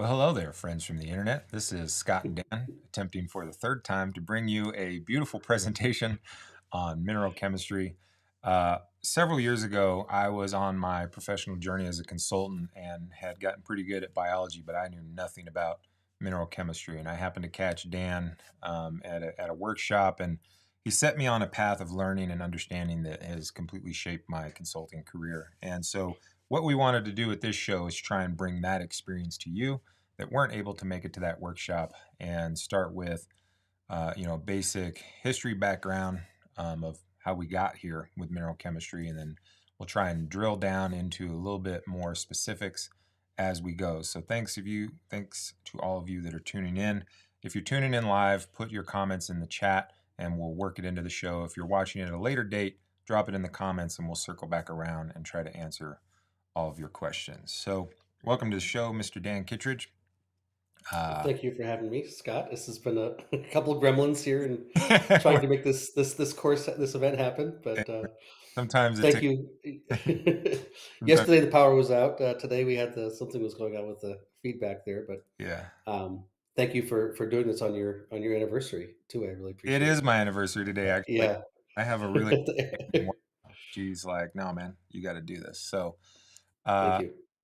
Well, hello there, friends from the internet. This is Scott and Dan attempting for the third time to bring you a beautiful presentation on mineral chemistry. Uh, several years ago, I was on my professional journey as a consultant and had gotten pretty good at biology, but I knew nothing about mineral chemistry. And I happened to catch Dan um, at, a, at a workshop, and he set me on a path of learning and understanding that has completely shaped my consulting career. And so what we wanted to do with this show is try and bring that experience to you that weren't able to make it to that workshop and start with, uh, you know, basic history background um, of how we got here with mineral chemistry, and then we'll try and drill down into a little bit more specifics as we go. So thanks of you, thanks to all of you that are tuning in. If you're tuning in live, put your comments in the chat and we'll work it into the show. If you're watching it at a later date, drop it in the comments and we'll circle back around and try to answer all of your questions. So, welcome to the show, Mr. Dan Kittredge. Uh, Thank you for having me, Scott. This has been a, a couple of gremlins here and trying to make this this this course this event happen. But uh, sometimes, thank you. Yesterday the power was out. Uh, today we had the something was going on with the feedback there. But yeah, um, thank you for for doing this on your on your anniversary too. I really appreciate it. It is my anniversary today. Actually, yeah, I have a really. She's like, no, man, you got to do this. So, uh,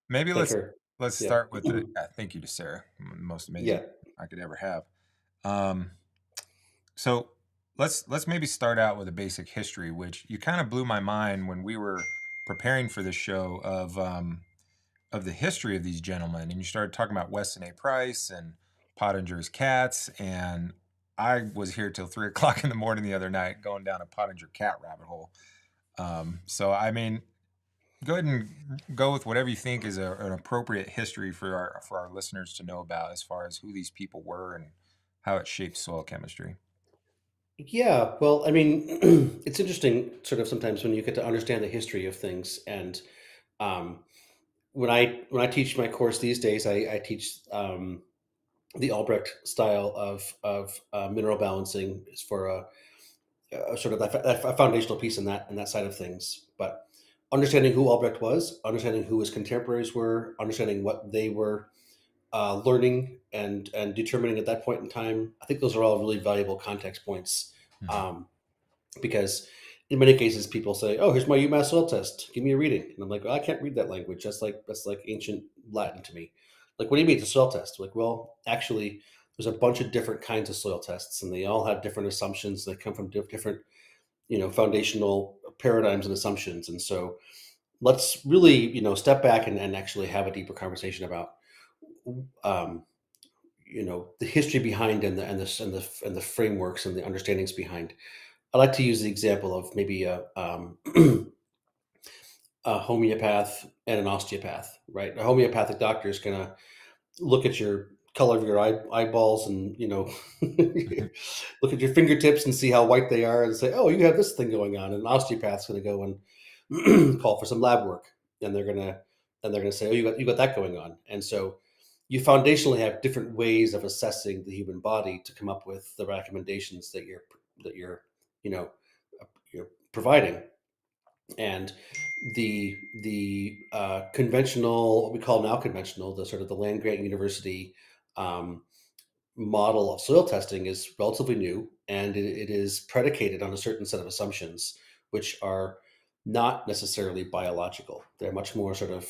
maybe Take let's her. let's yeah. start with the. Yeah, thank you to Sara, most amazing yeah. I could ever have. Um, so let's let's maybe start out with a basic history, which you kind of blew my mind when we were preparing for this show of um, of the history of these gentlemen, and you started talking about Weston A. Price and Pottenger's cats, and I was here till three o'clock in the morning the other night, going down a Pottenger cat rabbit hole. Um, so I mean, go ahead and go with whatever you think is a, an appropriate history for our for our listeners to know about as far as who these people were and how it shaped soil chemistry. Yeah, well, I mean, it's interesting, sort of sometimes when you get to understand the history of things. And um, when I when I teach my course these days, I, I teach um, the Albrecht style of of uh, mineral balancing is for a, a sort of a foundational piece in that in that side of things. But understanding who Albrecht was, understanding who his contemporaries were, understanding what they were uh, learning and and determining at that point in time. I think those are all really valuable context points mm-hmm. um, because in many cases people say, "Oh, here's my UMass soil test. Give me a reading," and I'm like, well, "I can't read that language. That's like that's like ancient Latin to me." Like, what do you mean it's a soil test? Like, well, actually, there's a bunch of different kinds of soil tests, and they all have different assumptions. They come from different, you know, foundational paradigms and assumptions. And so let's really, you know, step back and, and actually have a deeper conversation about, um, you know, the history behind and the, and the, and the, and the frameworks and the understandings behind. I like to use the example of maybe a, um, a homeopath and an osteopath, right? A homeopathic doctor is going to look at your color of your eye, eyeballs and you know look at your fingertips and see how white they are and say oh you have this thing going on. And an osteopath's going to go and call for some lab work. And they're going to and they're going to say oh you got you got that going on. And so you foundationally have different ways of assessing the human body to come up with the recommendations that you're that you're you know you're providing. And the the uh, conventional what we call now conventional the sort of the land grant university um, model of soil testing is relatively new and it, it is predicated on a certain set of assumptions, which are not necessarily biological. They're much more sort of,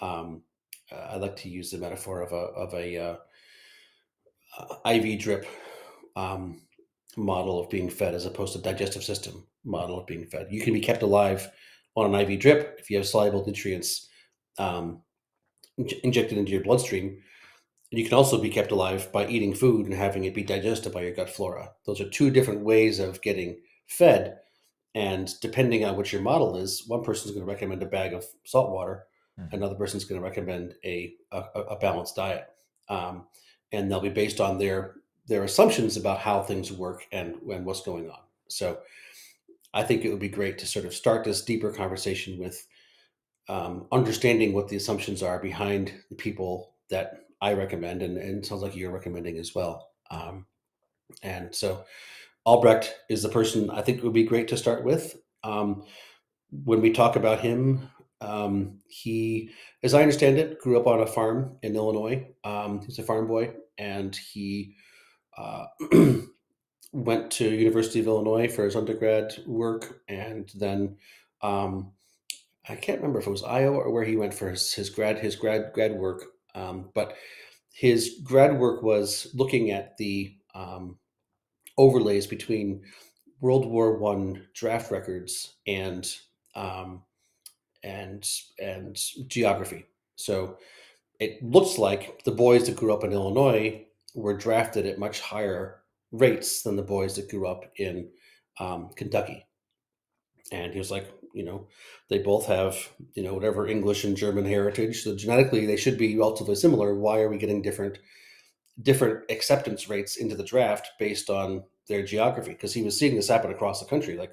um, uh, I like to use the metaphor of a, of a uh, IV drip um, model of being fed as opposed to digestive system model of being fed. You can be kept alive on an IV drip if you have soluble nutrients um, injected into your bloodstream and you can also be kept alive by eating food and having it be digested by your gut flora. Those are two different ways of getting fed. And depending on what your model is, one person is going to recommend a bag of salt water, mm-hmm. another person is going to recommend a, a, a balanced diet. Um, and they'll be based on their their assumptions about how things work and, and what's going on. So I think it would be great to sort of start this deeper conversation with um, understanding what the assumptions are behind the people that I recommend, and, and sounds like you're recommending as well. Um, and so Albrecht is the person I think would be great to start with. Um, when we talk about him, Um, he, as I understand it, grew up on a farm in Illinois. Um, he's a farm boy, and he uh, went to University of Illinois for his undergrad work, and then um, I can't remember if it was Iowa or where he went for his, his grad his grad grad work. Um, but his grad work was looking at the um, overlays between World War One draft records and um, and and geography. So it looks like the boys that grew up in Illinois were drafted at much higher rates than the boys that grew up in um, Kentucky. And he was like, you know, they both have, you know, whatever English and German heritage. So genetically, they should be relatively similar. Why are we getting different different acceptance rates into the draft based on their geography? Because he was seeing this happen across the country. Like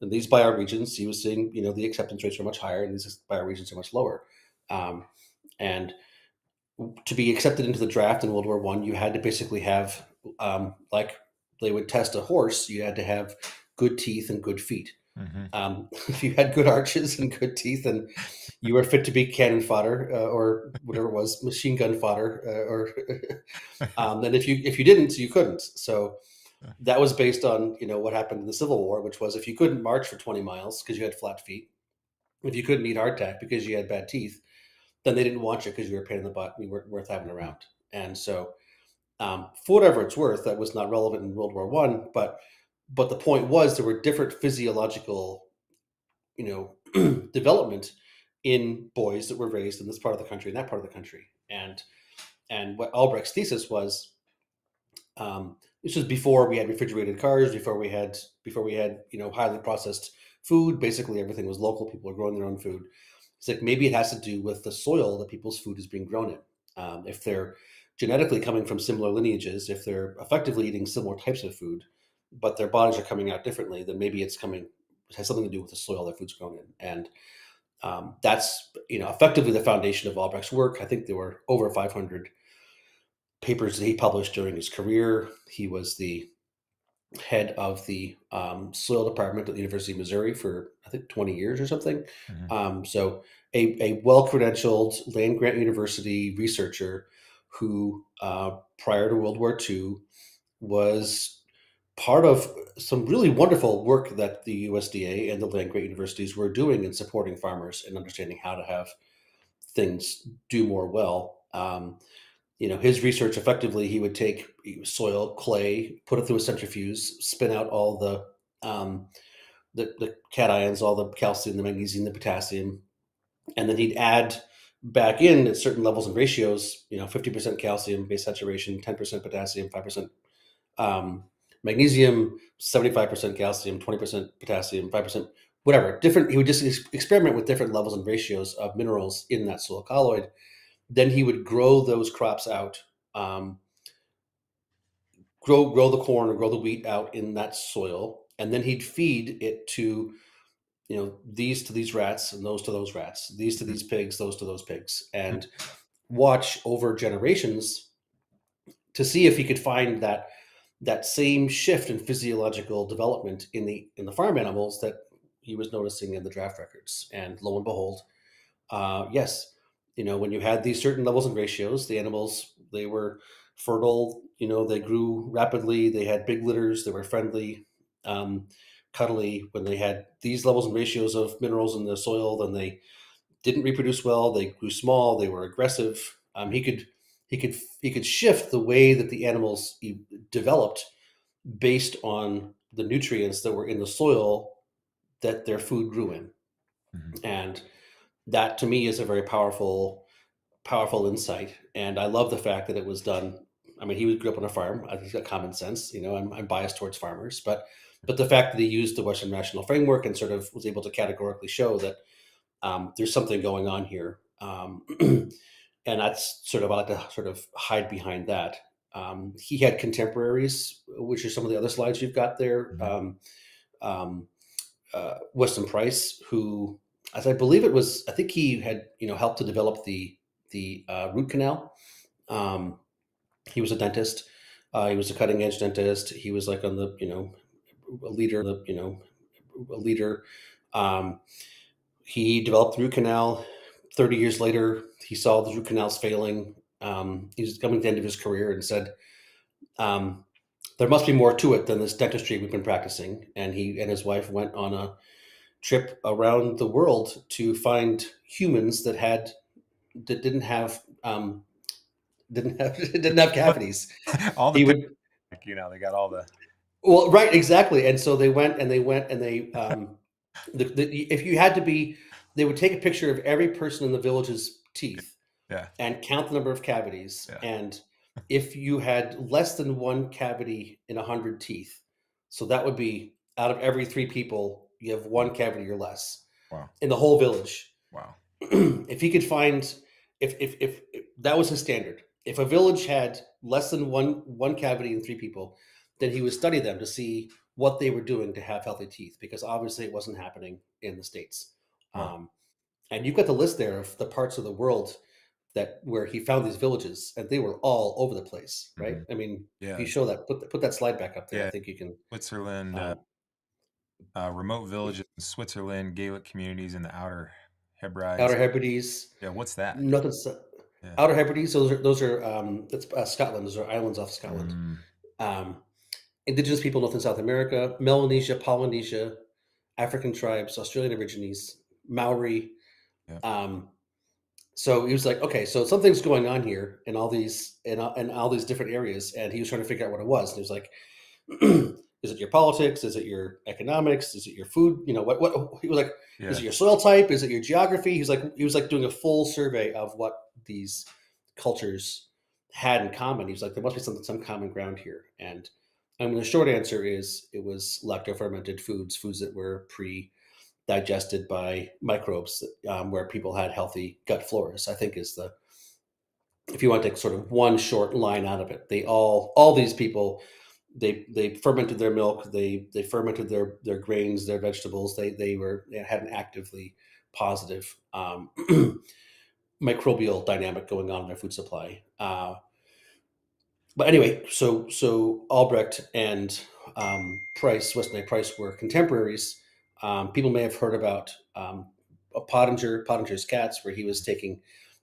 in these bioregions, he was seeing, you know, the acceptance rates are much higher, and these bioregions are much lower. Um, and to be accepted into the draft in World War One, you had to basically have, um, like they would test a horse, you had to have good teeth and good feet. Mm-hmm. Um, if you had good arches and good teeth, and you were fit to be cannon fodder uh, or whatever it was, machine gun fodder, uh, or um, then if you if you didn't, you couldn't. So that was based on you know what happened in the Civil War, which was if you couldn't march for twenty miles because you had flat feet, if you couldn't eat hardtack because you had bad teeth, then they didn't want you because you were a pain in the butt and you weren't worth having around. And so, um, for whatever it's worth, that was not relevant in World War One, but but the point was there were different physiological, you know, development in boys that were raised in this part of the country and that part of the country. And and what Albrecht's thesis was, um, this was before we had refrigerated cars, before we had before we had you know highly processed food. Basically, everything was local. People were growing their own food. It's like maybe it has to do with the soil that people's food is being grown in. Um, if they're genetically coming from similar lineages, if they're effectively eating similar types of food, but their bodies are coming out differently, then maybe it's coming it has something to do with the soil their food's grown in. And um, that's you know effectively the foundation of Albrecht's work. I think there were over 500 papers that he published during his career. He was the head of the um, soil department at the University of Missouri for I think 20 years or something. Mm-hmm. Um, so a, a well credentialed land grant university researcher who uh, prior to World War II was part of some really wonderful work that the USDA and the land grant universities were doing in supporting farmers and understanding how to have things do more well. Um, you know, his research effectively, he would take soil, clay, put it through a centrifuge, spin out all the um, the, the cations, all the calcium, the magnesium, the potassium, and then he'd add back in at certain levels and ratios. You know, fifty percent calcium base saturation, ten percent potassium, five percent um, magnesium, 75% calcium, 20% potassium, 5%, whatever. Different. He would just experiment with different levels and ratios of minerals in that soil colloid. Then he would grow those crops out, um, grow grow the corn or grow the wheat out in that soil, and then he'd feed it to, you know, these to these rats and those to those rats, these to these pigs, those to those pigs, and watch over generations to see if he could find that that same shift in physiological development in the in the farm animals that he was noticing in the draft records. And lo and behold, uh, yes, you know when you had these certain levels and ratios, the animals they were fertile. You know they grew rapidly. They had big litters. They were friendly, um, cuddly. When they had these levels and ratios of minerals in the soil, then they didn't reproduce well. They grew small. They were aggressive. Um, he could he could he could shift the way that the animals developed based on the nutrients that were in the soil that their food grew in mm-hmm. and that to me is a very powerful powerful insight and i love the fact that it was done i mean he grew up on a farm i think he's got common sense you know I'm, I'm biased towards farmers but but the fact that he used the western national framework and sort of was able to categorically show that um, there's something going on here um, and that's sort of I like to sort of hide behind that. Um, he had contemporaries, which are some of the other slides you've got there. Um, um, uh, Weston Price, who, as I believe it was, I think he had you know helped to develop the the uh, root canal. Um, he was a dentist. Uh, he was a cutting edge dentist. He was like on the you know a leader, the you know a leader. Um, he developed the root canal. 30 years later, he saw the root canals failing. Um, he was coming to the end of his career and said, um, there must be more to it than this dentistry we've been practicing. And he and his wife went on a trip around the world to find humans that had that didn't have um, didn't have didn't have cavities. all the He would you know they got all the well, right, exactly. And so they went and they went and they um, the, the, if you had to be, they would take a picture of every person in the village's teeth yeah and count the number of cavities. Yeah. And if you had less than one cavity in a hundred teeth, so that would be out of every three people, you have one cavity or less wow in the whole village. wow if he could find, if, if if if that was his standard, if a village had less than one one cavity in three people, then he would study them to see what they were doing to have healthy teeth, because obviously it wasn't happening in the states. Um, and you've got the list there of the parts of the world that where he found these villages, and they were all over the place, right? I mean, yeah you show that, put put that slide back up there. I think you can. Switzerland uh, Um, uh, remote villages in Switzerland Gaelic communities in the outer Hebrides Outer Hebrides, yeah what's that nothing. Yeah. Outer Hebrides, those are those are um, that's uh, Scotland. Those are islands off Scotland. Mm, um, indigenous people north and south america melanesia polynesia african tribes australian aborigines maori Yeah. um, so he was like okay so something's going on here in all these in, all- in all these different areas and he was trying to figure out what it was and he was like is it your politics? Is it your economics? Is it your food you know what what he was like yeah. is it your soil type? Is it your geography? He's like he was like doing a full survey of what these cultures had in common. He was like there must be something some common ground here and i mean the short answer is it was lacto-fermented foods foods that were pre digested by microbes um, where people had healthy gut floras i think is the if you want to sort of one short line out of it they all all these people they they fermented their milk they they fermented their their grains their vegetables they they were they had an actively positive um, microbial dynamic going on in their food supply uh, but anyway so so albrecht and um, price weston A. price were contemporaries um, people may have heard about um, a pottenger pottenger's cats where he was taking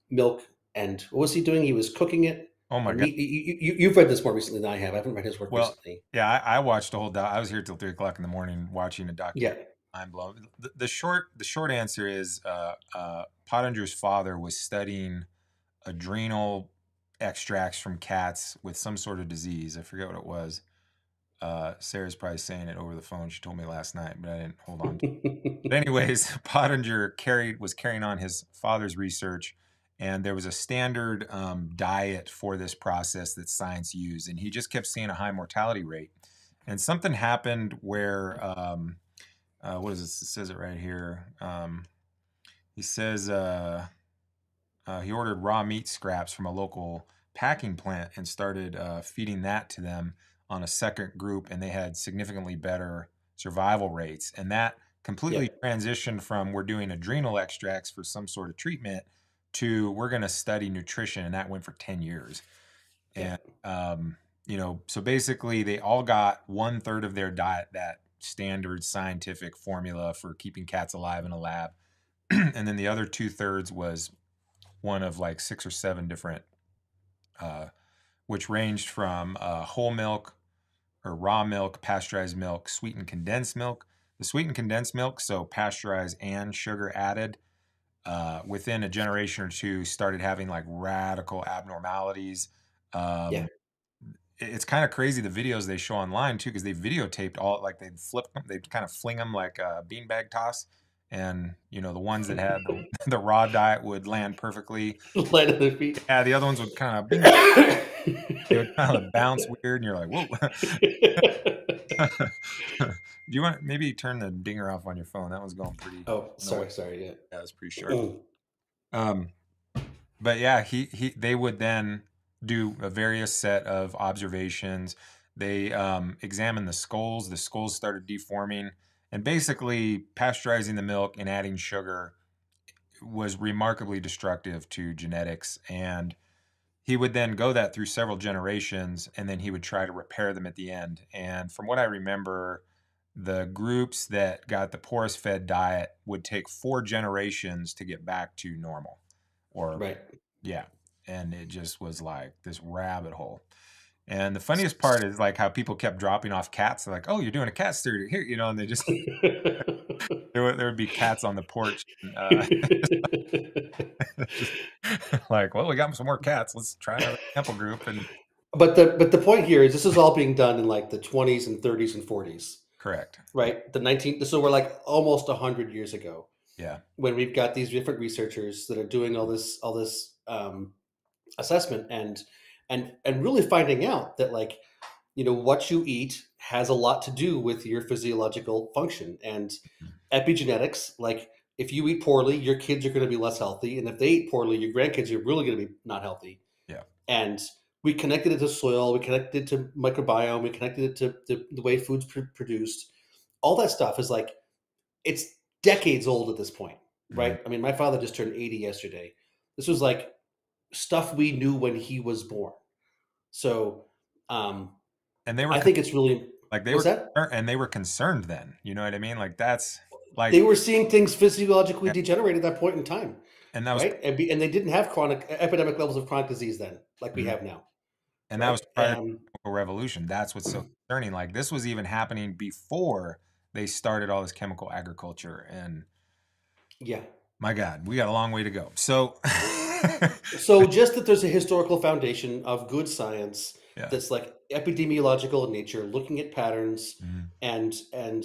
milk and what was he doing he was cooking it oh my god he- you, you've read this more recently than i have i haven't read his work Well, recently yeah I, I watched the whole doc I was here till three o'clock in the morning watching a documentary yeah I'm blown. The, the short the short answer is uh, uh, Pottenger's father was studying adrenal extracts from cats with some sort of disease. I forget what it was. Uh, Sara's probably saying it over the phone. She told me last night, but I didn't hold on. to it. But anyways, Pottenger carried was carrying on his father's research, and there was a standard um, diet for this process that science used, and he just kept seeing a high mortality rate. And something happened where um, uh, what is this? It says it right here. Um, he says uh, uh, he ordered raw meat scraps from a local packing plant and started uh, feeding that to them on a second group, and they had significantly better survival rates. And that completely transitioned from we're doing adrenal extracts for some sort of treatment to we're going to study nutrition, and that went for 10 years. Yeah. And, um, you know, so basically they all got one third of their diet that standard scientific formula for keeping cats alive in a lab. and then the other two thirds was one of like six or seven different, uh, which ranged from uh, whole milk or raw milk, pasteurized milk, sweetened condensed milk. The sweetened condensed milk, so pasteurized and sugar added, uh, within a generation or two, started having like radical abnormalities. Um, Yeah. It's kind of crazy the videos they show online too, because they videotaped all like they'd flip them, they'd kind of fling them like a beanbag toss, and you know the ones that had the, the raw diet would land perfectly. Land at their feet. Yeah, the other ones would kind of they would kind of bounce weird, and you're like, whoa. Do you want to maybe turn the dinger off on your phone? That was going pretty. oh, sorry, sorry. Yeah. That was pretty short. Mm. Um, but yeah, he he they would then do a various set of observations. They um, examined the skulls. The skulls started deforming, and basically pasteurizing the milk and adding sugar was remarkably destructive to genetics. And he would then go that through several generations, and then he would try to repair them at the end. And from what I remember, the groups that got the porous fed diet would take four generations to get back to normal or Right. yeah and it just was like this rabbit hole and the funniest part is like how people kept dropping off cats. They're like oh you're doing a cat study here you know and they just there would, there would be cats on the porch uh, like well we got some more cats. Let's try another sample group and but the but the point here is this is all being done in like the 20s and 30s and 40s. correct. Right? The 19 so we're like almost 100 years ago yeah. when we've got these different researchers that are doing all this all this um, assessment. And and and really finding out that like you know what you eat has a lot to do with your physiological function. And hmm. epigenetics like if you eat poorly your kids are going to be less healthy and if they eat poorly your grandkids are really going to be not healthy. Yeah. and we connected it to soil we connected it to microbiome we connected it to, to the way food's pr- produced. All that stuff is like it's decades old at this point right? Hmm. I mean my father just turned 80 yesterday. This was like stuff we knew when he was born. So um and they were i think it's really like they were that? and they were concerned then you know what i mean? Like that's like they were seeing things physiologically degenerate at that point in time and that was right? And, be, and they didn't have chronic epidemic levels of chronic disease then like we Mhm. have now and that was right? prior to Um, chemical revolution. That's what's so concerning like this was even happening before they started all this chemical agriculture and yeah. my god we got a long way to go. So so just that there's a historical foundation of good science Yeah. that's like epidemiological in nature looking at patterns Mhm. and and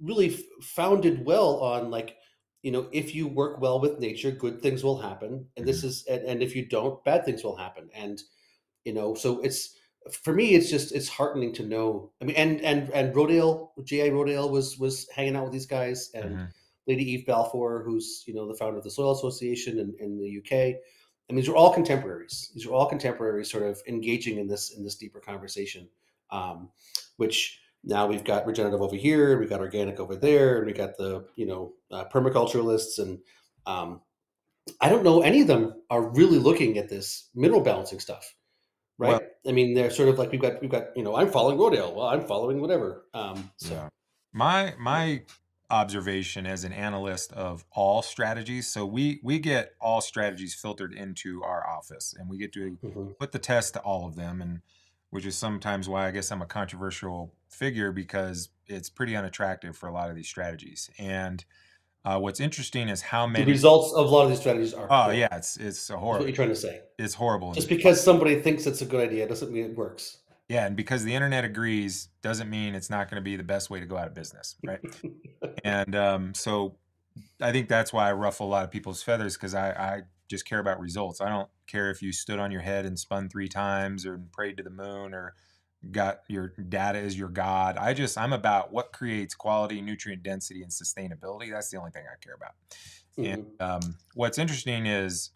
really f- founded well on like you know if you work well with nature good things will happen and this is and, and if you don't bad things will happen and you know so it's for me it's just it's heartening to know i mean and and and rodale j.i rodale was was hanging out with these guys and Mhm. Lady eve balfour who's you know the founder of the soil association in, in the uk and these are all contemporaries. These are all contemporaries sort of engaging in this in this deeper conversation um, which now we've got regenerative over here we've got organic over there and we got the you know uh, permaculturalists and um, i don't know any of them are really looking at this mineral balancing stuff right? Well- i mean they're sort of like we've got we've got you know i'm following rodale well i'm following whatever um, so. Yeah. My my observation as an analyst of all strategies. So we we get all strategies filtered into our office, and we get to mhm. put the test to all of them, and which is sometimes why I guess I'm a controversial figure because it's pretty unattractive for a lot of these strategies. And uh, what's interesting is how many the results of a lot of these strategies are Oh yeah, it's it's a That's what horrible. you're trying to say It's horrible. just because somebody thinks it's a good idea doesn't mean it works Yeah, and because the internet agrees doesn't mean it's not going to be the best way to go out of business, right? and um, so I think that's why I ruffle a lot of people's feathers because I, I just care about results. I don't care if you stood on your head and spun three times or prayed to the moon or got your data as your god. I just I'm about what creates quality, nutrient density, and sustainability. That's the only thing I care about. And Mhm. um, what's interesting is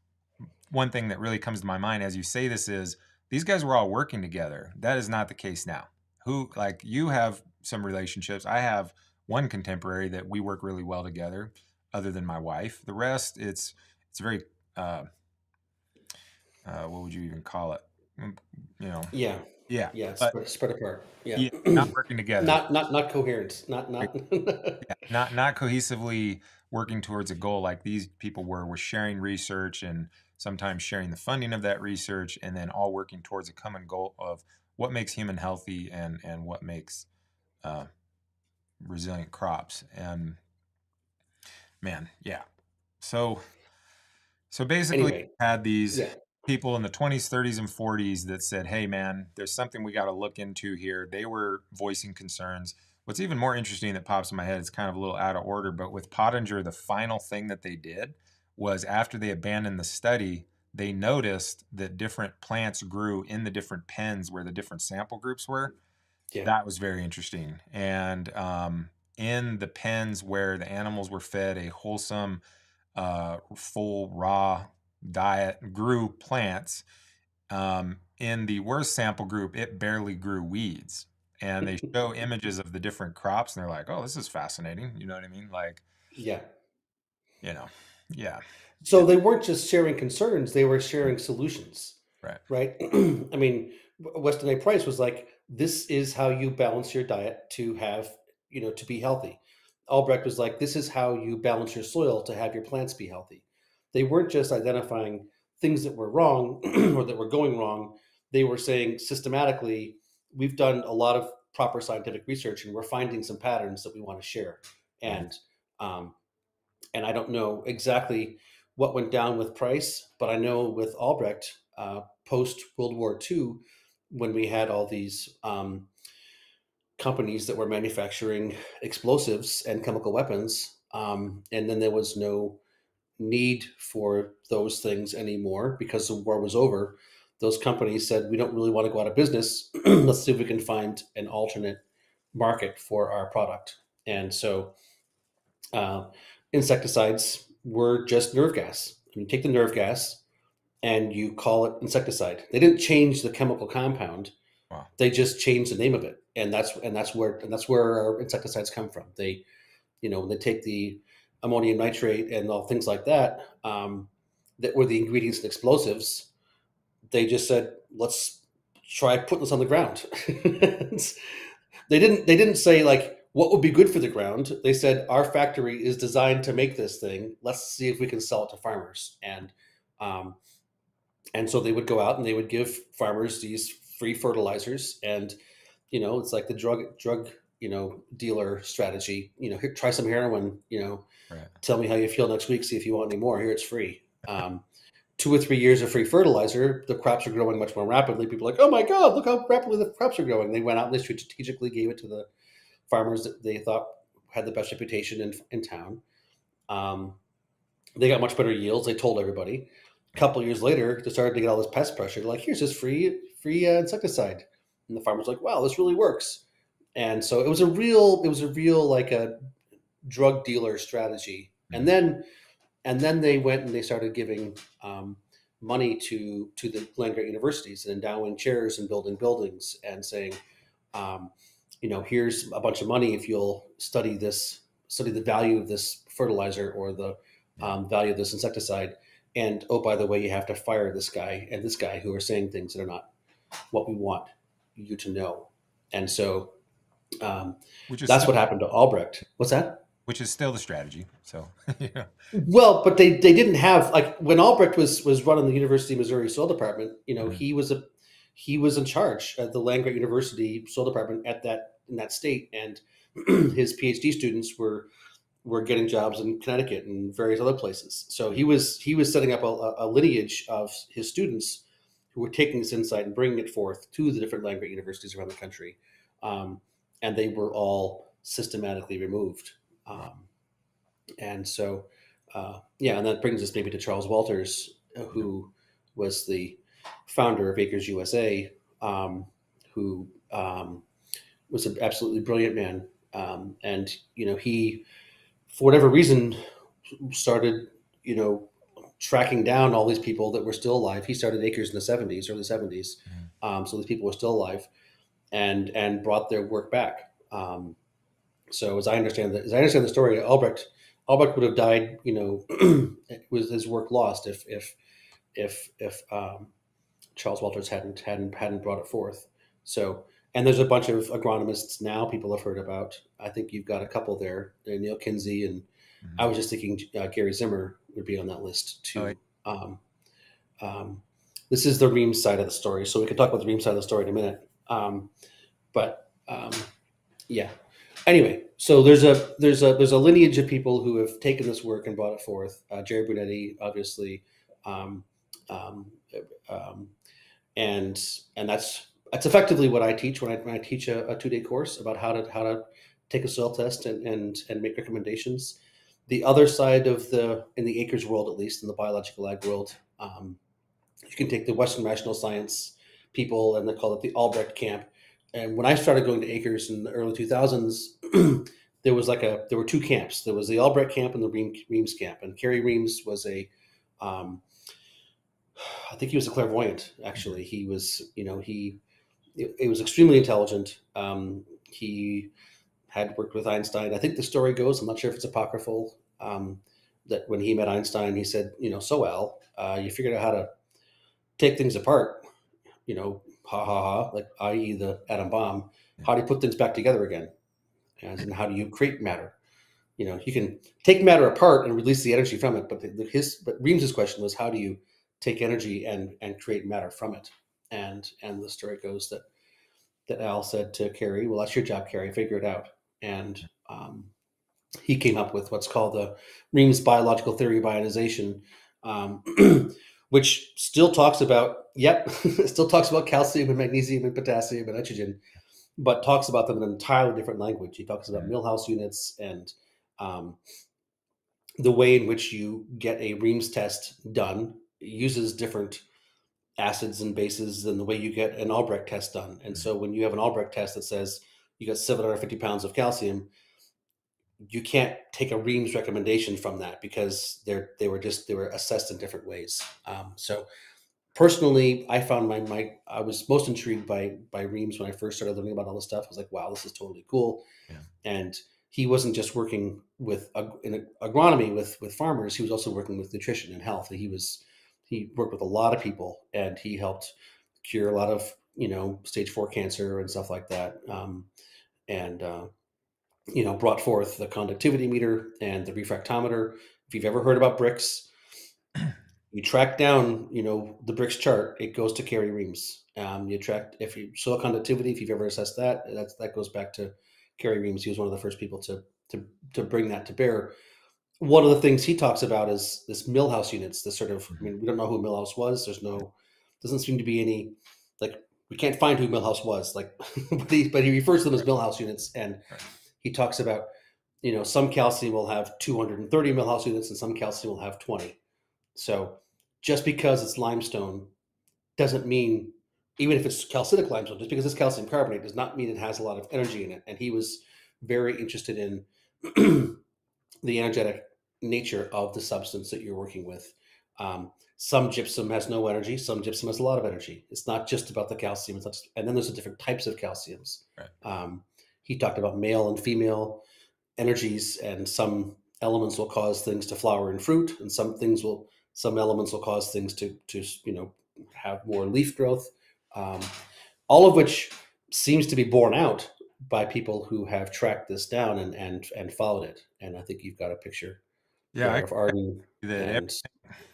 one thing that really comes to my mind as you say this is these guys were all working together. That is not the case now. Who like you have some relationships. I have one contemporary that we work really well together, other than my wife. The rest, it's it's very uh, uh, what would you even call it? Mm, You know, yeah yeah, yeah but spread, spread apart yeah, yeah, not working together. not not not coherent not not Yeah, not not cohesively working towards a goal like these people were were sharing research and sometimes sharing the funding of that research and then all working towards a common goal of what makes human healthy and and what makes uh, resilient crops. And man yeah. So so basically Anyway. had these yeah. people in the 20s 30s and 40s that said hey man there's something we got to look into here. They were voicing concerns. What's even more interesting that pops in my head it's kind of a little out of order but with pottenger the final thing that they did was after they abandoned the study they noticed that different plants grew in the different pens where the different sample groups were. Yeah. that was very interesting. And um, in the pens where the animals were fed a wholesome uh, full raw diet grew plants um, in the worst sample group it barely grew weeds. And they show images of the different crops and they're like oh this is fascinating. You know what i mean? Like yeah. you know yeah so they weren't just sharing concerns they were sharing solutions Right. right i mean weston a price was like this is how you balance your diet to have you know, to be healthy. Albrecht was like, this is how you balance your soil to have your plants be healthy. They weren't just identifying things that were wrong or that were going wrong. They were saying systematically, we've done a lot of proper scientific research and we're finding some patterns that we want to share. And um, and I don't know exactly what went down with Price, but I know with Albrecht uh, post World War II, when we had all these um, companies that were manufacturing explosives and chemical weapons, um, and then there was no need for those things anymore because the war was over. Those companies said, "We don't really want to go out of business. Let's see if we can find an alternate market for our product." And so, uh, insecticides were just nerve gas. You take the nerve gas and you call it insecticide. They didn't change the chemical compound. Wow. They just changed the name of it, and that's and that's where and that's where our insecticides come from. They, you know, when they take the ammonium nitrate and all things like that um, that were the ingredients in explosives. They just said, let's try putting this on the ground. they didn't. They didn't say like what would be good for the ground. They said our factory is designed to make this thing. Let's see if we can sell it to farmers. And um, and so they would go out and they would give farmers these free fertilizers and you know it's like the drug drug you know dealer strategy you know here, try some heroin you know right. tell me how you feel next week see if you want any more here it's free um, two or three years of free fertilizer the crops are growing much more rapidly people are like oh my god look how rapidly the crops are growing they went out and they strategically gave it to the farmers that they thought had the best reputation in, in town um, they got much better yields they told everybody a couple years later, they started to get all this pest pressure. Like, here's this free free uh, insecticide, and the farmer's like, "Wow, this really works." And so it was a real, it was a real like a drug dealer strategy. And mm-hmm. then, and then they went and they started giving um, money to to the land grant universities and endowing chairs and building buildings and saying, um, you know, here's a bunch of money if you'll study this, study the value of this fertilizer or the um, value of this insecticide. And oh by the way you have to fire this guy and this guy who are saying things that are not what we want you to know. And so um, which is that's still, what happened to albrecht. What's that? Which is still the strategy so yeah. Well but they they didn't have like when albrecht was was running the university of missouri soil department you know mm-hmm. he was a he was in charge at the land grant university soil department at that in that state and his phd students were were getting jobs in Connecticut and various other places. So he was he was setting up a, a lineage of his students who were taking this insight and bringing it forth to the different land grant universities around the country, um, and they were all systematically removed. Um, and so, uh, yeah, and that brings us maybe to Charles Walters, who was the founder of Acres USA, um, who um, was an absolutely brilliant man, um, and you know he for whatever reason, started, you know, tracking down all these people that were still alive. He started Acres in the 70s, early 70s. Mm-hmm. Um, so these people were still alive and and brought their work back. Um, so as I understand that, as I understand the story, Albrecht Albrecht would have died. You know, was his work lost if if if if um, Charles Walters hadn't hadn't hadn't brought it forth. So and there's a bunch of agronomists now people have heard about. I think you've got a couple there, Neil Kinsey, and mm-hmm. I was just thinking uh, Gary Zimmer would be on that list too. Oh, yeah. um, um, this is the Reams side of the story, so we can talk about the Reams side of the story in a minute. Um, but um, yeah, anyway, so there's a there's a there's a lineage of people who have taken this work and brought it forth. Uh, Jerry Brunetti, obviously, um, um, and and that's that's effectively what I teach when I, when I teach a, a two day course about how to how to take a soil test and, and and make recommendations. The other side of the in the acres world, at least in the biological ag world, um, you can take the Western rational science people and they call it the Albrecht camp. And when I started going to acres in the early 2000s, there was like a there were two camps. There was the Albrecht camp and the Reams camp. And Carey Reams was a um, I think he was a clairvoyant. Actually, he was you know he he was extremely intelligent. Um, he had worked with Einstein. I think the story goes, I'm not sure if it's apocryphal, um, that when he met Einstein, he said, you know, so Al, uh, you figured out how to take things apart, you know, ha ha ha, like i.e. the atom bomb. How do you put things back together again? in how do you create matter you know you can take matter apart and release the energy from it but the, his but reams's question was how do you take energy and and create matter from it and and the story goes that that al said to Carey, well that's your job Carey. figure it out. And um, he came up with what's called the reams biological theory of ionization um, which still talks about yep still talks about calcium and magnesium and potassium and nitrogen but talks about them in an entirely different language. He talks about millhouse units and um, the way in which you get a Reams test done uses different acids and bases than the way you get an Albrecht test done. And so when you have an Albrecht test that says you got 750 pounds of calcium, you can't take a Reams recommendation from that because they're they were just they were assessed in different ways. Um, so personally, I found my my I was most intrigued by by Reams when I first started learning about all this stuff. I was like, wow, this is totally cool. Yeah. And he wasn't just working with in agronomy with with farmers. He was also working with nutrition and health. And He was he worked with a lot of people, and he helped cure a lot of you know stage four cancer and stuff like that. Um, and uh, you know brought forth the conductivity meter and the refractometer. If you've ever heard about Brix you track down you know the Brix chart. It goes to Carey Reams. Um, you track if you soil conductivity. If you've ever assessed that, that's that goes back to Carey Reams. He was one of the first people to to to bring that to bear. One of the things he talks about is this Millhouse units. This sort of, I mm-hmm. mean, we don't know who Millhouse was. There's no, doesn't seem to be any, like we can't find who Millhouse was. Like, but he but he refers to them as Millhouse units, and he talks about, you know, some calcium will have 230 Millhouse units, and some calcium will have 20. So just because it's limestone doesn't mean even if it's calcitic limestone, just because it's calcium carbonate does not mean it has a lot of energy in it. And he was very interested in the energetic nature of the substance that you're working with. Um, some gypsum has no energy. Some gypsum has a lot of energy. It's not just about the calcium. Just, and then there's the different types of calciums. Right. Um, he talked about male and female energies, and some elements will cause things to flower and fruit, and some things will, some elements will cause things to, to you know, have more leaf growth um, all of which seems to be borne out by people who have tracked this down and and and followed it. And I think you've got a picture. Yeah, I, Arden. And,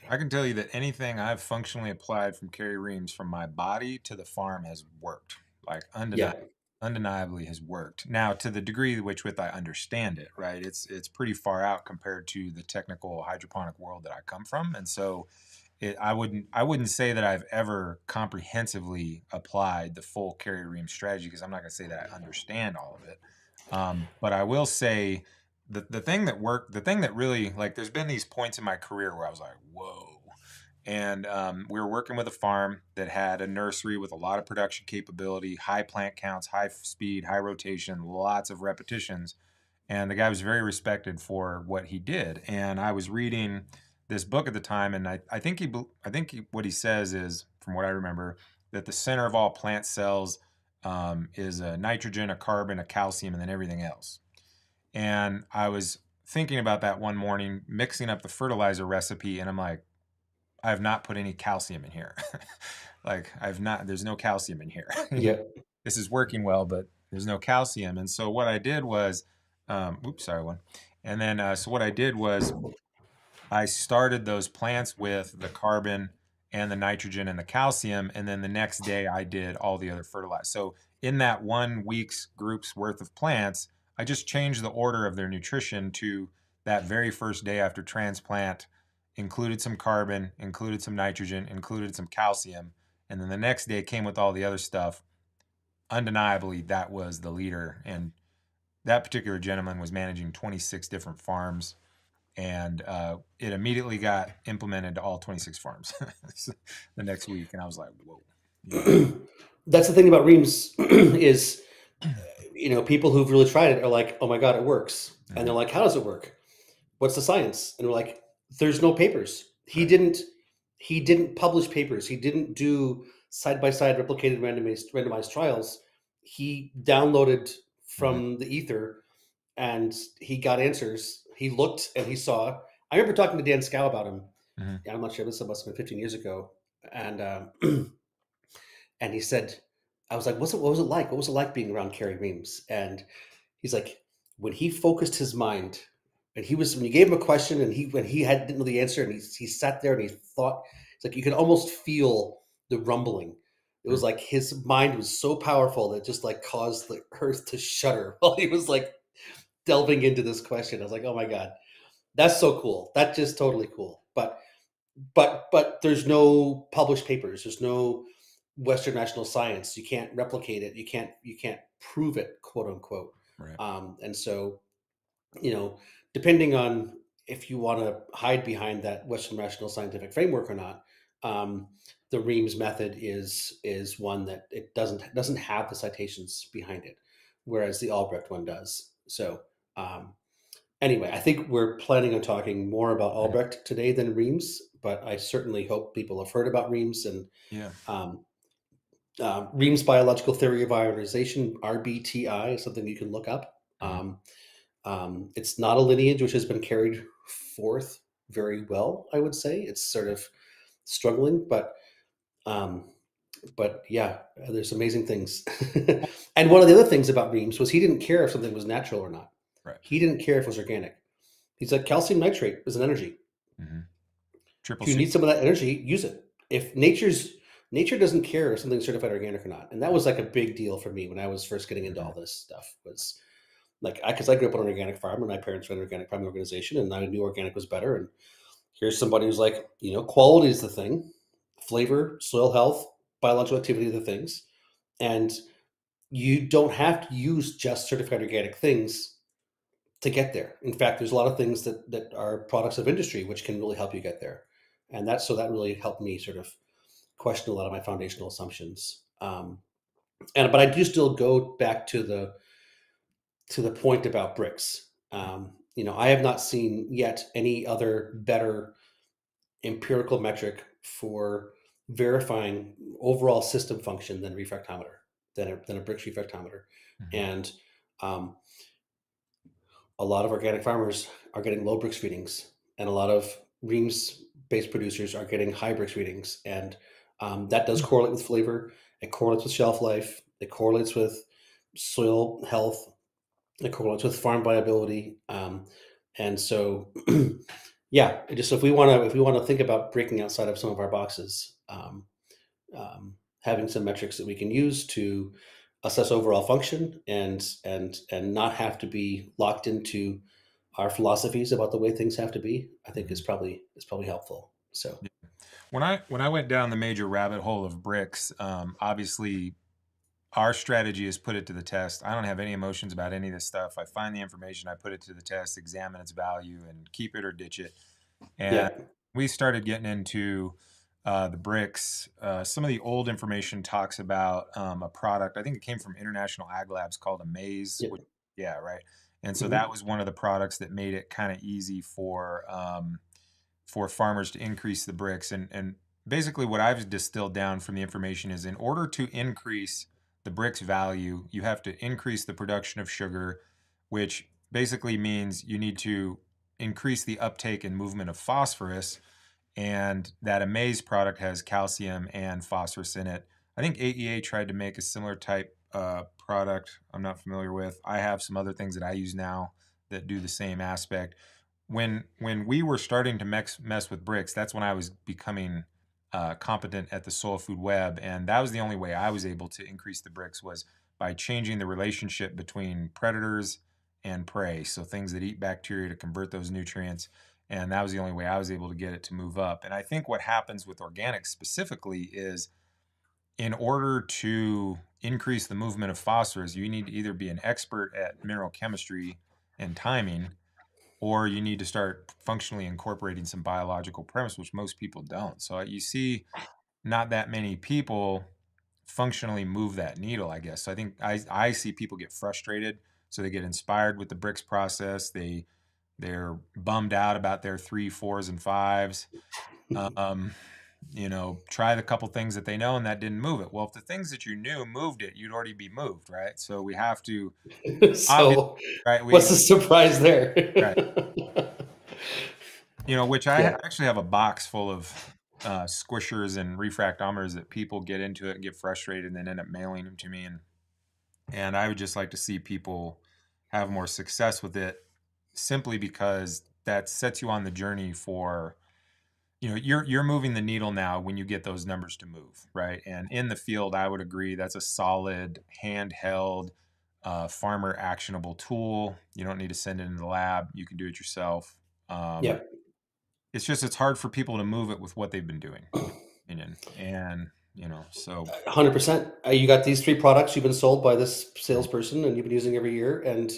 I can tell you that anything I've functionally applied from Carey Reams from my body to the farm has worked. Like undeniably, yeah. undeniably has worked. Now, to the degree which with I understand it, right? It's it's pretty far out compared to the technical hydroponic world that I come from, and so it, I wouldn't I wouldn't say that I've ever comprehensively applied the full Carey Ream strategy because I'm not going to say that I understand all of it. Um, but I will say the the thing that worked, the thing that really like, there's been these points in my career where I was like, whoa. And um, we were working with a farm that had a nursery with a lot of production capability, high plant counts, high speed, high rotation, lots of repetitions. And the guy was very respected for what he did. And I was reading this book at the time, and I, I think he I think he, what he says is, from what I remember, that the center of all plant cells um, is a nitrogen, a carbon, a calcium, and then everything else. And I was thinking about that one morning, mixing up the fertilizer recipe, and I'm like, I have not put any calcium in here. like I've not, there's no calcium in here. yeah. This is working well, but there's no calcium. And so what I did was, um, oops, sorry, one. And then, uh, so what I did was I started those plants with the carbon and the nitrogen and the calcium. And then the next day I did all the other fertilizer. So in that one week's group's worth of plants, I just changed the order of their nutrition to that very first day after transplant, included some carbon, included some nitrogen, included some calcium. And then the next day came with all the other stuff. Undeniably, that was the leader. And that particular gentleman was managing 26 different farms and uh, it immediately got implemented to all 26 farms the next week and i was like whoa. Yeah. that's the thing about reams is you know people who've really tried it are like oh my god it works. And they're like how does it work? What's the science? And we're like there's no papers. He didn't he didn't publish papers. He didn't do side by side replicated randomized randomized trials. He downloaded from mm-hmm. the ether and he got answers he looked and he saw. I remember talking to Dan Skow about him. Mm-hmm. I'm not sure. This must have been 15 years ago, and um, and he said, I was like, "What's it? What was it like? What was it like being around Carey Reams?" And he's like, when he focused his mind and he was when you gave him a question and he when he had didn't know the answer and he, he sat there and he thought it's like you could almost feel the rumbling it was like his mind was so powerful that just like caused the earth to shudder while he was like delving into this question i was like oh my god that's so cool. That's just totally cool. But but but there's no published papers. There's no western national science. You can't replicate it. You can't you can't prove it quote unquote. Right. um, and so you know depending on if you want to hide behind that western rational scientific framework or not um, the reams method is is one that it doesn't doesn't have the citations behind it whereas the albrecht one does. So um, anyway i think we're planning on talking more about albrecht today than reams but i certainly hope people have heard about reams and Yeah. um, uh, Reams biological theory of ionization, RBTI, is something you can look up. Um, um, it's not a lineage which has been carried forth very well, I would say. It's sort of struggling, but um, but yeah, there's amazing things. and one of the other things about Reams was he didn't care if something was natural or not. Right. He didn't care if it was organic. He's like calcium nitrate is an energy. hmm Triple If you C. need some of that energy, use it. If nature's nature doesn't care if something's certified organic or not, and that was like a big deal for me when I was first getting into all this stuff. Was like I because I grew up on an organic farm, and my parents ran an organic farming organization, and I knew organic was better. And here's somebody who's like, you know, quality is the thing, flavor, soil health, biological activity are the things, and you don't have to use just certified organic things to get there. In fact, there's a lot of things that that are products of industry which can really help you get there, and that's so that really helped me sort of question a lot of my foundational assumptions. Um, and but I do still go back to the to the point about Brix. Um, you know, I have not seen yet any other better empirical metric for verifying overall system function than refractometer than a, than a Brix refractometer, Mhm. and um, a lot of organic farmers are getting low Brix readings, and a lot of reams based producers are getting high Brix readings, and um, that does correlate with flavor. It correlates with shelf life. It correlates with soil health. It correlates with farm viability. Um, and so, yeah, it just if we want to if we want to think about breaking outside of some of our boxes, um, um, having some metrics that we can use to assess overall function and and and not have to be locked into our philosophies about the way things have to be, I think is probably is probably helpful. So When I when I went down the major rabbit hole of Brix, um, obviously our strategy is put it to the test. I don't have any emotions about any of this stuff. I find the information, I put it to the test, examine its value, and keep it or ditch it. And yeah, we started getting into uh, the Brix. Uh, some of the old information talks about um, a product. I think it came from International Ag Labs called Amaze. yeah, Which, yeah, right. And so mhm, that was one of the products that made it kind of easy for um, for farmers to increase the Brix. And and basically, what I've distilled down from the information is, in order to increase the Brix value, you have to increase the production of sugar, which basically means you need to increase the uptake and movement of phosphorus. And that Amaze product has calcium and phosphorus in it. I think AEA tried to make a similar type uh, product. I'm not familiar with. I have some other things that I use now that do the same aspect. When when we were starting to mess mess with Brix, that's when I was becoming uh, competent at the soil food web, and that was the only way I was able to increase the Brix was by changing the relationship between predators and prey. So things that eat bacteria to convert those nutrients, and that was the only way I was able to get it to move up. And I think what happens with organics specifically is in order to increase the movement of phosphorus, you need to either be an expert at mineral chemistry and timing, or you need to start functionally incorporating some biological premise, which most people don't. So you see not that many people functionally move that needle, I guess. So I think I, I see people get frustrated. So they get inspired with the Brix process. They they're bummed out about their three, fours, and fives. Um, you know, try the couple things that they know and that didn't move it. Well, if the things that you knew moved it, you'd already be moved, right? So we have to so right? We what's the surprise there? right. You know, which I yeah, actually have a box full of uh, squishers and refractometers that people get into it and get frustrated and then end up mailing them to me and and I would just like to see people have more success with it simply because that sets you on the journey for you know you're you're moving the needle now when you get those numbers to move right? And in the field i would agree that's a solid handheld uh, farmer actionable tool. You don't need to send it in the lab. You can do it yourself. Um, Yeah, it's just it's hard for people to move it with what they've been doing opinion and you know so hundred percent. Uh, You got these three products you've been sold by this salesperson, and you've been using every year, and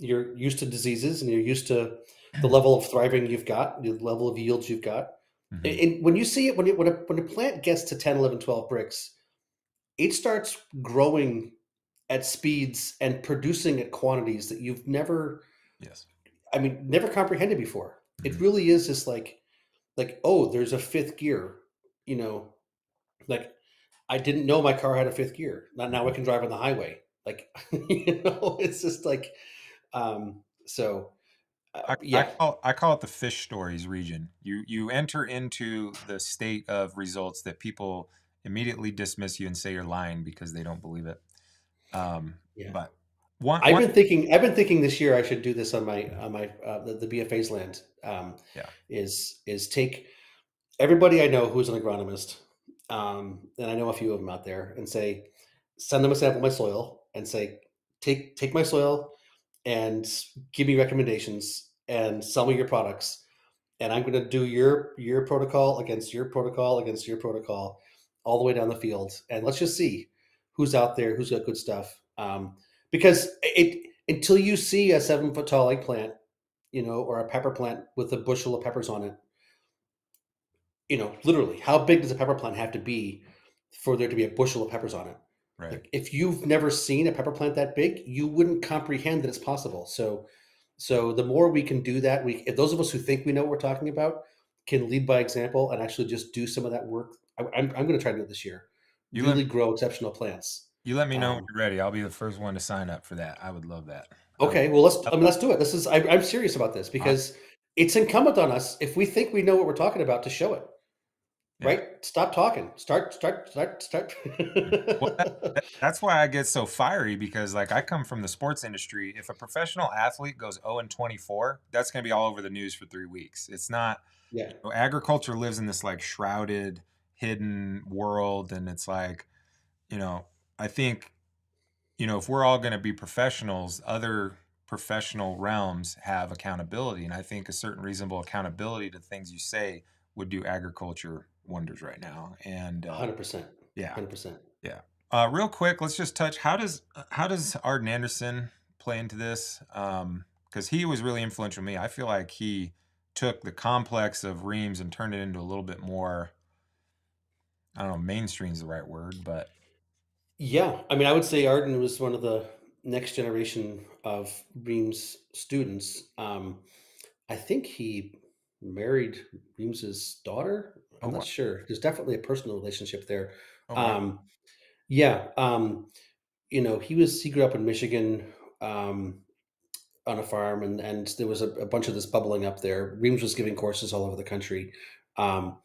you're used to diseases, and you're used to the level of thriving you've got, the level of yields you've got. And mhm, and when you see it, when, it, when, a, when a plant gets to 10, 11, 12 Brix, it starts growing at speeds and producing at quantities that you've never, yes I mean, never comprehended before. It mhm, really is just like, like, oh, there's a fifth gear, you know, like I didn't know my car had a fifth gear. Now, now I mhm. can drive on the highway. Like, you know, it's just like, um, so uh, I, I yeah, call I call it the fish stories region. You you enter into the state of results that people immediately dismiss you and say you're lying because they don't believe it. Um, yeah. but one I've one been thinking. I've been thinking this year I should do this on my on my uh, the, the BFA's land. Um, yeah is is take everybody I know who's an agronomist, um, and I know a few of them out there, and say, send them a sample of my soil, and say, take take my soil, and give me recommendations, and sell me your products, and I'm going to do your your protocol against your protocol against your protocol, all the way down the field, and let's just see who's out there, who's got good stuff. Um, because it until you see a seven foot tall eggplant, you know, or a pepper plant with a bushel of peppers on it, you know, literally, how big does a pepper plant have to be for there to be a bushel of peppers on it? Right. Like, if you've never seen a pepper plant that big, you wouldn't comprehend that it's possible. So, so the more we can do that, we if those of us who think we know what we're talking about can lead by example and actually just do some of that work. I, I'm I'm going to try to do it this year. You let Really grow exceptional plants. you let me know when Um, you're ready. I'll be the first one to sign up for that. I would love that. Okay, well let's I mean let's do it. This is I, I'm serious about this because it's incumbent on us if we think we know what we're talking about to show it. yeah. Right? Stop talking. Start. Start. Start. Start. Well, that- that's why I get so fiery because, like, I come from the sports industry. If a professional athlete goes 0 and 24, that's going to be all over the news for three weeks. It's not, yeah. you know, agriculture lives in this like shrouded, hidden world. And it's like, you know, I think, you know, if we're all going to be professionals, other professional realms have accountability. And I think a certain reasonable accountability to things you say would do agriculture wonders right now. And uh, Hundred percent. yeah. Hundred percent. Yeah. Uh, real quick, let's just touch how does how does Arden Anderson play into this? Um, because he was really influential me. I feel like he took the complex of Reams and turned it into a little bit more. I don't know, mainstream is the right word, but Yeah, I mean, I would say Arden was one of the next generation of Reams students. Um, I think he married Reams's daughter. Oh, I'm not wa- sure. There's definitely a personal relationship there. oh wow, Um, yeah, um, you know, he was he grew up in Michigan um, on a farm, and and there was a, a bunch of this bubbling up there. Reams was giving courses all over the country. Um,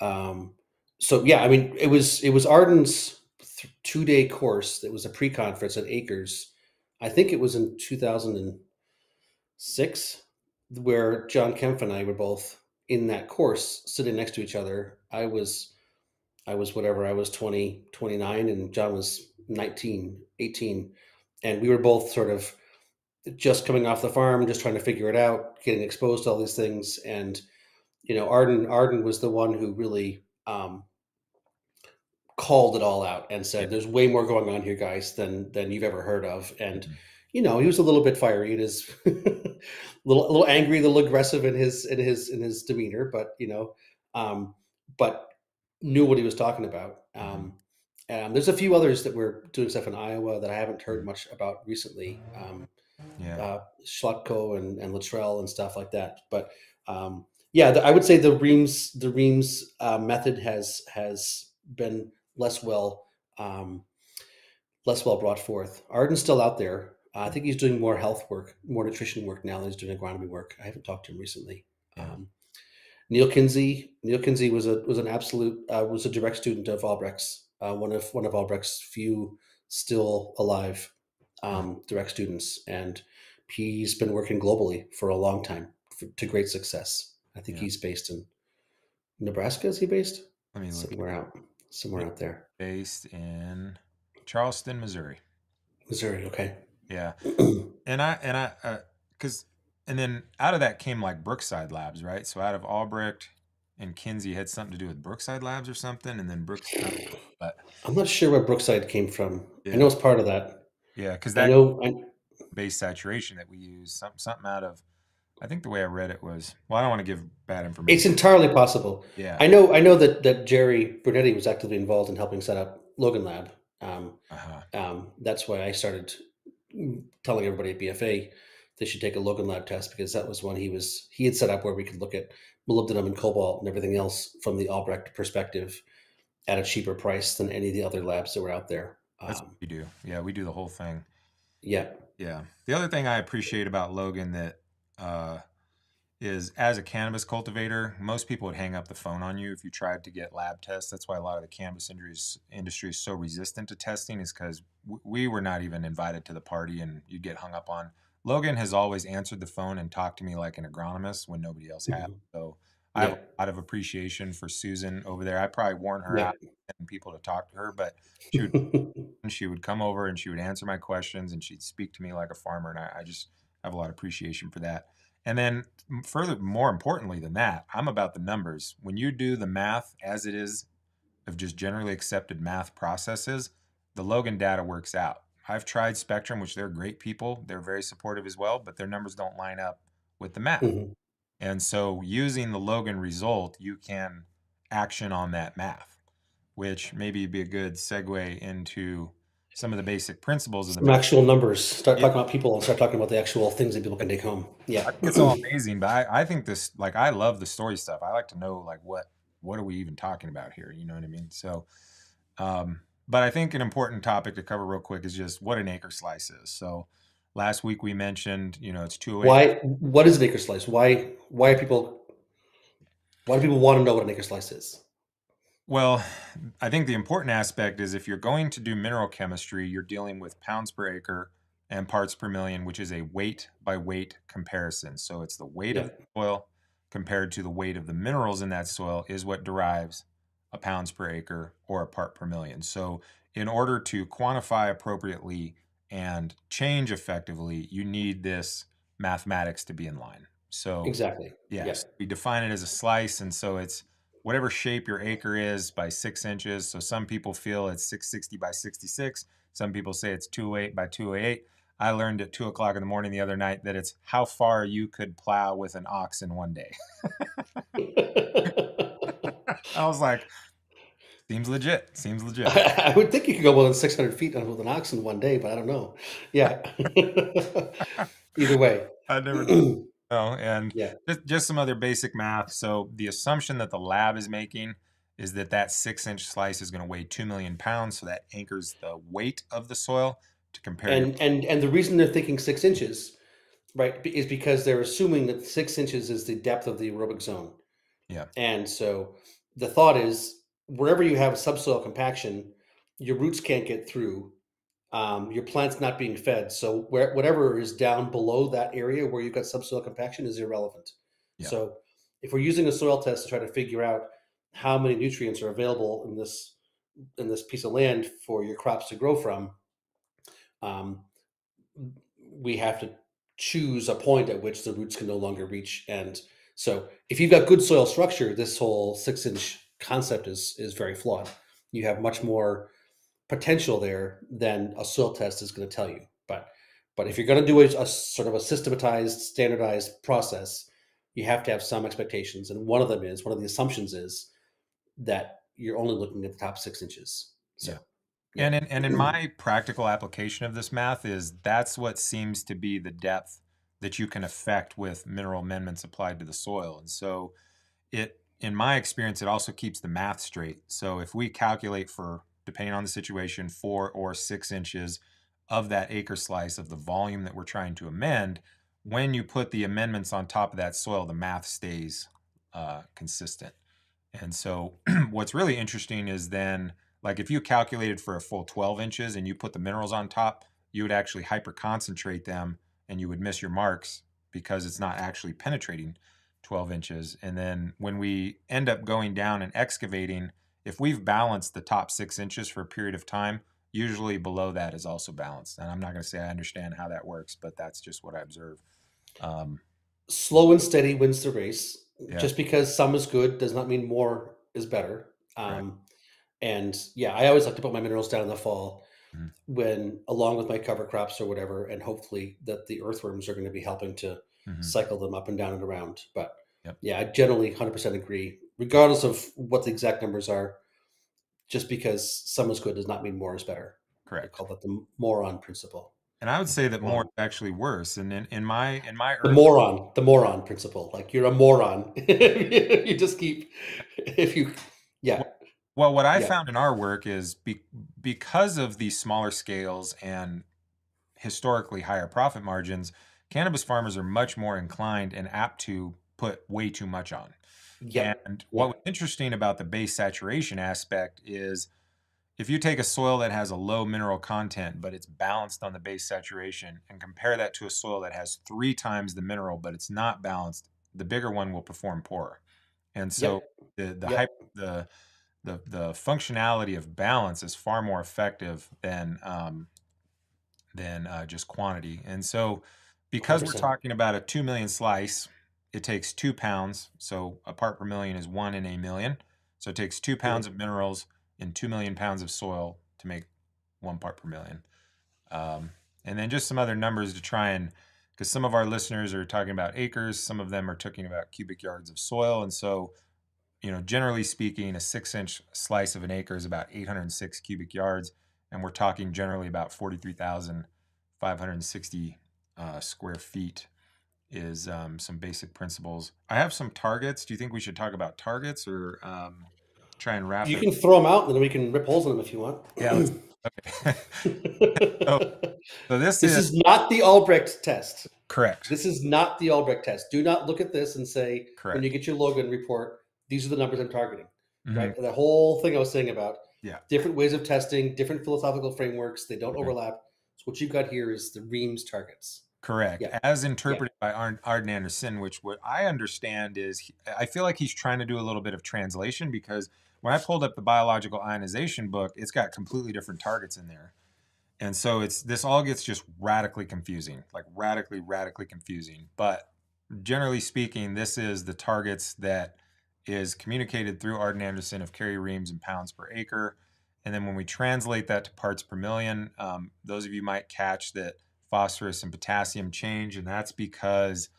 um, so yeah, I mean, it was it was Arden's th- two day course. That was a pre conference at Acres. I think it was in 2006 where John Kempf and I were both in that course, sitting next to each other. I was I was whatever I was 20 29 and John was 19 18 and we were both sort of just coming off the farm just trying to figure it out getting exposed to all these things. And you know arden arden was the one who really um, called it all out and said there's way more going on here guys than than you've ever heard of. And mhm, you know he was a little bit fiery in his little a little angry a little aggressive in his in his in his demeanor but you know um but knew what he was talking about um um, there's a few others that were doing stuff in Iowa that I haven't heard mhm, much about recently. Um, yeah, uh, Schlotko and, and Luttrell and stuff like that. But um, yeah, the, I would say the Reams the Reams uh, method has has been less well um, less well brought forth. Arden's still out there. I think he's doing more health work, more nutrition work now than he's doing agronomy work. I haven't talked to him recently. Um, Neil Kinsey. Neil Kinsey was a was an absolute uh, was a direct student of Albrecht's. Uh, one of one of Albrecht's few still alive um, direct students, and he's been working globally for a long time for, to great success. I think Yeah. he's based in Nebraska. Is he based I mean, somewhere out somewhere out there, Based in Charleston, Missouri. Missouri? Okay. Yeah. And I and I uh, cuz and then out of that came like Brookside Labs, right? So out of Albrecht and Kinsey had something to do with Brookside Labs or something and then Brooks but I'm not sure where Brookside came from. Yeah. I know it's part of that. yeah, cuz I know. I, base saturation that we use, something something out of I think the way I read it was well, I don't want to give bad information. it's entirely possible. yeah. I know. I know that that Jerry Brunetti was actively involved in helping set up Logan Lab. Um, uh-huh. um, that's why I started telling everybody at BFA they should take a Logan Lab test because that was one he was he had set up where we could look at molybdenum and cobalt and everything else from the Albrecht perspective at a cheaper price than any of the other labs that were out there. That's Um, what we do. Yeah, we do the whole thing. yeah, Yeah. The other thing I appreciate about Logan that uh, is as a cannabis cultivator, most people would hang up the phone on you if you tried to get lab tests. That's why a lot of the cannabis industry industry is so resistant to testing, is because we were not even invited to the party and you get hung up on. Logan has always answered the phone and talked to me like an agronomist when nobody else had. Mhm. So I have a lot of appreciation for Susan over there. I probably warned her yeah. out and people to talk to her, but she would she would come over and she would answer my questions and she'd speak to me like a farmer and I, I just have a lot of appreciation for that and then further more importantly than that i'm about the numbers. When you do the math as it is of just generally accepted math processes the logan data works out. I've tried spectrum which they're great people. They're very supportive as well but their numbers don't line up with the math. Mhm. and so using the logan result you can action on that math which maybe be a good segue into some of the basic principles of the Some actual numbers. Start Yeah. talking about people and start talking about the actual things that people can take home. Yeah. It's all amazing, but I, I think this like I love the story stuff. I like to know like what what are we even talking about here? You know what I mean? So um but I think an important topic to cover real quick is just what an acre slice is. So last week we mentioned, you know, it's 208 Why? What is an acre slice? Why? Why are people? Why do people want to know what an acre slice is? Well, I think the important aspect is if you're going to do mineral chemistry, you're dealing with pounds per acre and parts per million, which is a weight by weight comparison. So it's the weight of the soil compared to the weight of the minerals in that soil is what derives a pounds per acre or a part per million. So in order to quantify appropriately and change effectively, you need this mathematics to be in line. So Exactly. Yes, we define it as a slice, and so it's whatever shape your acre is by six inches. So some people feel it's 660 by 66. Some people say it's 208 by 208. I learned at two o'clock in the morning the other night that it's how far you could plow with an ox in one day. I was like, seems legit. Seems legit. I, I would think you could go more than 600 feet with an ox in one day, but I don't know. Yeah. Either way. I never And Yeah. just, just some other basic math. So the assumption that the lab is making is that that six inch slice is going to weigh two million pounds. So that anchors the weight of the soil to compare. your- And and and the reason they're thinking six inches, right, is because they're assuming that six inches is the depth of the aerobic zone. Yeah. And so the thought is wherever you have subsoil compaction, your roots can't get through. Um, your plant's not being fed. So where whatever is down below that area where you've got subsoil compaction is irrelevant. Yeah. So if we're using a soil test to try to figure out how many nutrients are available in this in this piece of land for your crops to grow from, um, we have to choose a point at which the roots can no longer reach. And so, if you've got good soil structure, this whole six inch concept is is very flawed. You have much more potential there than a soil test is going to tell you. But but if you're going to do a, a sort of a systematized, standardized process, you have to have some expectations. And one of them is one of the assumptions is that you're only looking at the top six inches. So Yeah. And in, and in my practical application of this math is that's what seems to be the depth that you can affect with mineral amendments applied to the soil. And so it in my experience it also keeps the math straight. So if we calculate for depending on the situation 4 or 6 inches of that acre slice of the volume that we're trying to amend, when you put the amendments on top of that soil, the math stays uh, consistent. And so what's really interesting is then like if you calculated for a full 12 inches and you put the minerals on top, you would actually hyperconcentrate them and you would miss your marks because it's not actually penetrating 12 inches. And then when we end up going down and excavating, if we've balanced the top six inches for a period of time, usually below that is also balanced. And I'm not going to say I understand how that works, but that's just what I observe. Um, Slow and steady wins the race. Yeah. Just because some is good does not mean more is better. Right. Um, and yeah, I always like to put my minerals down in the fall Mhm. when, along with my cover crops or whatever, and hopefully that the earthworms are going to be helping to Mhm. cycle them up and down and around. But Yep. yeah, I generally 100% agree, regardless of what the exact numbers are. Just because some is good does not mean more is better. I correct. call that the moron principle. And I would say that more is actually worse. And in, in my in my The moron, the moron principle. Like you're a moron. you just keep if you yeah. Well, what I Yeah. found in our work is be, because of these smaller scales and historically higher profit margins, cannabis farmers are much more inclined and apt to put way too much on. Yeah. And what was interesting about the base saturation aspect is if you take a soil that has a low mineral content, but it's balanced on the base saturation, and compare that to a soil that has three times the mineral, but it's not balanced, the bigger one will perform poorer. And so the the Yep. hype the the the functionality of balance is far more effective than um, than uh, just quantity. And so because we're talking about a two million slice, it takes two pounds. So a part per million is one in a million. So it takes two pounds of minerals in two million pounds of soil to make one part per million. Um, and then just some other numbers to try and because some of our listeners are talking about acres, some of them are talking about cubic yards of soil, and so you know, generally speaking, a six inch slice of an acre is about 806 cubic yards, and we're talking generally about 43,560 uh, square feet. Is um, some basic principles. I have some targets. Do you think we should talk about targets or um, try and wrap You it? can throw them out and then we can rip holes in them if you want. Yeah, Okay. so this, is this is, is not the Albrecht test. correct. This is not the Albrecht test. Do not look at this and say Correct. when you get your Logan report, these are the numbers I'm targeting. Mhm. Right? The whole thing I was saying about Yeah. different ways of testing, different philosophical frameworks, they don't Mhm. overlap. So what you've got here is the Reams targets. Correct. Yeah. As interpreted by Ar- Arden Anderson, which what I understand is, he- I feel like he's trying to do a little bit of translation because when I pulled up the biological ionization book, it's got completely different targets in there. And so it's this all gets just radically confusing, like radically, radically confusing. But generally speaking, this is the targets that is communicated through Arden Anderson of Carey Reams and pounds per acre. And then when we translate that to parts per million, um, those of you might catch that phosphorus and potassium change, and that's because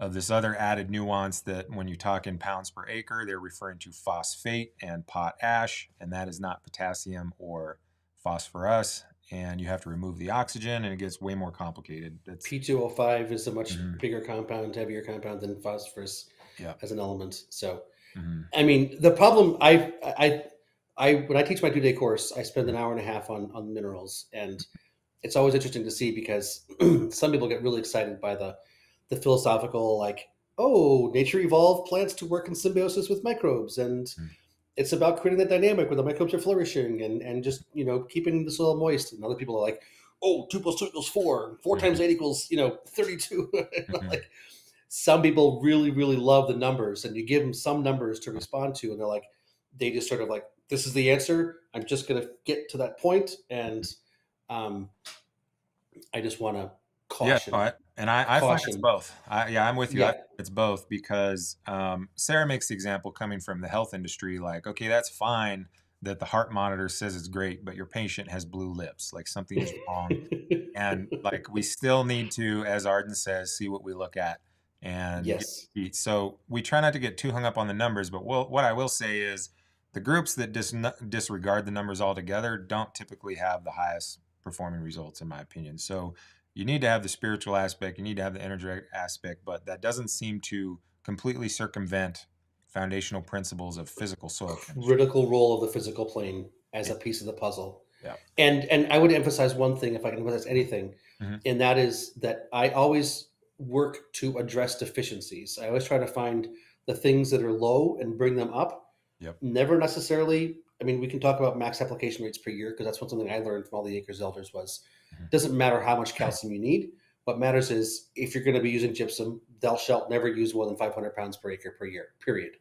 of this other added nuance that when you talk in pounds per acre, they're referring to phosphate and potash, and that is not potassium or phosphorus. And you have to remove the oxygen, and it gets way more complicated. That's P2O5 is a much Mhm. bigger compound, heavier compound than phosphorus Yeah. as an element. So, mhm, I mean, the problem I I I when I teach my two day course, I spend an hour and a half on on minerals, and it's always interesting to see because some people get really excited by the the philosophical like, oh, nature evolved plants to work in symbiosis with microbes, and Mm. it's about creating that dynamic where the microbes are flourishing and and just you know keeping the soil moist. And other people are like, oh, two plus two equals four, four Mhm. times eight equals you know thirty two. Mhm. like some people really really love the numbers and you give them some numbers to respond to and they're like they just sort of like this is the answer i'm just going to get to that point and um i just want to Yeah, caution I- and I, I find it's both. I, yeah, I'm with you. I Yeah. it's both because um, Sara makes the example coming from the health industry, like, okay, that's fine that the heart monitor says it's great, but your patient has blue lips, like something is wrong. and like we still need to, as Arden says, see what we look at. And yes. So we try not to get too hung up on the numbers, but we'll, what I will say is the groups that dis- disregard the numbers altogether don't typically have the highest performing results, in my opinion. So you need to have the spiritual aspect, you need to have the energetic aspect, but that doesn't seem to completely circumvent foundational principles of physical soil chemistry. critical role of the physical plane as a piece of the puzzle Yeah. and and i would emphasize one thing if i can emphasize anything Mhm. and that is that i always work to address deficiencies i always try to find the things that are low and bring them up Yep. never necessarily I mean, we can talk about max application rates per year because that's one something I learned from all the acres elders was Mhm. it doesn't matter how much calcium you need. What matters is if you're going to be using gypsum, thou shalt never use more than 500 pounds per acre per year. Period.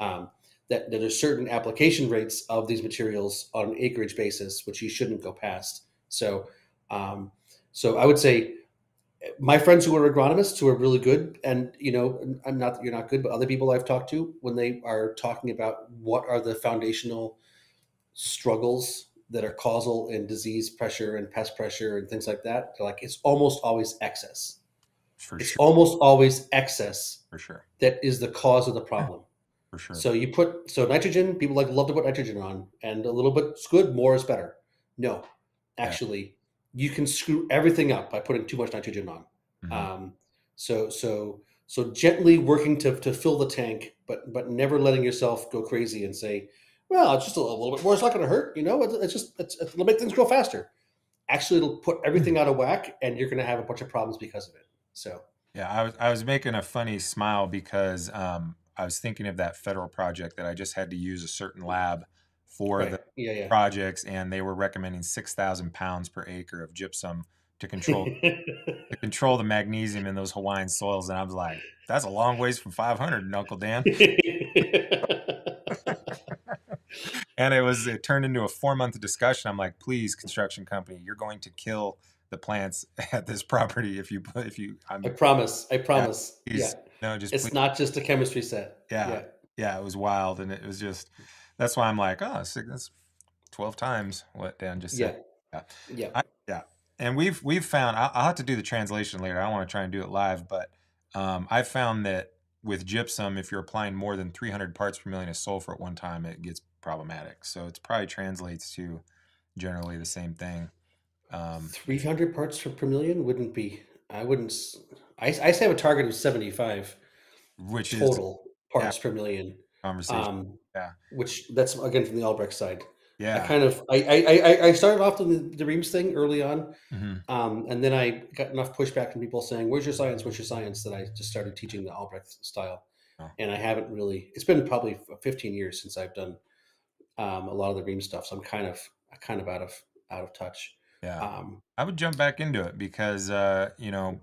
Um, that, that there's certain application rates of these materials on an acreage basis which you shouldn't go past. So, um, so I would say my friends who are agronomists who are really good and you know i'm not that you're not good but other people i've talked to when they are talking about what are the foundational struggles that are causal in disease pressure and pest pressure and things like that they're like it's almost always excess For it's sure. almost always excess For sure. that is the cause of the problem For sure. so you put so nitrogen people like love to put nitrogen on and a little bit's good more is better no actually you can screw everything up by putting too much nitrogen on Mhm. um, so so so gently working to to fill the tank, but but never letting yourself go crazy and say, well, it's just a little bit more. It's not going to hurt, you know. It's, it's just it's, it'll make things grow faster. Actually, it'll put everything out of whack, and you're going to have a bunch of problems because of it. So Yeah, I was I was making a funny smile because um, I was thinking of that federal project that I just had to use a certain lab for right, the yeah, yeah. projects, and they were recommending six thousand pounds per acre of gypsum to control to control the magnesium in those Hawaiian soils, and I was like, that's a long ways from five hundred, Uncle Dan. And it was it turned into a four month discussion. I'm like, please, construction company, you're going to kill the plants at this property if you put if you I'm I promise. I promise. Yeah, please, no just it's please. not just a chemistry set. Yeah. yeah. yeah, it was wild, and it was just that's why I'm like, oh, six, that's twelve times what Dan just said. Yeah. Yeah. I, yeah, and we've we've found I'll, I'll have to do the translation later. I don't want to try and do it live, but um, I've found that with gypsum, if you're applying more than 300 parts per million of sulfur at one time, it gets problematic. So it's probably translates to generally the same thing. Um, 300 parts per, per million wouldn't be, I wouldn't, I say have a target of 75 which is total parts per million. conversation. Um, Yeah. Which that's again from the Albrecht side. I yeah. kind of, I, I, I, I started off with the, the Reams thing early on. hmm Um, and then I got enough pushback from people saying, "Where's your science? Where's your science?" That I just started teaching the Albrecht style, Oh. and I haven't really. It's been probably 15 years since I've done um, a lot of the Ream stuff, so I'm kind of kind of out of out of touch. Yeah. Um, I would jump back into it because uh, you know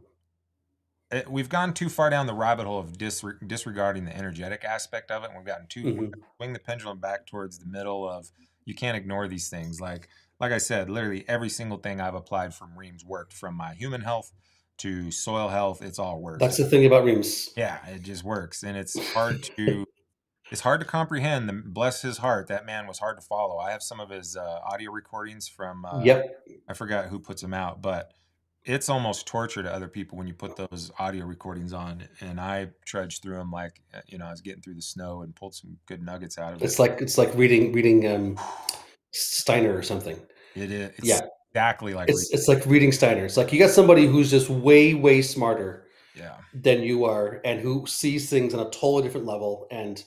it, we've gone too far down the rabbit hole of disre- disregarding the energetic aspect of it. And we've gotten too mhm. swing the pendulum back towards the middle of you can't ignore these things. Like like I said, literally every single thing I've applied from Reams worked from my human health to soil health. It's all worked. That's the thing about Reams. yeah, it just works, and it's hard to it's hard to comprehend. The, bless his heart, that man was hard to follow. I have some of his uh, audio recordings from. Uh, Yep. I forgot who puts them out, but it's almost torture to other people when you put those audio recordings on. And I trudged through them like uh, you know I was getting through the snow and pulled some good nuggets out of It's it. like it's like reading reading um, Steiner or something. It is it's Yeah. exactly like It's it's like reading Steiner. It's like you got somebody who's just way way smarter yeah than you are, and who sees things on a totally different level, and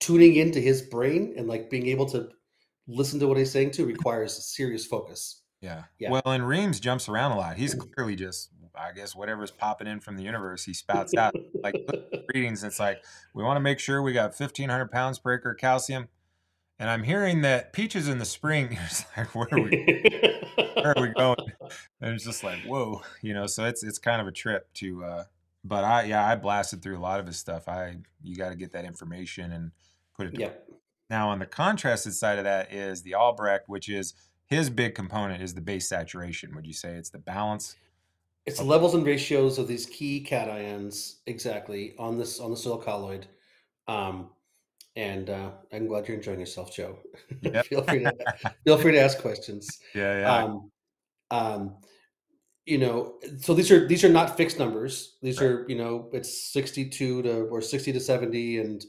tuning into his brain and like being able to listen to what he's saying too requires serious focus. yeah. Yeah. Well, and Reams jumps around a lot. He's clearly just I guess whatever's popping in from the universe, he spouts out. Like readings, it's like we want to make sure we got fifteen hundred pounds per acre of calcium. And I'm hearing that peaches in the spring. It's like where are we where are we going? And it's just like, whoa, you know, so it's it's kind of a trip to uh but I yeah, I blasted through a lot of his stuff. I you got to get that information and put it to yeah, Now on the contrasted side of that is the Albrecht, which is his big component is the base saturation. Would you say it's the balance? it's the levels and ratios of these key cations exactly on this on the soil colloid. Um, and uh, I'm glad you're enjoying yourself, Joe. Yep. feel free to feel free to ask questions. Yeah, yeah. um, um, you know, so these are these are not fixed numbers. These Right. are you know it's sixty two to or sixty to seventy, and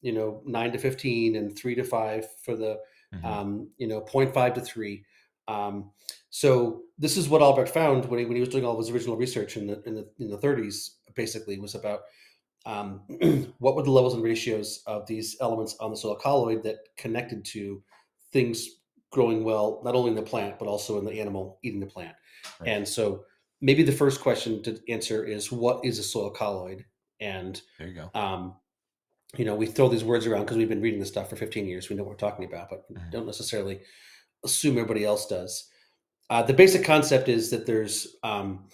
you know nine to fifteen, and three to five for the Mhm. um, you know 0.5 to three. Um, so this is what Albrecht found when he when he was doing all of his original research in the in the in the 30s. Basically, was about um, what were the levels and ratios of these elements on the soil colloid that connected to things growing well, not only in the plant, but also in the animal eating the plant. Right. And so maybe the first question to answer is what is a soil colloid? And there you go. um, you know, we throw these words around because we've been reading this stuff for 15 years. We know what we're talking about, but Mhm. don't necessarily assume everybody else does. Uh, the basic concept is that there's, um,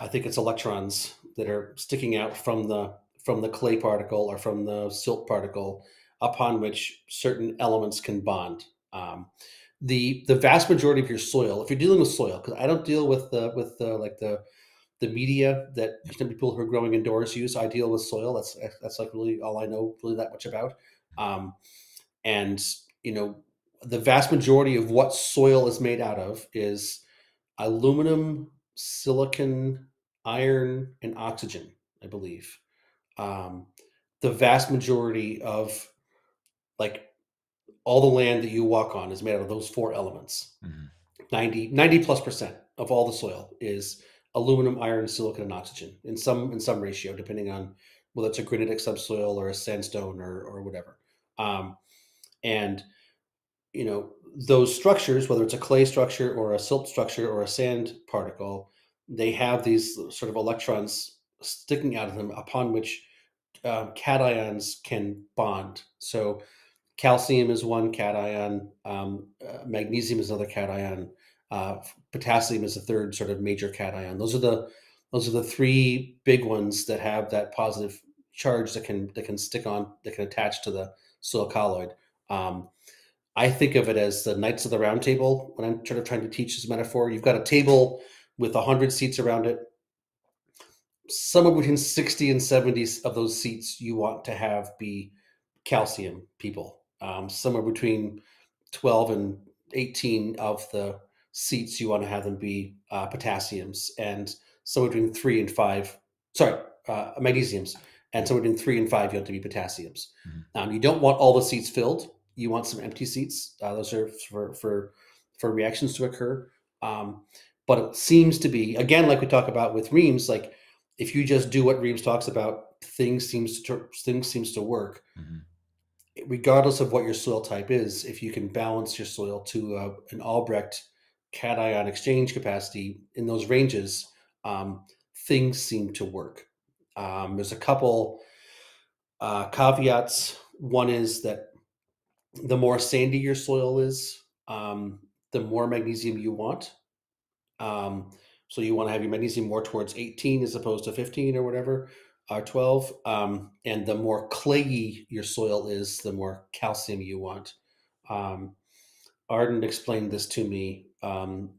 I think it's electrons that are sticking out from the from the clay particle or from the silt particle upon which certain elements can bond. Um, the the vast majority of your soil, if you're dealing with soil, because I don't deal with the with the like the the media that people who are growing indoors use. I deal with soil. That's that's like really all I know really that much about. Um, and you know, the vast majority of what soil is made out of is aluminum, silicon, iron, and oxygen. I believe um, the vast majority of like all the land that you walk on is made out of those four elements. Mhm. 90, 90 plus percent of all the soil is aluminum, iron, silicon, and oxygen in some in some ratio, depending on whether it's a granitic subsoil or a sandstone or or whatever. Um, and you know those structures, whether it's a clay structure or a silt structure or a sand particle, they have these sort of electrons sticking out of them upon which um, cations can bond. So calcium is one cation, um, uh, magnesium is another cation, uh, potassium is the third sort of major cation. Those are the those are the three big ones that have that positive charge that can that can stick on that can attach to the soil colloid. Um, I think of it as the Knights of the Round Table when I'm sort of trying to teach this metaphor. You've got a table with a hundred seats around it. Somewhere between 60 and 70 of those seats you want to have be calcium people. Um, somewhere between 12 and 18 of the seats you want to have them be uh, potassiums and somewhere between three and five, sorry, uh, magnesiums, and somewhere between three and five you want to be potassiums. Mhm. Um, you don't want all the seats filled. You want some empty seats. Uh, those are for for for reactions to occur. Um, but it seems to be again, like we talk about with Reams, like if you just do what Reams talks about, things seems to things seems to work Mhm. regardless of what your soil type is, if you can balance your soil to uh, an Albrecht cation exchange capacity in those ranges, um, things seem to work. Um, there's a couple uh, caveats. One is that the more sandy your soil is, um, the more magnesium you want. Um, so you want to have your magnesium more towards 18 as opposed to 15 or whatever, or 12. Um, and the more clayey your soil is, the more calcium you want. Um, Arden explained this to me um,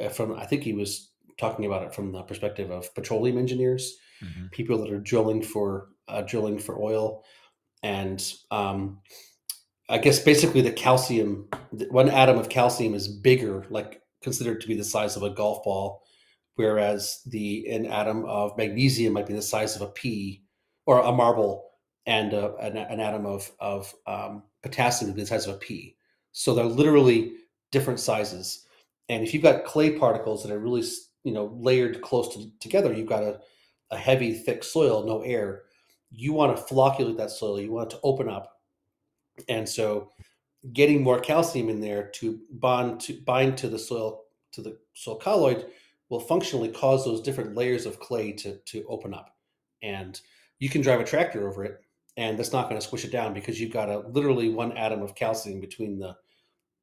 uh, from, I think he was talking about it from the perspective of petroleum engineers, Mhm. people that are drilling for uh, drilling for oil, and um, I guess basically the calcium, one atom of calcium is bigger, like considered to be the size of a golf ball, whereas the an atom of magnesium might be the size of a pea or a marble, and uh, an, an atom of of um, potassium would be the size of a pea. So they're literally different sizes. And if you've got clay particles that are really you know layered close to, together, you've got a, a heavy, thick soil, no air. You want to flocculate that soil. You want it to open up and so getting more calcium in there to bond to bind to the soil to the soil colloid will functionally cause those different layers of clay to to open up and you can drive a tractor over it and that's not going to squish it down because you've got a literally one atom of calcium between the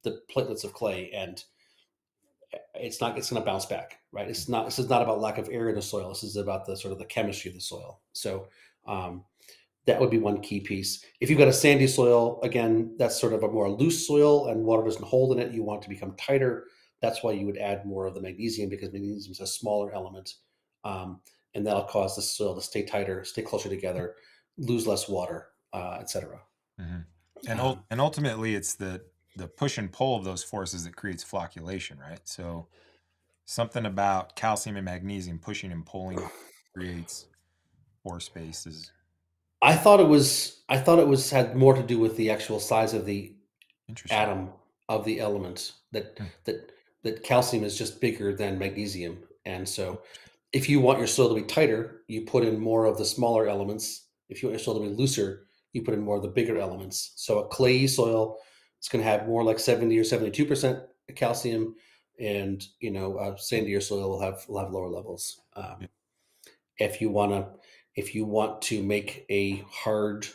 the platelets of clay and it's not it's going to bounce back right it's not this is not about lack of air in the soil this is about the sort of the chemistry of the soil so um, that would be one key piece. If you've got a sandy soil, again, that's sort of a more loose soil and water doesn't hold in it. You want to become tighter. That's why you would add more of the magnesium because magnesium is a smaller element. Um, and that'll cause the soil to stay tighter, stay closer together, lose less water, uh, etc. Mhm. And Um, and ultimately, it's the the push and pull of those forces that creates flocculation, right? So something about calcium and magnesium pushing and pulling creates pore spaces. I thought it was I thought it was had more to do with the actual size of the atom of the element that Hmm. that that calcium is just bigger than magnesium and so if you want your soil to be tighter you put in more of the smaller elements if you want your soil to be looser you put in more of the bigger elements so a clayey soil is going to have more like 70 or 72 percent calcium and you know a sandier soil will have will have lower levels um, if you want to if you want to make a hard,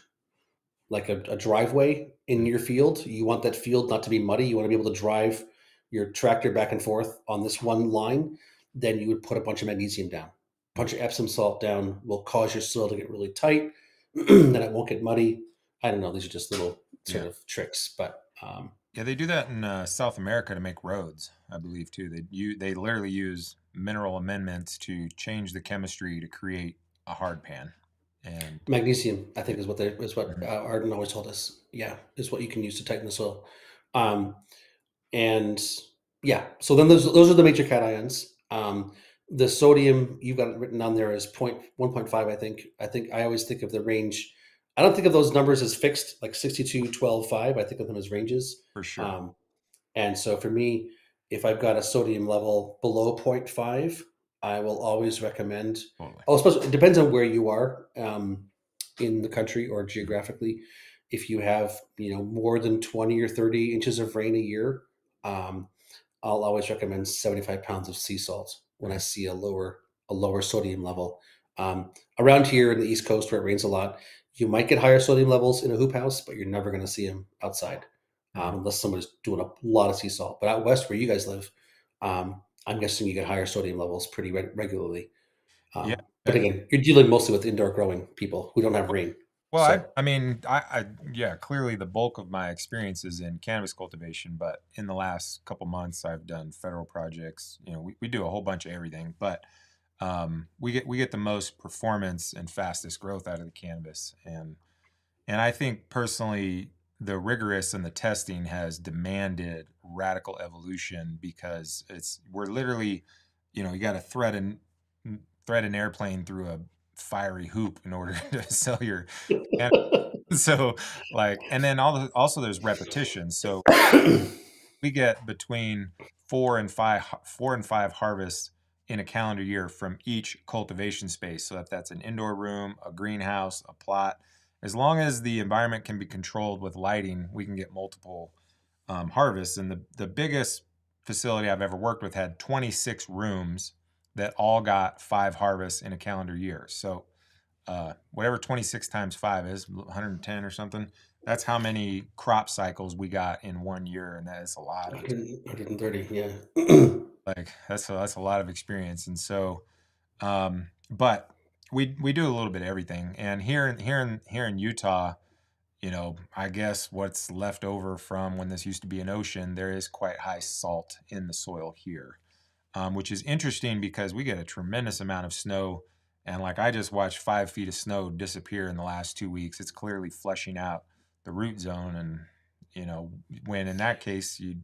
like a, a driveway in your field, you want that field not to be muddy. You want to be able to drive your tractor back and forth on this one line. Then you would put a bunch of magnesium down. A bunch of Epsom salt down will cause your soil to get really tight. then it won't get muddy. I don't know. These are just little sort Yeah. of tricks, but um, Yeah, they do that in uh, South America to make roads, I believe too. They you they literally use mineral amendments to change the chemistry to create a hard pan. And magnesium, I think, is what they is what Mhm. uh, Arden always told us. Yeah, is what you can use to tighten the soil. Um, and yeah, so then those those are the major cations. Um, the sodium you've got it written on there is point one point five. I think. I think I always think of the range. I don't think of those numbers as fixed, like 62, 12, 5. I think of them as ranges. for sure. Um, and so for me, if I've got a sodium level below 0.5, I will always recommend. Oh, especially it depends on where you are um, in the country or geographically. If you have you know more than twenty or thirty inches of rain a year, um, I'll always recommend seventy five pounds of sea salt when I see a lower a lower sodium level. Um, around here in the East Coast where it rains a lot, you might get higher sodium levels in a hoop house, but you're never going to see them outside um, unless somebody's doing a lot of sea salt. But out west where you guys live, um, I'm guessing you get higher sodium levels pretty re- regularly. Um, Yeah. But again, you're dealing mostly with indoor growing people who don't have rain. Well, So- I, I mean, I, I, yeah, clearly the bulk of my experience is in cannabis cultivation, but in the last couple months, I've done federal projects. You know, we, we do a whole bunch of everything, but um, we get we get the most performance and fastest growth out of the cannabis, and and I think personally, the rigorous and the testing has demanded radical evolution because it's we're literally, you know, you got to thread an thread an airplane through a fiery hoop in order to sell your so like and then all the, also there's repetition. So we get between four and five four and five harvests in a calendar year from each cultivation space. So if that's an indoor room a greenhouse a plot as long as the environment can be controlled with lighting we can get multiple um, harvests. And the, the biggest facility i've ever worked with had 26 rooms that all got five harvests in a calendar year. So uh, whatever 26 times 5 is 110 or something that's how many crop cycles we got in one year and that is a lot. 130, yeah. like that's a, that's a lot of experience and so um, but we we do a little bit of everything and here in here in here in Utah you know I guess what's left over from when this used to be an ocean there is quite high salt in the soil here um, which is interesting because we get a tremendous amount of snow and like I just watched five feet of snow disappear in the last two weeks. It's clearly flushing out the root zone, and you know when in that case you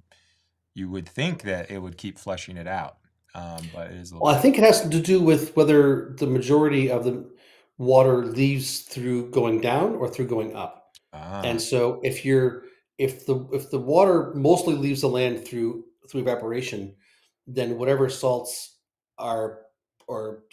you would think that it would keep flushing it out, um, but it is. A little Well, I think it has to do with whether the majority of the water leaves through going down or through going up. ah, And so if you're if the if the water mostly leaves the land through through evaporation, then whatever salts are or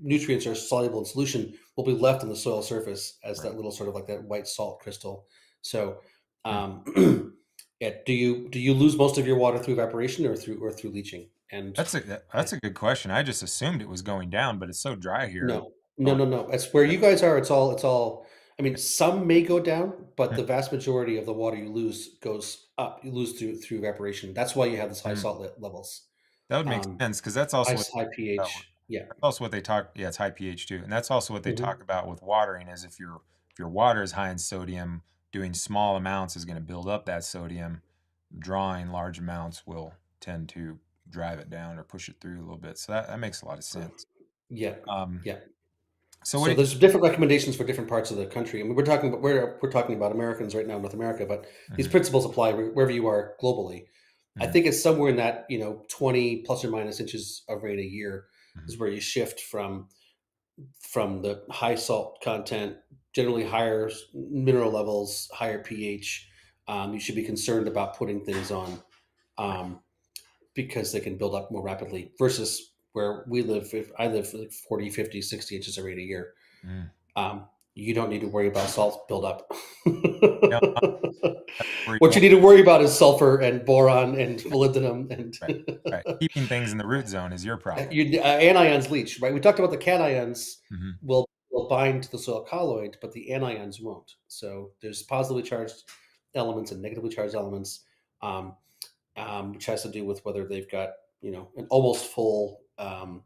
nutrients are soluble in solution will be left on the soil surface as that little sort of like that white salt crystal. So Hmm. um yeah, do you do you lose most of your water through evaporation or through or through leaching? And that's a that's a good question. I just assumed it was going down, but it's so dry here. No, no, no, no. It's where you guys are. It's all. It's all. I mean, some may go down, but the vast majority of the water you lose goes up. You lose through through evaporation. That's why you have this high Mm. salt le- levels. That would make Um, sense because that's also High, what, high pH. Yeah. that's also what they talk. Yeah, it's high pH too, and that's also what they Mhm. talk about with watering. Is if your if your water is high in sodium, doing small amounts is going to build up that sodium. Drawing large amounts will tend to drive it down or push it through a little bit. So that, that makes a lot of sense. Yeah. Um, Yeah. So So, there's different recommendations for different parts of the country. I mean, we're talking about we're we're talking about Americans right now, North America, but these Mhm, principles apply wherever you are globally. I Mhm. think it's somewhere in that you know 20 plus or minus inches of rain a year Mhm. is where you shift from from the high salt content, generally higher mineral levels, higher pH. Um, you should be concerned about putting things on um, because they can build up more rapidly versus where we live. If I live like 40, 50, 60 inches of rain a year, Mm. um, you don't need to worry about salt buildup. Where what you need to worry about is sulfur and boron and molybdenum and right, keeping things in the root zone is your problem. you, uh, anions leach, right? We talked about the cations Mhm. will, will bind to the soil colloid, but the anions won't. So there's positively charged elements and negatively charged elements, um, um, which has to do with whether they've got you know an almost full um,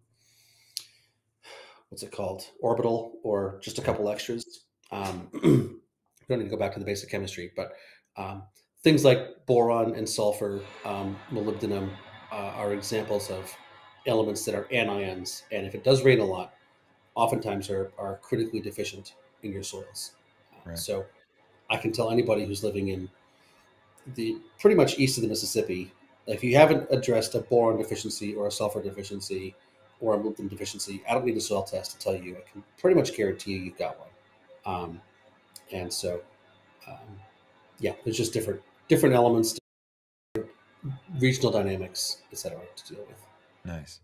what's it called orbital or just a couple extras. Um, don't need to go back to the basic chemistry, but um, things like boron and sulfur, um, molybdenum uh, are examples of elements that are anions, and if it does rain a lot, oftentimes are, are critically deficient in your soils. Right. So I can tell anybody who's living in the pretty much east of the Mississippi, if you haven't addressed a boron deficiency or a sulfur deficiency or a molybdenum deficiency, I don't need a soil test to tell you. I can pretty much guarantee you you've got one. Um, and so, um, yeah, there's just different different elements, different regional dynamics, et cetera, to deal with. Nice.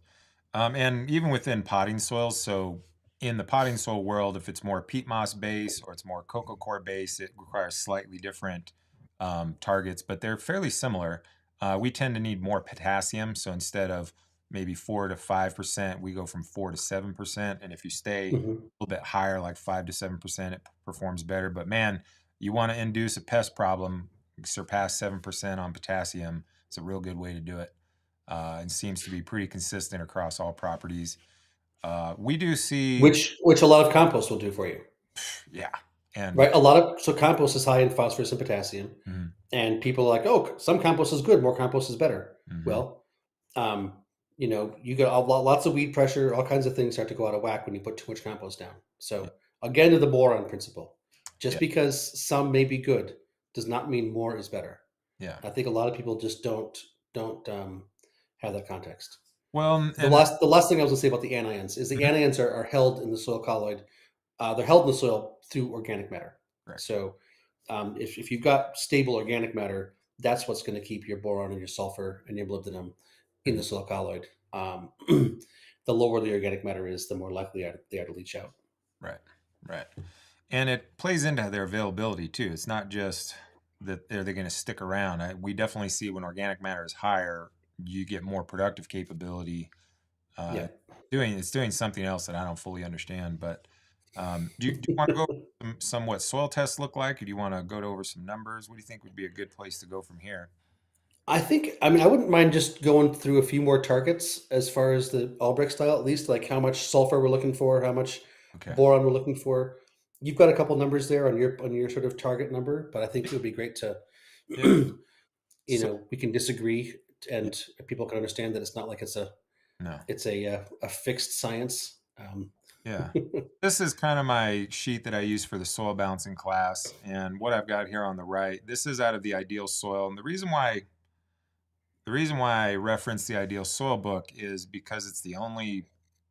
Um, and even within potting soils, so in the potting soil world, if it's more peat moss base or it's more coco coir base, it requires slightly different um, targets, but they're fairly similar. Uh, we tend to need more potassium, so instead of maybe four to five percent, we go from four to seven percent. And if you stay mm-hmm. a little bit higher, like five to seven percent, it performs better. But man, you want to induce a pest problem, surpass seven percent on potassium. It's a real good way to do it, uh, and seems to be pretty consistent across all properties. Uh, we do see which which a lot of compost will do for you. Yeah, and right, a lot of so compost is high in phosphorus and potassium, mm-hmm. and people are like, oh, some compost is good, more compost is better. Mm-hmm. Well, um, you know, you get lots of weed pressure, all kinds of things start to go out of whack when you put too much compost down. So again, to the boron principle, just yeah. because some may be good does not mean more is better. Yeah, I think a lot of people just don't don't um, have that context. Well, the last the last thing I was going to say about the anions is the mm-hmm. anions are, are held in the soil colloid. Uh, they're held in the soil through organic matter. Right. So um, if if you've got stable organic matter, that's what's going to keep your boron and your sulfur and your molybdenum in the soil colloid. Um, the lower the organic matter is, the more likely they are to leach out. Right, right. And it plays into their availability too. It's not just that are they going to stick around. I, we definitely see when organic matter is higher, you get more productive capability. Uh, yeah. Doing it's doing something else that I don't fully understand. But um, do, you, do you want to go some, some what soil tests look like? Or do you want to go over some numbers? What do you think would be a good place to go from here? I think, I mean, I wouldn't mind just going through a few more targets as far as the Albrecht style, at least, like how much sulfur we're looking for, how much okay. boron we're looking for. You've got a couple numbers there on your on your sort of target number, but I think it would be great to, you so, know, we can disagree and people can understand that it's not like it's a no, it's a a, uh, a fixed science. Um, yeah, this is kind of my sheet that I use for the soil balancing class, and what I've got here on the right. This is out of the ideal soil, and the reason why the reason why I reference the Ideal Soil book is because it's the only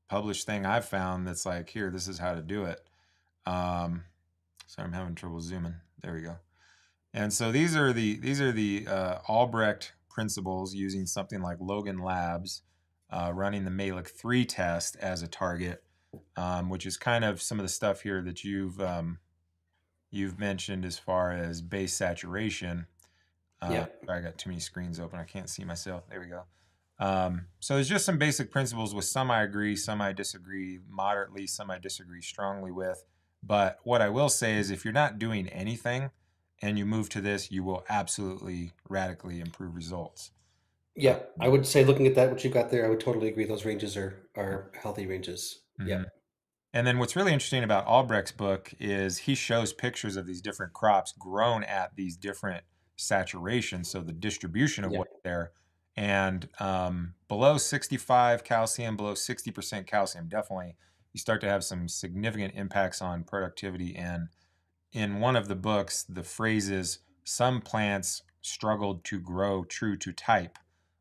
published thing I've found that's like, here, this is how to do it. Um, sorry, I'm having trouble zooming. There we go. And so these are the these are the uh, Albrecht principles using something like Logan Labs, uh, running the Mehlich 3 test as a target, um, which is kind of some of the stuff here that you've um, you've mentioned as far as base saturation. Uh, yeah. I got too many screens open. I can't see myself. There we go. Um, so there's just some basic principles with some I agree, some I disagree moderately, some I disagree strongly with. But what I will say is if you're not doing anything and you move to this, you will absolutely radically improve results. Yeah, I would say looking at that, what you've got there, I would totally agree. Those ranges are are healthy ranges. Mm-hmm. Yeah. And then what's really interesting about Albrecht's book is he shows pictures of these different crops grown at these different saturation, so the distribution of yeah. what's there. And um, below 65 calcium, below 60% calcium, definitely you start to have some significant impacts on productivity. And in one of the books, the phrase is some plants struggled to grow true to type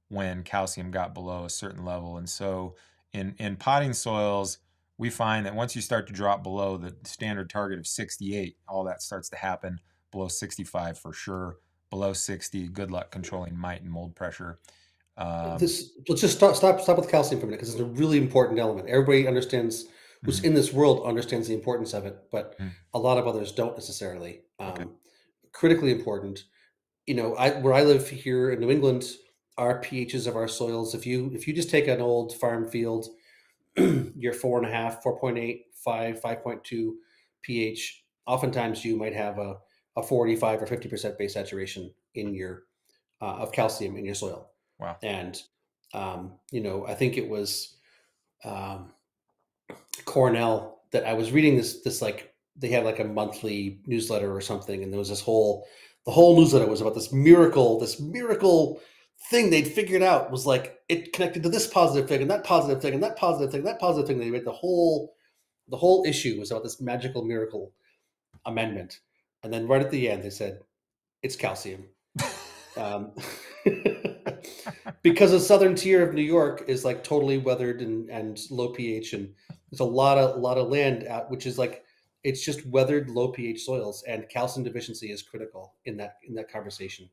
when calcium got below a certain level. And so in, in potting soils, we find that once you start to drop below the standard target of 68, all that starts to happen below 65 for sure below 60. Good luck controlling mite and mold pressure. Um, this let's just stop stop stop with calcium for a minute because it's a really important element. Everybody understands who's mm-hmm. in this world understands the importance of it, but mm-hmm. a lot of others don't necessarily. Um, okay. Critically important. You know, I where I live here in New England, our pHs of our soils. If you if you just take an old farm field, you're four and a half, 4.8, 5, 5.2 pH, oftentimes you might have a, a 45 or 50% base saturation in your uh, of calcium in your soil. Wow. And um, you know, I think it was um, Cornell that I was reading this this like they had like a monthly newsletter or something, and there was this whole the whole newsletter was about this miracle, this miracle thing they'd figured out was like it connected to this positive thing and that positive thing and that positive thing, and that positive thing. They made the whole the whole issue was about this magical miracle amendment, and then right at the end they said it's calcium. um, because the southern tier of New York is like totally weathered and, and low pH, and there's a lot of a lot of land out, which is like it's just weathered low pH soils, and calcium deficiency is critical in that in that conversation.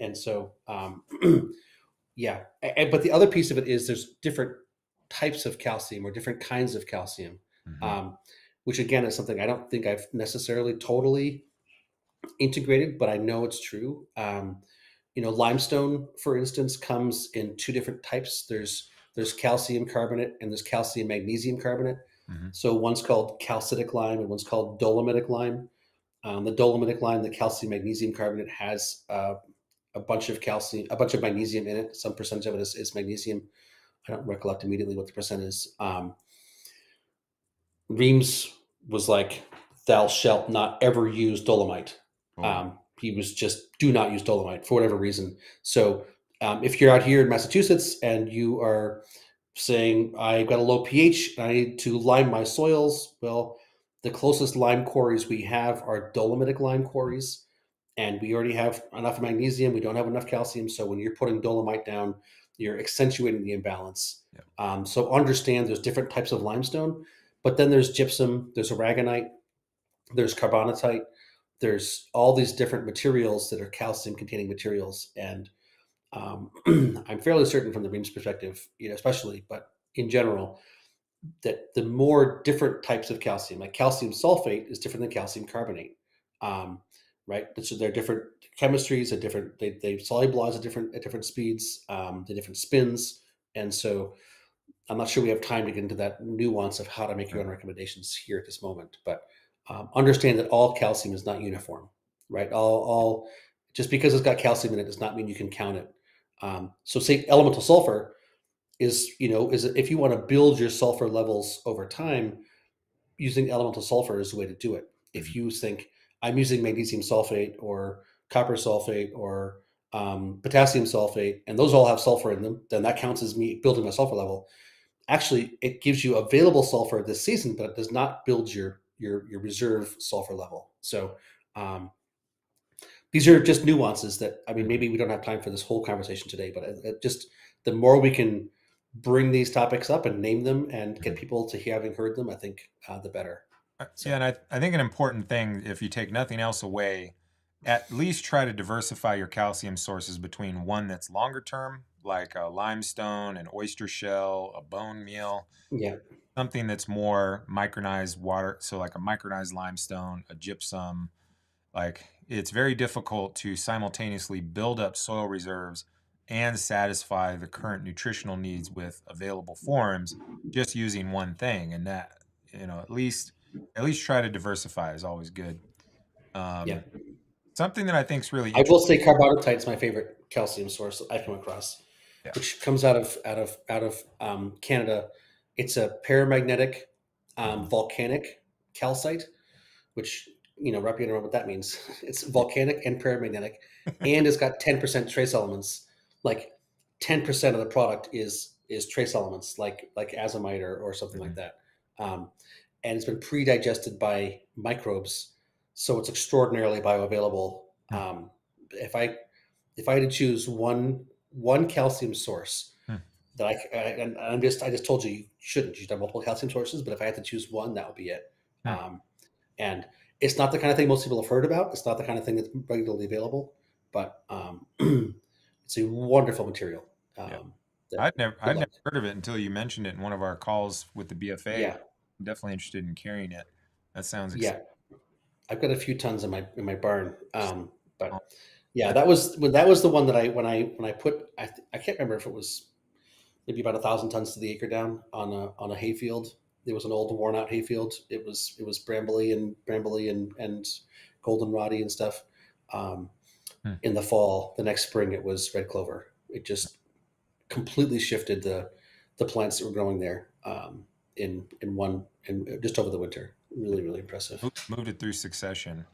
And so, um, yeah, and, but the other piece of it is there's different types of calcium or different kinds of calcium, mm-hmm. um, which again is something I don't think I've necessarily totally integrated, but I know it's true. Um, you know, limestone, for instance, comes in two different types. There's there's calcium carbonate and there's calcium magnesium carbonate. Mm-hmm. So one's called calcitic lime and one's called dolomitic lime. Um, the dolomitic lime, the calcium magnesium carbonate, has uh, a bunch of calcium, a bunch of magnesium in it. Some percentage of it is, is magnesium. I don't recollect immediately what the percent is. Um, Reams was like, "Thou shalt not ever use dolomite." Oh. Um, he was just do not use dolomite for whatever reason. So um, if you're out here in Massachusetts and you are saying I've got a low pH and I need to lime my soils, well, the closest lime quarries we have are dolomitic lime quarries, and we already have enough magnesium. We don't have enough calcium, so when you're putting dolomite down, you're accentuating the imbalance. Um, so understand there's different types of limestone, but then there's gypsum, there's aragonite, there's carbonatite, there's all these different materials that are calcium containing materials and um, i'm fairly certain from the Reams perspective you know especially but in general that the more different types of calcium like calcium sulfate is different than calcium carbonate um, right? So they're different chemistries at different they, they solubilize at different at different speeds um, the different spins. And so i'm not sure we have time to get into that nuance of how to make your own recommendations here at this moment but um, understand that all calcium is not uniform, right? All, all just because it's got calcium in it does not mean you can count it. Um, so, say elemental sulfur is, you know, is if you want to build your sulfur levels over time, using elemental sulfur is the way to do it. If mm-hmm. you think I'm using magnesium sulfate or copper sulfate or um, potassium sulfate, and those all have sulfur in them, then that counts as me building my sulfur level. Actually, it gives you available sulfur this season, but it does not build your your your reserve sulfur level. So um, these are just nuances that I mean, maybe we don't have time for this whole conversation today, but it, it just the more we can bring these topics up and name them and get people to having heard them, I think uh, the better. So. Yeah, and I, I think an important thing, if you take nothing else away, at least try to diversify your calcium sources between one that's longer term, like a limestone, an oyster shell, a bone meal. Yeah something that's more micronized water, so like a micronized limestone, a gypsum, like it's very difficult to simultaneously build up soil reserves and satisfy the current nutritional needs with available forms just using one thing and that you know at least at least try to diversify is always good. Um, yeah. something that i think is really i will say carbonatite is my favorite calcium source i've come across yeah. which comes out of out of out of um, canada it's a paramagnetic um, volcanic calcite, which you know, wrap your around what that means. It's volcanic and paramagnetic, and it's got ten percent trace elements. Like ten percent of the product is is trace elements, like like azomite or, or something mm-hmm. like that. Um, and it's been pre-digested by microbes, so it's extraordinarily bioavailable. Um, if I if I had to choose one one calcium source that I, I and I'm just I just told you you shouldn't. You should have multiple calcium sources, but if I had to choose one, that would be it. Hmm. Um, and it's not the kind of thing most people have heard about. It's not the kind of thing that's regularly available, but um, it's a wonderful material. Um, yeah. I've never I'd never heard of it until you mentioned it in one of our calls with the BFA. Yeah. I'm definitely interested in carrying it. That sounds exciting. yeah. I've got a few tons in my in my barn, um, but yeah, that was when that was the one that I when I when I put I I can't remember if it was maybe about a thousand tons to the acre down on a on a hayfield it was an old worn out hayfield. It was it was brambly and brambly and and goldenroddy and stuff. Um, hmm. In the fall, the next spring, it was red clover. It just completely shifted the the plants that were growing there um, in in one in just over the winter. Really, really impressive. Moved it through succession.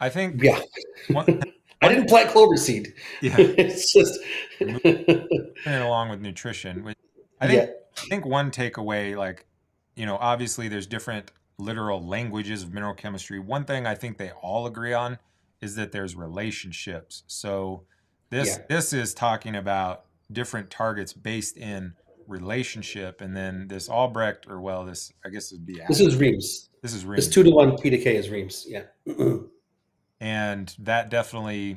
I think. Yeah. One, I didn't plant clover seed. Yeah. it's just it along with nutrition. I think yeah. I think one takeaway, like, you know, obviously there's different literal languages of mineral chemistry. One thing I think they all agree on is that there's relationships. So this yeah. this is talking about different targets based in relationship, and then this Albrecht or well, this I guess would be this is Reams. This is Reams. This two to one P to K is Reams. Yeah. and that definitely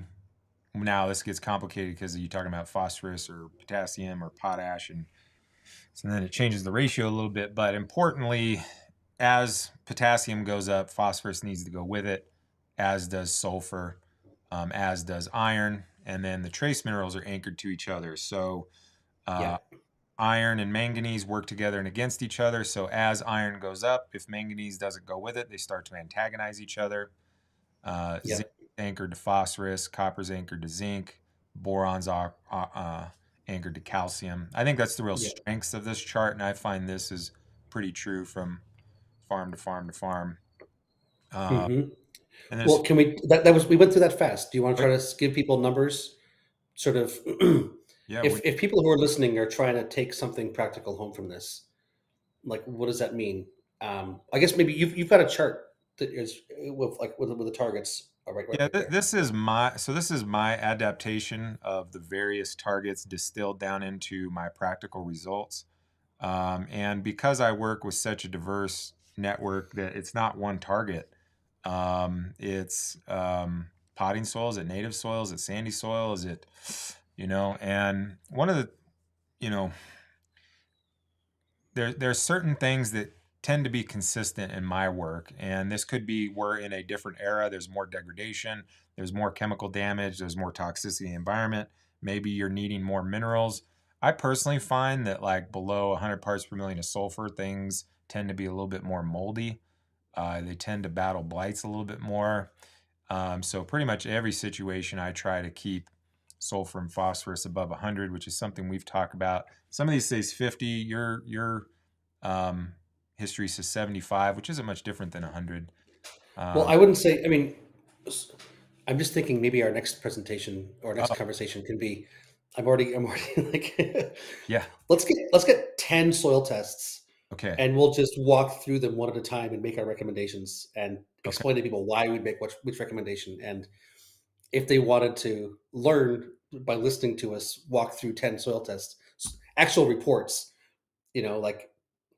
now this gets complicated because you're talking about phosphorus or potassium or potash and so then it changes the ratio a little bit. But importantly as potassium goes up phosphorus needs to go with it as does sulfur um, as does iron and then the trace minerals are anchored to each other. So uh, yeah. iron and manganese work together and against each other. So as iron goes up if manganese doesn't go with it they start to antagonize each other uh, yeah. zinc anchored to phosphorus, copper's anchored to zinc, boron's uh, uh, anchored to calcium. I think that's the real yeah. strengths of this chart, and I find this is pretty true from farm to farm to farm. Uh, mm-hmm. well, can we? That, that was we went through that fast. Do you want to try to give people numbers? Sort of. yeah. If if people who are listening are trying to take something practical home from this, like what does that mean? Um, I guess maybe you've you've got a chart is with like with, with the targets right, right yeah, th- this is my so this is my adaptation of the various targets distilled down into my practical results. Um, and because I work with such a diverse network that it's not one target, um, it's um, potting soils, it native soils, it sandy soil, is it, you know, and one of the, you know, there there are certain things that tend to be consistent in my work. And this could be we're in a different era. There's more degradation, there's more chemical damage, there's more toxicity in the environment. Maybe you're needing more minerals. I personally find that like below 100 parts per million of sulfur, things tend to be a little bit more moldy. Uh, they tend to battle blights a little bit more. Um, so pretty much every situation, I try to keep sulfur and phosphorus above 100, which is something we've talked about. Some of these say 50. Your your um, history says 75, which isn't much different than 100. Um, well, I wouldn't say, I mean, I'm just thinking maybe our next presentation or next uh, conversation can be, I'm already, I'm already like, yeah, let's get, let's get 10 soil tests. Okay. And we'll just walk through them one at a time and make our recommendations and explain okay. to people why we'd make which, which recommendation. And if they wanted to learn by listening to us walk through 10 soil tests, actual reports, you know, like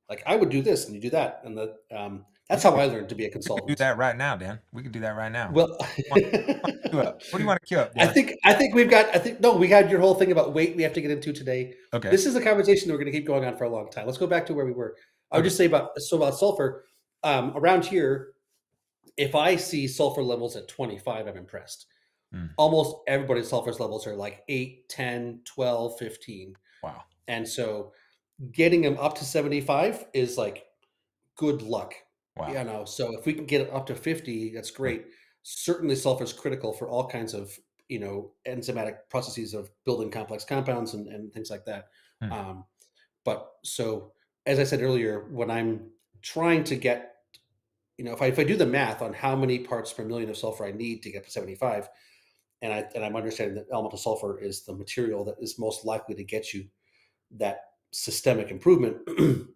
like I would do this and you do that, and the um, that's how I learned to be a consultant. do that right now, Dan. We can do that right now. Well, what do you want to queue up? Dan? I think I think we've got. I think no, we had your whole thing about weight. We have to get into today. Okay, this is a conversation that we're going to keep going on for a long time. Let's go back to where we were. I would just say about so about sulfur. Um, around here, if I see sulfur levels at 25, I'm impressed. Mm. Almost everybody's sulfur levels are like 8, 10, 12, 15. Wow. And so getting them up to 75 is like good luck. Wow. You know, so if we can get it up to 50, that's great. Certainly sulfur is critical for all kinds of, you know, enzymatic processes of building complex compounds and, and things like that. Hmm. Um, but so as I said earlier, when I'm trying to get, you know, if I if I do the math on how many parts per million of sulfur I need to get to 75, and I and I'm understanding that elemental sulfur is the material that is most likely to get you that systemic improvement,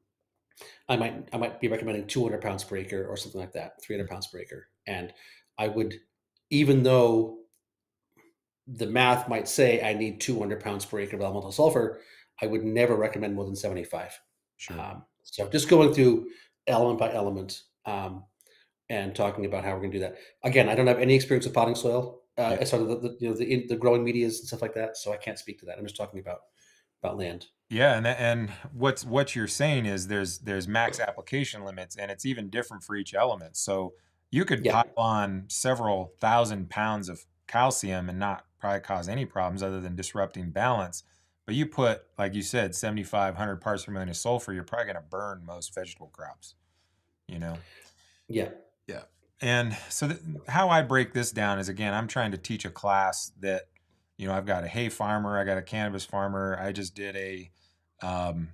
I might I might be recommending 200 pounds per acre or something like that, 300 pounds per acre. And I would, even though the math might say I need 200 pounds per acre of elemental sulfur, I would never recommend more than 75. Sure. Um, so just going through element by element um, and talking about how we're going to do that. Again, I don't have any experience with potting soil, uh, yeah. sort of the, the, you know the, the growing medias and stuff like that, so I can't speak to that. I'm just talking about about land. Yeah, and and what's what you're saying is there's there's max application limits, and it's even different for each element. So you could yeah. pile on several thousand pounds of calcium and not probably cause any problems other than disrupting balance. But you put, like you said, 7,500 parts per million of sulfur, you're probably going to burn most vegetable crops, you know? Yeah. Yeah. And so th- how I break this down is again, I'm trying to teach a class that, you know, I've got a hay farmer, I got a cannabis farmer. I just did a um,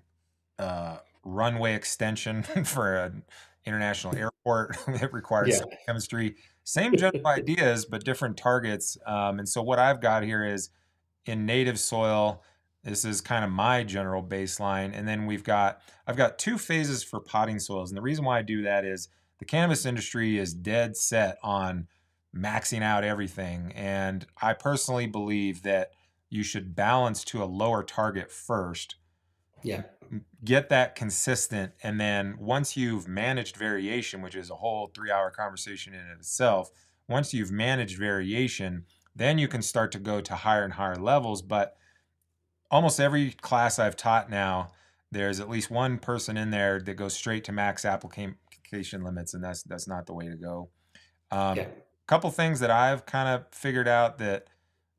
uh, runway extension for an international airport that requires Yeah. chemistry. Same general ideas, but different targets. Um, and so what I've got here is in native soil. This is kind of my general baseline. And then we've got, I've got two phases for potting soils. And the reason why I do that is the cannabis industry is dead set on maxing out everything. And I personally believe that you should balance to a lower target first, Yeah. get that consistent. And then once you've managed variation, which is a whole three hour conversation in itself, once you've managed variation, then you can start to go to higher and higher levels. But almost every class I've taught now, there's at least one person in there that goes straight to max application limits, and that's that's not the way to go. Um, Yeah. Couple things that I've kind of figured out that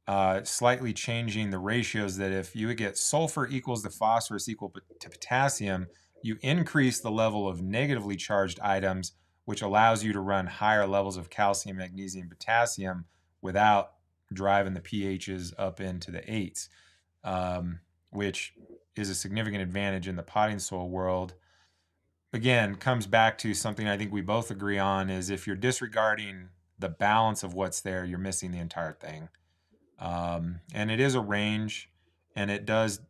uh, slightly changing the ratios that if you would get sulfur equals to phosphorus equal to potassium, you increase the level of negatively charged items, which allows you to run higher levels of calcium, magnesium, potassium without driving the pHs up into the eights, um, which is a significant advantage in the potting soil world. Again comes back to something I think we both agree on is if you're disregarding the balance of what's there, you're missing the entire thing. Um, and it is a range, and it does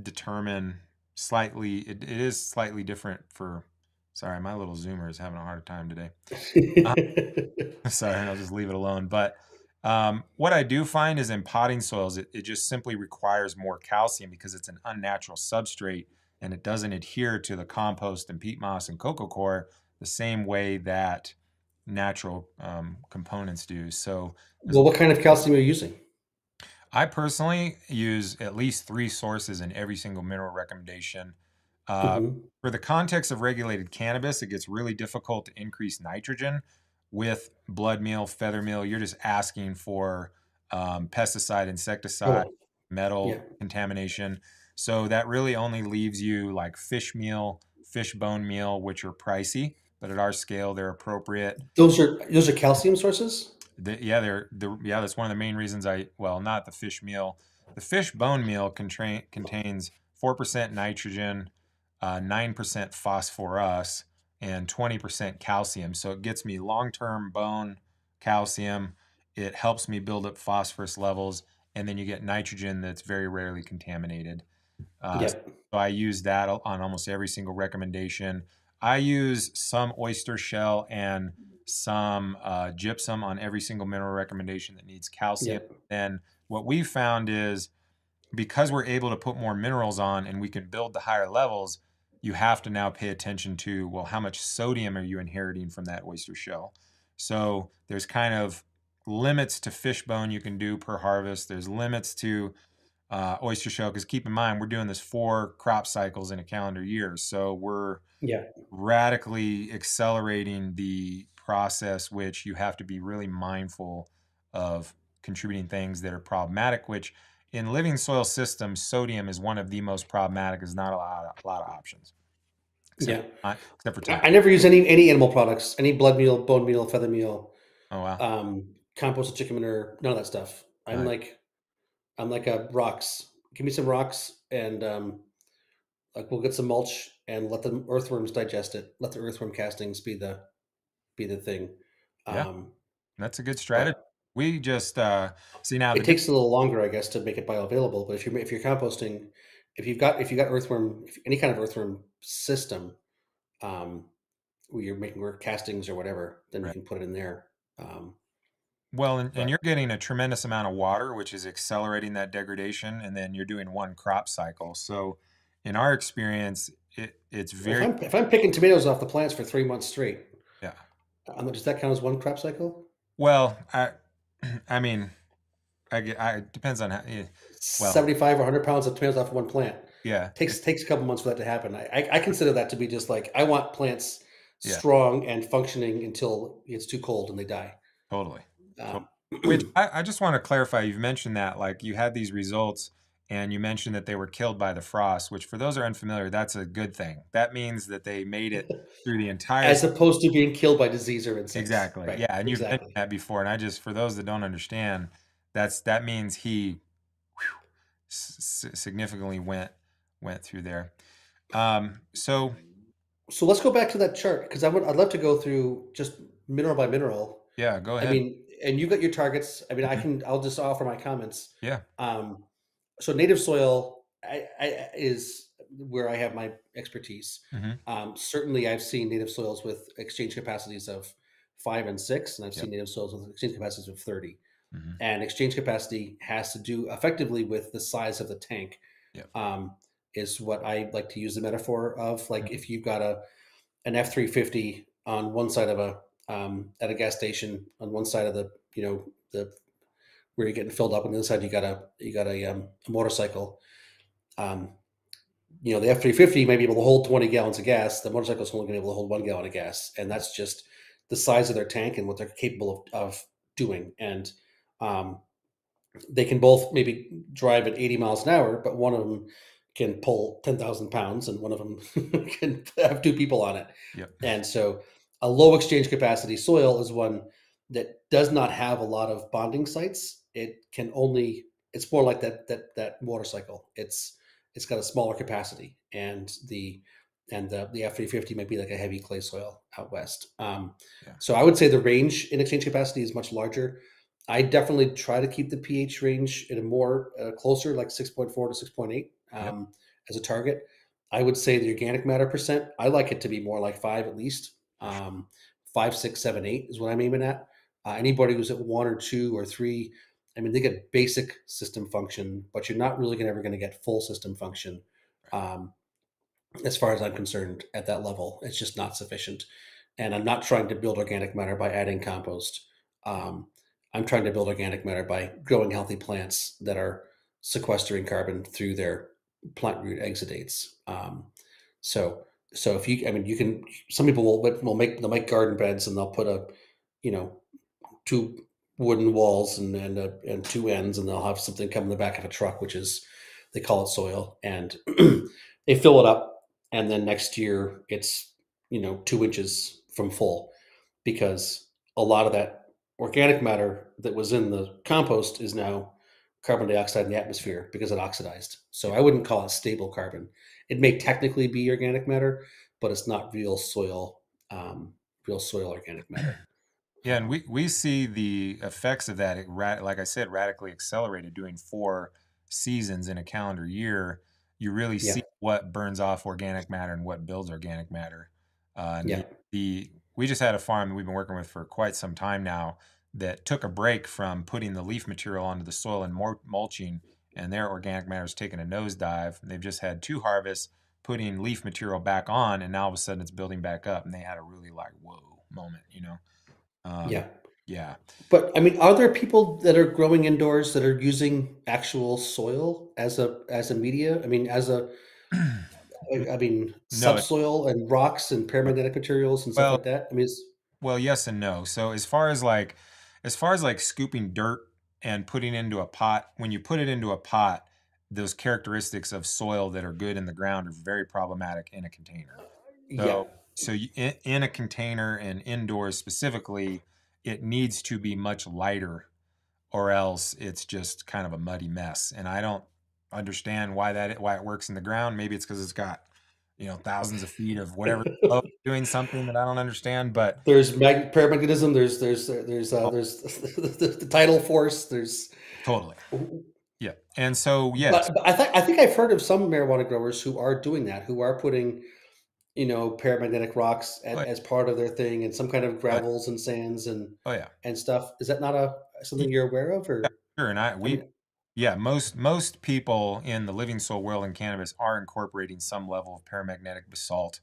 determine slightly. It, it is slightly different for. Sorry, my little zoomer is having a hard time today. Sorry, I'll just leave it alone. But um, what I do find is in potting soils, it, it just simply requires more calcium because it's an unnatural substrate and it doesn't adhere to the compost and peat moss and coco coir the same way that natural um, components do. So well, what kind of calcium are you using? I personally use at least three sources in every single mineral recommendation. Uh, Mhm. for the context of regulated cannabis, it gets really difficult to increase nitrogen with blood meal, feather meal. You're just asking for um, pesticide, insecticide, Oh, metal yeah. contamination. So that really only leaves you like fish meal, fish bone meal, which are pricey, but at our scale, they're appropriate. Those are those are calcium sources. The, yeah, they're the yeah. That's one of the main reasons I well, not the fish meal. The fish bone meal contra- contains four percent nitrogen, uh, nine percent phosphorus, and twenty percent calcium. So it gets me long term bone calcium. It helps me build up phosphorus levels, and then you get nitrogen that's very rarely contaminated. Uh, yeah. so I use that on almost every single recommendation. I use some oyster shell and some uh, gypsum on every single mineral recommendation that needs calcium. And what we found is because we're able to put more minerals on and we can build the higher levels, you have to now pay attention to well, how much sodium are you inheriting from that oyster shell? So there's kind of limits to fish bone you can do per harvest. There's limits to uh, oyster shell because keep in mind we're doing this four crop cycles in a calendar year, so we're Yeah. radically accelerating the process, which you have to be really mindful of contributing things that are problematic. Which in living soil systems, sodium is one of the most problematic. There's not a lot, of, a lot of options. Yeah. uh, except for time. I never use any any animal products, any blood meal, bone meal, feather meal, Oh wow. um, composted chicken manure, none of that stuff. I'm Right. like, I'm like a rocks. Give me some rocks, and um, like we'll get some mulch and let the earthworms digest it. Let the earthworm castings be the be the thing. Yeah. Um, That's a good strategy. We just uh, see now. it takes a little longer, I guess, to make it bioavailable. But if you're if you're composting, if you've got if you got earthworm if, any kind of earthworm system, um, where you're making work castings or whatever, then Right. you can put it in there. Um, Well, and, But- and you're getting a tremendous amount of water, which is accelerating that degradation, and then you're doing one crop cycle. So, in our experience, it it's if, very I'm, if I'm picking tomatoes off the plants for three months straight, Yeah. um, does that count as one crop cycle? well. I I mean, I, get- I it depends on how. Yeah, Well- Seventy-five or hundred pounds of tomatoes off one plant yeah, takes takes a couple months for that to happen. I, I, I consider that to be just like I want plants Yeah. strong and functioning until it's too cold and they die. totally. Um, Which I, I just want to clarify. You've mentioned that like you had these results, and you mentioned that they were killed by the frost, which for those who are unfamiliar, that's a good thing. That means that they made it through the entire As opposed to being killed by disease or insects. Exactly. Right. Yeah, and you've exactly. mentioned that before, and I just for those that don't understand, that's that means he whew, s- significantly went went through there. Um, so So let's go back to that chart because I would I'd love to go through just mineral by mineral. yeah, go ahead. I mean, and you've got your targets. I mean, I Mhm. can I'll just offer my comments. yeah. Um, so native soil I, I, is where I have my expertise. Mhm. Um, certainly, I've seen native soils with exchange capacities of five and six, and I've Yep. seen native soils with exchange capacities of 30. Mhm. And exchange capacity has to do effectively with the size of the tank. Yep. Um, is what I like to use the metaphor of. Like Mhm. if you've got a an F three fifty on one side of a um, at a gas station on one side of the you know the where you're getting filled up, on the other side you got a you got a, um, a motorcycle. Um, you know the F three fifty may be able to hold twenty gallons of gas. The motorcycle's only going to be able to hold one gallon of gas, and that's just the size of their tank and what they're capable of, of doing. And um, they can both maybe drive at eighty miles an hour, but one of them can pull ten thousand pounds, and one of them can have two people on it. Yep. And so a low exchange capacity soil is one that does not have a lot of bonding sites. It can only it's more like that that that motorcycle. It's it's got a smaller capacity and the and the, the F350 might be like a heavy clay soil out west. Um, Yeah. So I would say the range in exchange capacity is much larger. I definitely try to keep the pH range at a more uh, closer, like 6.4 to 6.8 um, as a target. I would say the organic matter percent, I like it to be more like five at least. Um, five, six, seven, eight is what I'm aiming at. Uh, anybody who's at one or two or three, I mean, they get basic system function, but you're not really gonna, ever going to get full system function. Um, as far as I'm concerned, at that level, it's just not sufficient. And I'm not trying to build organic matter by adding compost. Um, I'm trying to build organic matter by growing healthy plants that are sequestering carbon through their plant root exudates. Um, so, so if you, I mean, you can. Some people will will make they'll make garden beds and they'll put a, you know, two wooden walls and and, uh, and two ends, and they'll have something come in the back of a truck, which is they call it soil, and they fill it up, and then next year it's you know two inches from full, because a lot of that organic matter that was in the compost is now carbon dioxide in the atmosphere because it oxidized. So I wouldn't call it stable carbon. It may technically be organic matter, but it's not real soil, um, real soil organic matter. Yeah, and we, we see the effects of that, like I said, radically accelerated doing four seasons in a calendar year. You really Yeah. see what burns off organic matter and what builds organic matter. Uh, and Yeah. the, we just had a farm that we've been working with for quite some time now that took a break from putting the leaf material onto the soil and more mulching, and their organic matter is taking a nosedive. They've just had two harvests putting leaf material back on, and now all of a sudden it's building back up, and they had a really like whoa moment, you know. Um, yeah. yeah. But I mean, are there people that are growing indoors that are using actual soil as a as a media? I mean, as a I mean, No, subsoil and rocks and paramagnetic materials and stuff Well- like that. I mean, it's, Well, yes and no. So as far as like as far as like scooping dirt and putting into a pot, when you put it into a pot, those characteristics of soil that are good in the ground are very problematic in a container. yeah, So you, in, in a container and indoors specifically, it needs to be much lighter or else it's just kind of a muddy mess. And I don't understand why that why it works in the ground. Maybe it's because it's got you know thousands of feet of whatever doing something that I don't understand. But there's mag- paramagnetism. There's there's there's uh, there's the, the tidal force. There's totally, yeah. And so but I think I think I've heard of some marijuana growers who are doing that, who are putting, you know, paramagnetic rocks as, Right. as part of their thing, and some kind of gravels and sands and oh yeah, and stuff. Is that not a something you're aware of, or sure. And I we yeah most most people in the living soil world in cannabis are incorporating some level of paramagnetic basalt.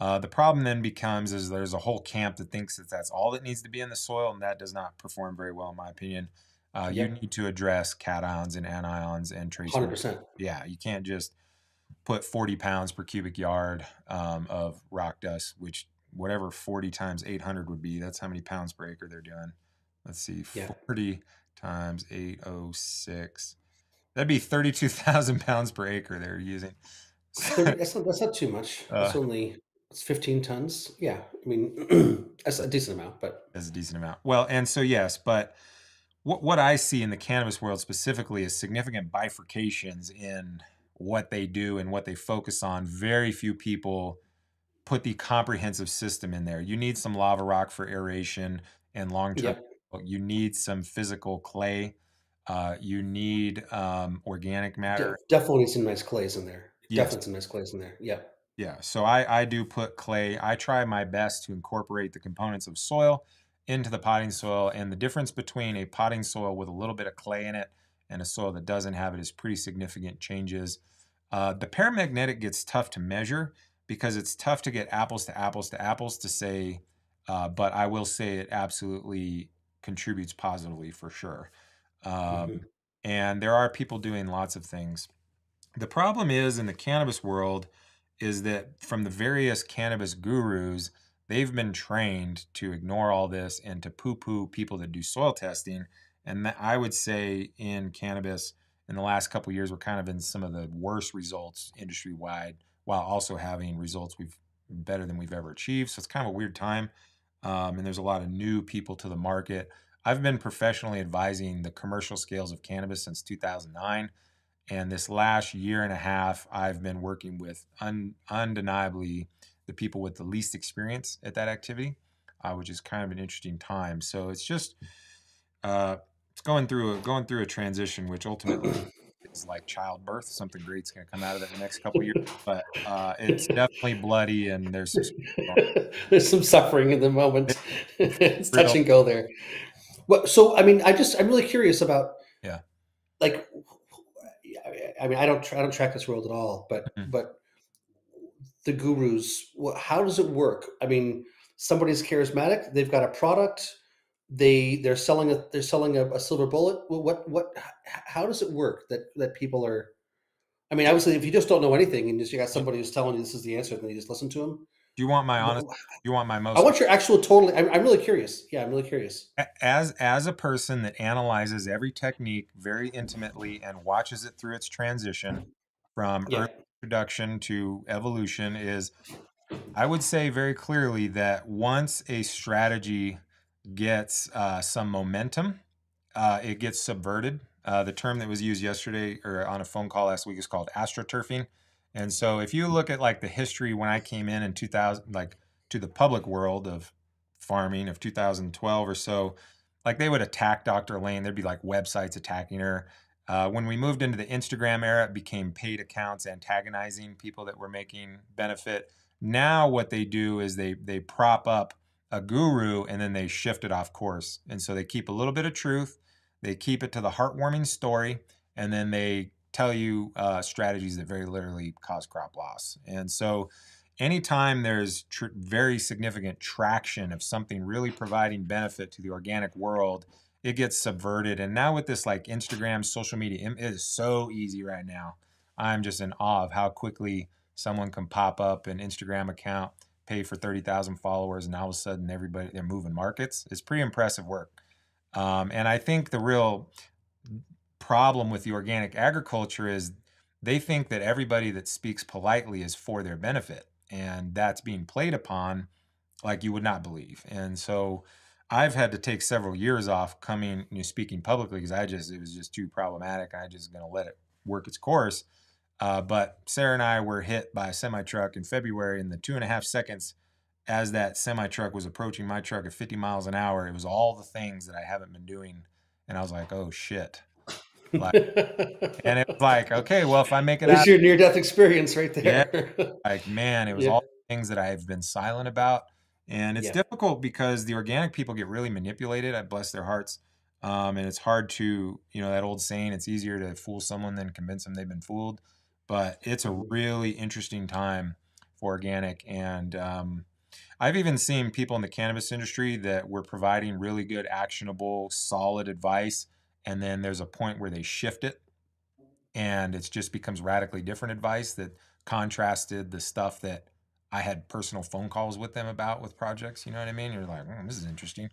Uh, the problem then becomes is there's a whole camp that thinks that that's all that needs to be in the soil, and that does not perform very well, in my opinion. Uh, you need to address cations and anions and trace 100%. Yeah, you can't just put 40 pounds per cubic yard um, of rock dust, which whatever 40 times 800 would be, that's how many pounds per acre they're doing. Let's see, Yeah. 40 times 806. That'd be thirty-two thousand pounds per acre they're using. 30, that's, not, that's not too much. It's Uh, only it's 15 tons. Yeah, I mean that's a decent amount, but That's a decent amount. Well, and so yes, but what what I see in the cannabis world specifically is significant bifurcations in what they do and what they focus on. Very few people put the comprehensive system in there. You need some lava rock for aeration and long term. You need some physical clay. Uh, you need um, organic de- matter. definitely some nice clays in there. Yes. Definitely some nice clays in there. Yeah. Yeah, so I, I do put clay. I try my best to incorporate the components of soil into the potting soil, and the difference between a potting soil with a little bit of clay in it and a soil that doesn't have it is pretty significant changes. Uh, the paramagnetic gets tough to measure because it's tough to get apples to apples to apples to say, uh, but I will say it absolutely contributes positively for sure. Um, Mhm. and there are people doing lots of things. The problem is in the cannabis world is that from the various cannabis gurus, they've been trained to ignore all this and to poo poo people that do soil testing. And that, I would say in cannabis, in the last couple years, we're kind of in some of the worst results industry wide, while also having results we've better than we've ever achieved. So it's kind of a weird time. Um, and there's a lot of new people to the market. I've been professionally advising the commercial scales of cannabis since 2009. And this last year and a half, I've been working with un, undeniably the people with the least experience at that activity, uh, which is kind of an interesting time. So it's just uh, it's going through a going through a transition, which ultimately is like childbirth. Something great's going to come out of it in the next couple of years, but uh, it's definitely bloody, and there's some There's some suffering in the moment. it's touch and go there. Well, so I mean, I just I'm really curious about Yeah. like I mean, I don't I don't track this world at all, but Mhm. but the gurus, how does it work? I mean, somebody's charismatic, they've got a product, they they're selling a they're selling a, a silver bullet. Well, What what how does it work that that people are? I mean, obviously, if you just don't know anything and just you got somebody who's telling you this is the answer, then you just listen to them. Do you want my honest? You want my most? I want your actual totally. I'm, I'm really curious. Yeah, I'm really curious. As as a person that analyzes every technique very intimately and watches it through its transition from Yeah. early introduction to evolution is i would say very clearly that once a strategy gets uh, some momentum uh, it gets subverted uh, the term that was used yesterday or on a phone call last week is called astroturfing and so if you look at like the history when i came in in 2000 like to the public world of farming of 2012 or so like they would attack Dr. Elaine. There'd be like websites attacking her. Uh, when we moved into the Instagram era, it became paid accounts antagonizing people that were making benefit. Now what they do is they they prop up a guru and then they shift it off course. And so they keep a little bit of truth, they keep it to the heartwarming story, and then they tell you uh, strategies that very literally cause crop loss. And so anytime there's tr- very significant traction of something really providing benefit to the organic world it gets subverted and now with this like instagram social media it is so easy right now i'm just in awe of how quickly someone can pop up an instagram account pay for 30000 followers and all of a sudden everybody they're moving markets it's pretty impressive work. Um, and i think the real problem with the organic agriculture is they think that everybody that speaks politely is for their benefit and that's being played upon like you would not believe. And so i've had to take several years off coming you know, speaking publicly because i just it was just too problematic. I just going to let it work its course uh, but sarah and i were hit by a semi truck in february in the two and a half seconds as that semi truck was approaching my truck at 50 miles an hour it was all the things that i haven't been doing and i was like oh shit like and it was like okay well if i make it There's out your near death experience right Yeah. there. like man it was Yeah. all things that i've been silent about and it's Yeah. difficult because the organic people get really manipulated i bless their hearts um, and it's hard to you know that old saying it's easier to fool someone than convince them they've been fooled but it's a really interesting time for organic and um, i've even seen people in the cannabis industry that were providing really good actionable solid advice and then there's a point where they shift it and it just becomes radically different advice that contrasted the stuff that I had personal phone calls with them about with projects. You know what I mean? You're like, "Hmm, this is interesting.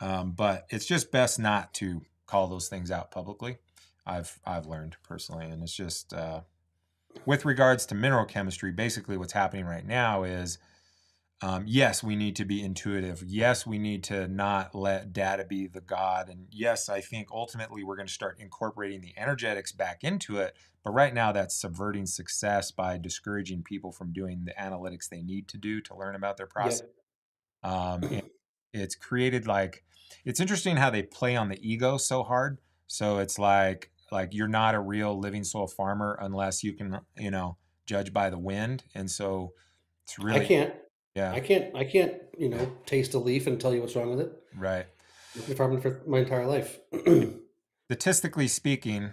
Um, but it's just best not to call those things out publicly. I've I've learned personally, and it's just uh, with regards to mineral chemistry. Basically, what's happening right now is um, yes, we need to be intuitive. Yes, we need to not let data be the god. And yes, I think ultimately we're going to start incorporating the energetics back into it. But right now, that's subverting success by discouraging people from doing the analytics they need to do to learn about their process. Yep. Um, it's created like it's interesting how they play on the ego so hard. So it's like like you're not a real living soil farmer unless you can you know judge by the wind. And so it's really I can't. yeah I can't. I can't. You know, taste a leaf and tell you what's wrong with it. right. I've been farming for my entire life. statistically speaking,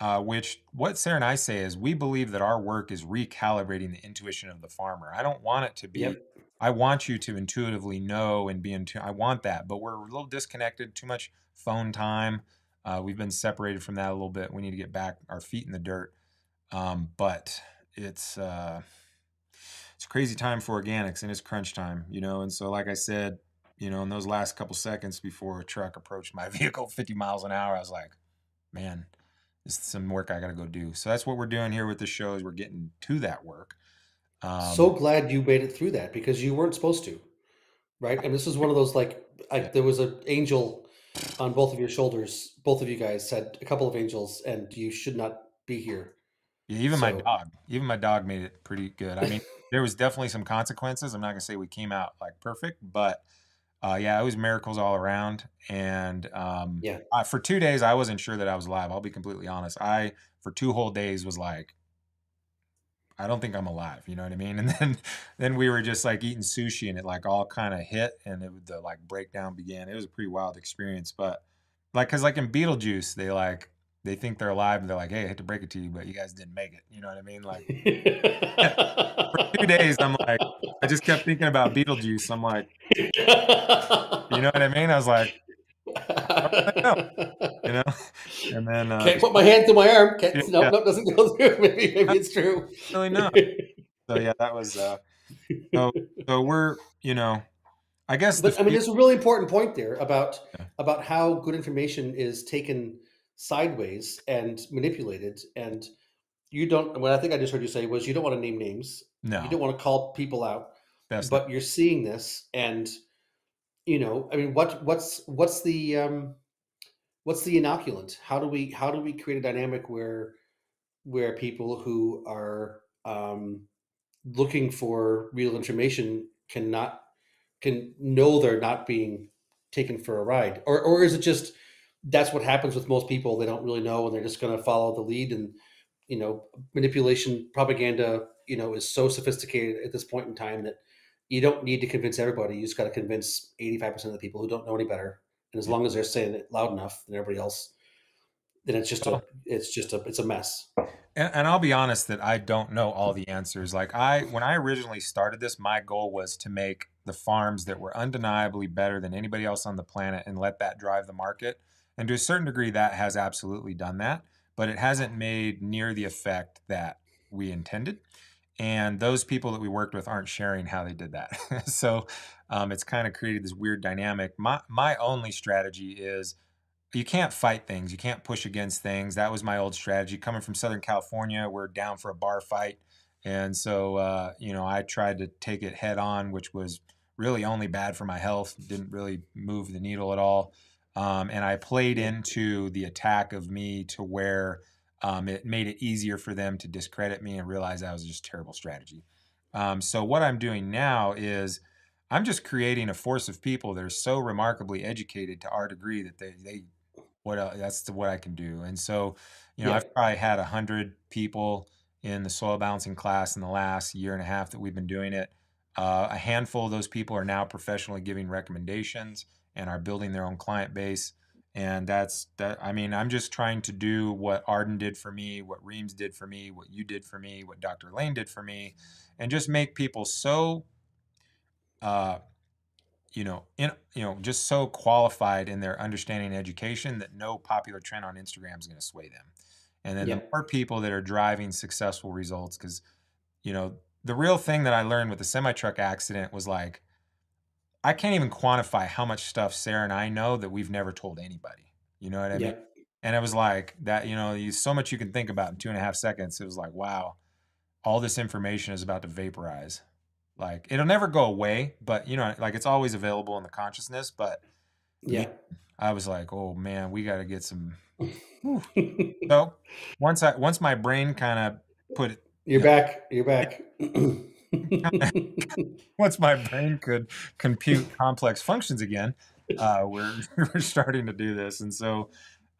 uh, which what Sarah and I say is we believe that our work is recalibrating the intuition of the farmer. I don't want it to be. yep. I want you to intuitively know and be in. I want that, but we're a little disconnected. Too much phone time. Uh, we've been separated from that a little bit. We need to get back our feet in the dirt. Um, but it's uh, it's a crazy time for organics and it's crunch time, you know. And so, like I said, you know, in those last couple seconds before a truck approached my vehicle 50 miles an hour, I was like, man, this is some work I got to go do. So that's what we're doing here with the show is we're getting to that work. So Um, glad you made it through that because you weren't supposed to, right? And this is one of those like, like there was an angel on both of your shoulders. Both of you guys had a couple of angels, and you should not be here. yeah, even my dog, even my dog made it pretty good. I mean, there was definitely some consequences. I'm not gonna say we came out like perfect, but uh, yeah, it was miracles all around. And um, yeah, I, for two days, I wasn't sure that I was alive. I'll be completely honest. I for two whole days was like, I don't think I'm alive. You know what I mean? And then then we were just like eating sushi, and it like all kind of hit, and it would- the like breakdown began. It was a pretty wild experience, but like, cause like in Beetlejuice, they like they think they're alive, and they're like, hey, I hate to break it to you, but you guys didn't make it. You know what I mean? Like for two days, I'm like, I just kept thinking about Beetlejuice. I'm like, you know what I mean? I was like, know, you know. And then uh, Can't put my hand through my arm. Can't, yeah, nope, doesn't go through. Maybe, maybe it's true. really not. So yeah, that was uh, so so we're you know, I guess the But I mean, there's a really important point there about yeah. about how good information is taken sideways and manipulated. And you don't. What I think I just heard you say was you don't want to name names. No. You don't want to call people out, not. but you're seeing this, and you know, I mean, what what's what's the um, what's the inoculant? How do we how do we create a dynamic where where people who are um, looking for real information cannot can know they're not being taken for a ride or or is it just that's what happens with most people they don't really know and they're just going to follow the lead and you know manipulation propaganda you know is so sophisticated at this point in time that you don't need to convince everybody you just got to convince 85% of the people who don't know any better and as Yeah. long as they're saying it loud enough than everybody else then it's just a oh. it's just a it's a mess and, and I'll be honest that I don't know all the answers. Like I, when I originally started this, my goal was to make the farms that were undeniably better than anybody else on the planet and let that drive the market. And to a certain degree, that has absolutely done that, but it hasn't made near the effect that we intended. And those people that we worked with aren't sharing how they did that. so um, it's kind of created this weird dynamic. My my only strategy is you can't fight things. You can't push against things. That was my old strategy. Coming from Southern California, we're down for a bar fight. And so, uh, you know, I tried to take it head on, which was really only bad for my health, didn't really move the needle at all. Um, and I played into the attack of me to where um, it made it easier for them to discredit me and realize that was just terrible strategy. Um, so, what I'm doing now is I'm just creating a force of people that are so remarkably educated to our degree that they, they what el that's the, what I can do. And so, you know, yeah I've probably had a hundred people in the soil balancing class in the last year and a half that we've been doing it. Uh, a handful of those people are now professionally giving recommendations and are building their own client base. And that's that. I mean, I'm just trying to do what Arden did for me, what Reams did for me, what you did for me, what Dr. Elaine did for me, and just make people so uh, you know, in you know, just so qualified in their understanding and education that no popular trend on Instagram is going to sway them. And then the more people that are driving successful results, because you know, the real thing that I learned with the semi truck accident was like, I can't even quantify how much stuff Sarah and I know that we've never told anybody. You know what I mean? yep And it was like that, you know, you so much you can think about in two and a half seconds. It was like, wow, all this information is about to vaporize. Like it'll never go away, but you know, like it's always available in the consciousness. But Yeah. I was like, oh man, we got to get some. So once I once my brain kind of put it, You're back. You're back. once my brain could compute complex functions again, uh, we're we're starting to do this, and so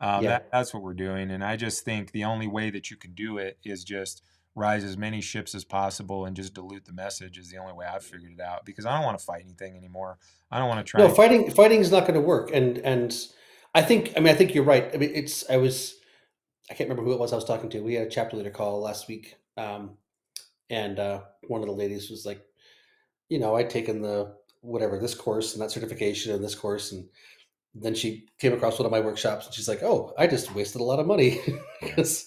um, Yeah. that, that's what we're doing. And I just think the only way that you can do it is just rise as many ships as possible and just dilute the message is the only way I've figured it out because I don't want to fight anything anymore. I don't want to try. no, fighting fighting is not going to work. And and I think I mean I think you're right. I mean it's I was I can't remember who it was I was talking to. We had a chapter leader call last week, um, and uh, one of the ladies was like, you know, I'd taken the whatever this course and that certification and this course, and then she came across one of my workshops and she's like, oh, I just wasted a lot of money because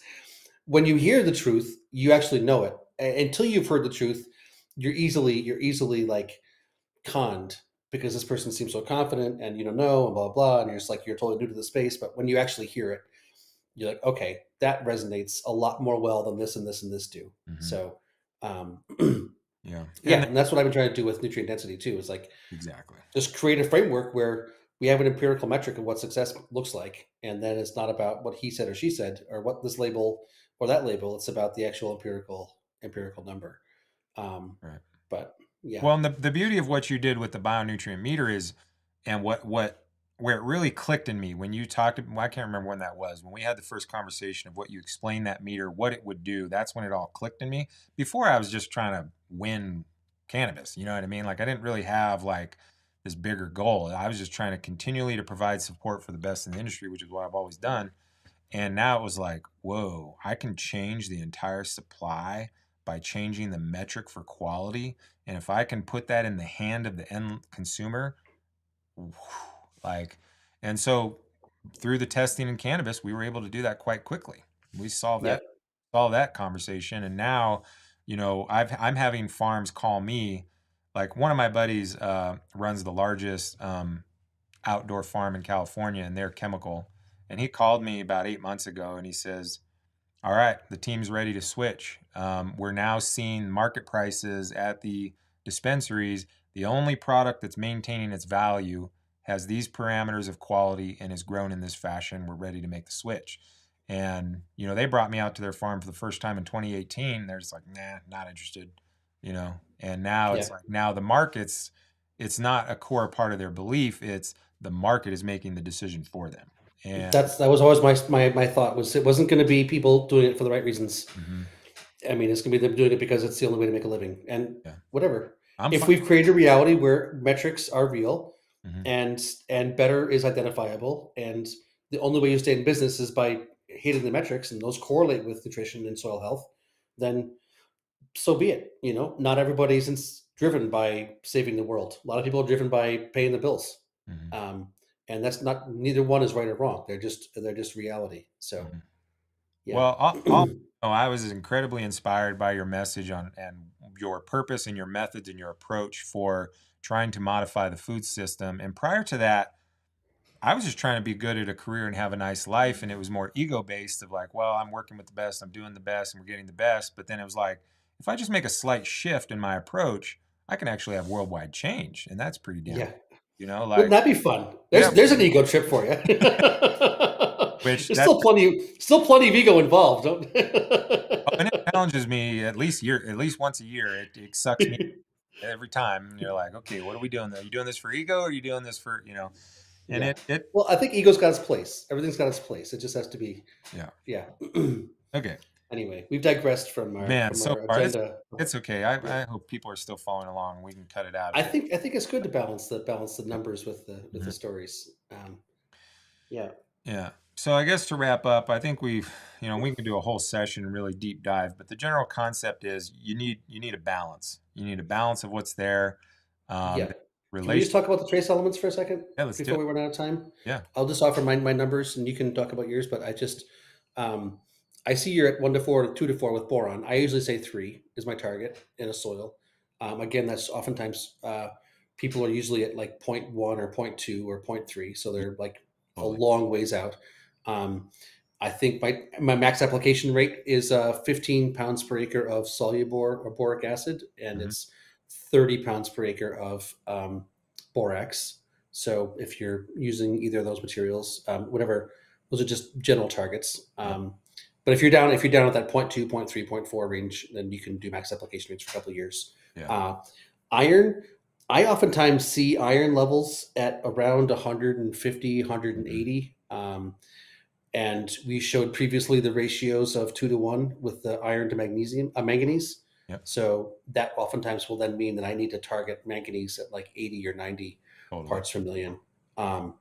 when you hear the truth, you actually know it. Until you've heard the truth, you're easily you're easily like conned because this person seems so confident and you don't know and blah blah blah and you're just like you're totally new to the space but when you actually hear it you're like okay that resonates a lot more well than this and this and this do Mhm. so um yeah, yeah And- and that's what i've been trying to do with nutrient density too is like exactly. just create a framework where we have an empirical metric of what success looks like and then it's not about what he said or she said or what this label or that label it's about the actual empirical empirical number um Right. but yeah Well, and the, the beauty of what you did with the bio nutrient meter is, and what what where it really clicked in me when you talked. Well, I can't remember when that was. When we had the first conversation of what you explained that meter, what it would do. That's when it all clicked in me. Before I was just trying to win cannabis. You know what I mean? Like I didn't really have like this bigger goal. I was just trying to continually to provide support for the best in the industry, which is what I've always done. And now it was like, whoa, I can change the entire supply by changing the metric for quality. And if I can put that in the hand of the end consumer, whew, like, and so through the testing in cannabis, we were able to do that quite quickly. We solved that, solved that conversation. And now, you know, I've, I'm having farms call me. Like one of my buddies uh, runs the largest um, outdoor farm in California, and they're chemical. And he called me about eight months ago, and he says, "All right, the team's ready to switch. Um, we're now seeing market prices at the dispensaries. The only product that's maintaining its value has these parameters of quality and is grown in this fashion. We're ready to make the switch." And you know, they brought me out to their farm for the first time in 2018. They're just like, "Nah, not interested." You know, and now it's like now the markets. It's not a core part of their belief. It's the market is making the decision for them. And That's that was always my my my thought was it wasn't going to be people doing it for the right reasons. Mhm. I mean, it's going to be them doing it because it's the only way to make a living, and Yeah. whatever. I'm if fi- we've created a reality where metrics are real, Mhm. and and better is identifiable, and the only way you stay in business is by hitting the metrics, and those correlate with nutrition and soil health, then so be it. You know, not everybody's ins- driven by saving the world. A lot of people are driven by paying the bills. Mhm. um, and that's not neither one is right or wrong. They're just they're just reality. So, Mhm. yeah. Well, I'll, I'll, no, I was incredibly inspired by your message on and your purpose and your methods and your approach for trying to modify the food system. And prior to that, I was just trying to be good at a career and have a nice life. And it was more ego based of like, well, I'm working with the best, I'm doing the best, and we're getting the best. But then it was like, if I just make a slight shift in my approach, I can actually have worldwide change. And that's pretty damn, yeah, you know, wouldn't like, that be fun? There's Yeah. there's an ego trip for you. Which there's still plenty still plenty of ego involved. Don't? Oh, and it challenges me at least year, at least once a year. It, it sucks me every time. And you're like, okay, what are we doing? Are you doing this for ego? Or are you doing this for you know? And Yeah. it it well, I think ego's got its place. Everything's got its place. It just has to be. Yeah. Yeah. okay. anyway, we've digressed from our, Man, from so our far, it's- It's okay. I, I hope people are still following along. We can cut it out. I think I think it's good to balance the balance the numbers with the with Mm-hmm. the stories. Um, yeah. Yeah. So I guess to wrap up, I think we've, you know, we can do a whole session and really deep dive, but the general concept is you need you need a balance. You need a balance of what's there. Um, yeah. Can we just talk about the trace elements for a second? Yeah, let's do before it. we run out of time. Yeah. I'll just offer my, my numbers and you can talk about yours, but I just um I see you're at one to four, two to four with boron. I usually say three is my target in a soil. Um, again, that's oftentimes uh, people are usually at like 0.1 or 0.2 or 0.3, so they're like a long ways out. Um, I think my my max application rate is uh, 15 pounds per acre of solubor or boric acid, and Mhm. it's 30 pounds per acre of um, borax. So if you're using either of those materials, um, whatever, those are just general targets. Um, but if you're down, if you're down at that 0.2, 0.3, 0.4 range, then you can do max application rates for a couple of years. Yeah. Uh, iron, I oftentimes see iron levels at around 150, 180. Um, and we showed previously the ratios of two to one with the iron to magnesium, uh, manganese. Yep. So that oftentimes will then mean that I need to target manganese at like 80 or 90 Totally. parts per million. Um,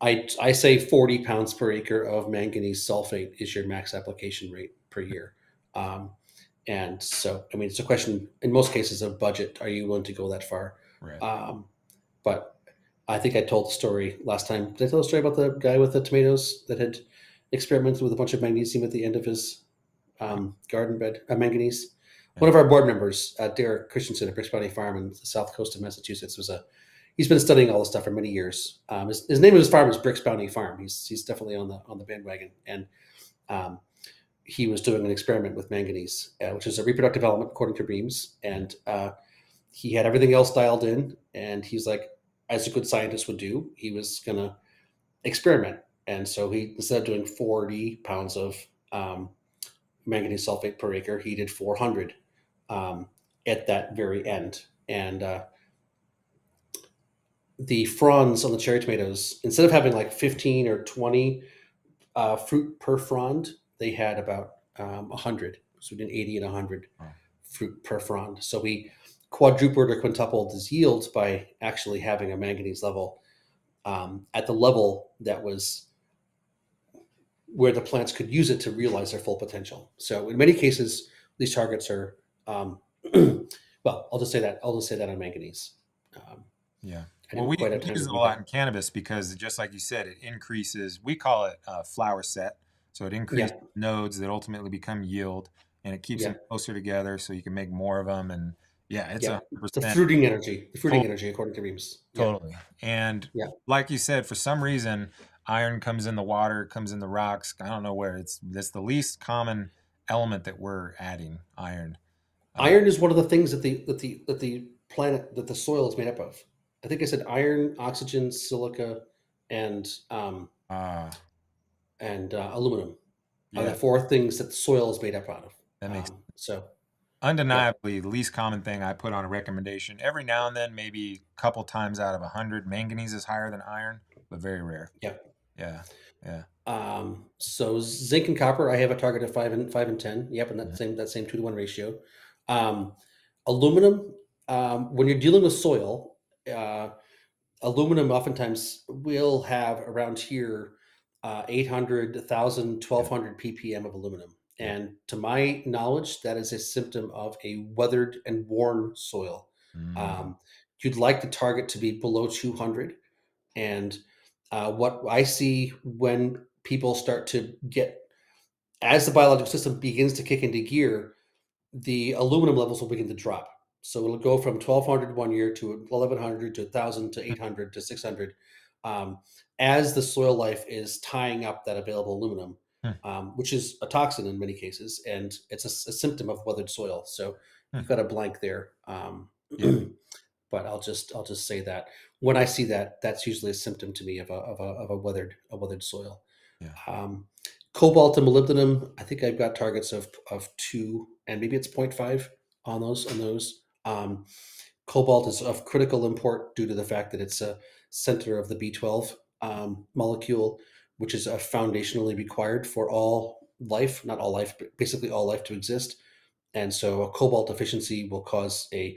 I, I say 40 pounds per acre of manganese sulfate is your max application rate per year. Um, and so, I mean, it's a question in most cases of budget. Are you willing to go that far? Right. Um, but I think I told the story last time. Did I tell the story about the guy with the tomatoes that had experimented with a bunch of magnesium at the end of his um, garden bed, uh, manganese? One of our board members, uh, Derek Christianson at Brix Bounty Farm in the south coast of Massachusetts, was a he's been studying all this stuff for many years. Um, his, his name of his farm is Brix Bounty Farm. He's he's definitely on the on the bandwagon, and um, he was doing an experiment with manganese, uh, which is a reproductive element according to Reams, and uh, he had everything else dialed in, and he's like, as a good scientist would do, he was gonna experiment, and so he instead of doing forty pounds of um, manganese sulfate per acre, he did four hundred um, at that very end, and uh, the fronds on the cherry tomatoes, instead of having like 15 or 20 uh, fruit per frond, they had about um, 100. So we did 80 and 100 Wow. fruit per frond. So we quadrupled or quintupled his yields by actually having a manganese level um, at the level that was where the plants could use it to realize their full potential. So in many cases, these targets are, um, well, I'll just say that, I'll just say that on manganese. Um, Yeah. Well, we time use it a lot in cannabis because, just like you said, it increases. We call it uh, flower set, so it increases nodes that ultimately become yield, and it keeps Yeah. them closer together, so you can make more of them. And yeah, it's a Yeah. The fruiting energy, the fruiting Tot- energy, according to Reams. Yeah. totally. And Yeah. like you said, for some reason, iron comes in the water, comes in the rocks. I don't know where. It's it's the least common element that we're adding. Iron. Uh, Iron is one of the things that the that the that the planet that the soil is made up of. I think I said iron, oxygen, silica, and um, Ah, and uh, aluminum are the four things that the soil is made up out of. that makes Um, so undeniably the least common thing I put on a recommendation. Every now and then, maybe a couple times out of a hundred, manganese is higher than iron, but very rare. Yeah. Yeah. Yeah. um, so zinc and copper, I have a target of five and five and ten. Yep, and that Mhm. same that same two to one ratio. Um, aluminum, um, when you're dealing with soil, uh, aluminum oftentimes will have around here uh, 800 1000 1200 ppm of aluminum Yeah. And to my knowledge that is a symptom of a weathered and worn soil. Mm. um, you'd like the target to be below 200 and uh, what i see when people start to get as the biological system begins to kick into gear the aluminum levels will begin to drop. So it'll go from 1200 one year to 1100 to 1000 to 800 to 600 um, as the soil life is tying up that available aluminum, Hmm. um, which is a toxin in many cases, and it's a symptom of weathered soil. So Hmm. you've got a blank there. Um, Yeah. but I'll just I'll just say that when I see that, that's usually a symptom to me of a of a, of a weathered a weathered soil. Yeah. Um, cobalt and molybdenum, I think I've got targets of of two and maybe it's 0.5 on those on those. Um, cobalt is of critical import due to the fact that it's a center of the B12 um, molecule, which is uh, foundationally required for all life, not all life, but basically all life to exist. And so a cobalt deficiency will cause a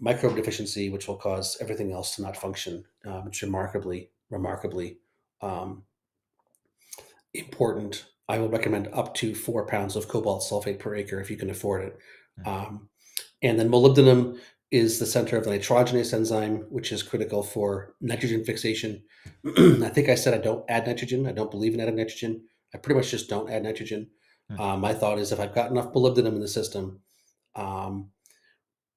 microbe deficiency, which will cause everything else to not function. Um, it's remarkably, remarkably um, important. I will recommend up to four pounds of cobalt sulfate per acre if you can afford it. Mhm. Um, and then molybdenum is the center of the nitrogenase enzyme, which is critical for nitrogen fixation. I think I said I don't add nitrogen. I don't believe in adding nitrogen. I pretty much just don't add nitrogen. Hmm. Um, my thought is if I've got enough molybdenum in the system, um,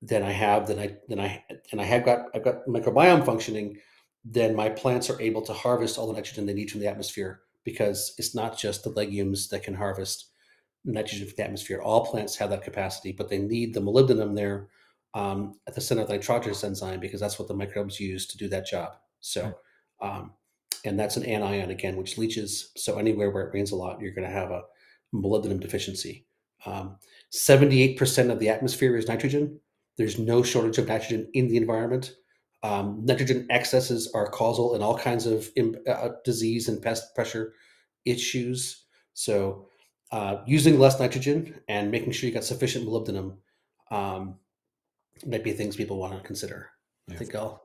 then I have then I then I and I have got I've got microbiome functioning, then my plants are able to harvest all the nitrogen they need from the atmosphere because it's not just the legumes that can harvest nitrogen from the atmosphere. All plants have that capacity, but they need the molybdenum there um, at the center of the nitrogenase enzyme because that's what the microbes use to do that job. So, um, and that's an anion again, which leaches. So anywhere where it rains a lot, you're going to have a molybdenum deficiency. Um, 78% of the atmosphere is nitrogen. There's no shortage of nitrogen in the environment. Um, nitrogen excesses are causal in all kinds of uh, disease and pest pressure issues. So, uh, using less nitrogen and making sure you got sufficient molybdenum um, might be things people want to consider. I think I'll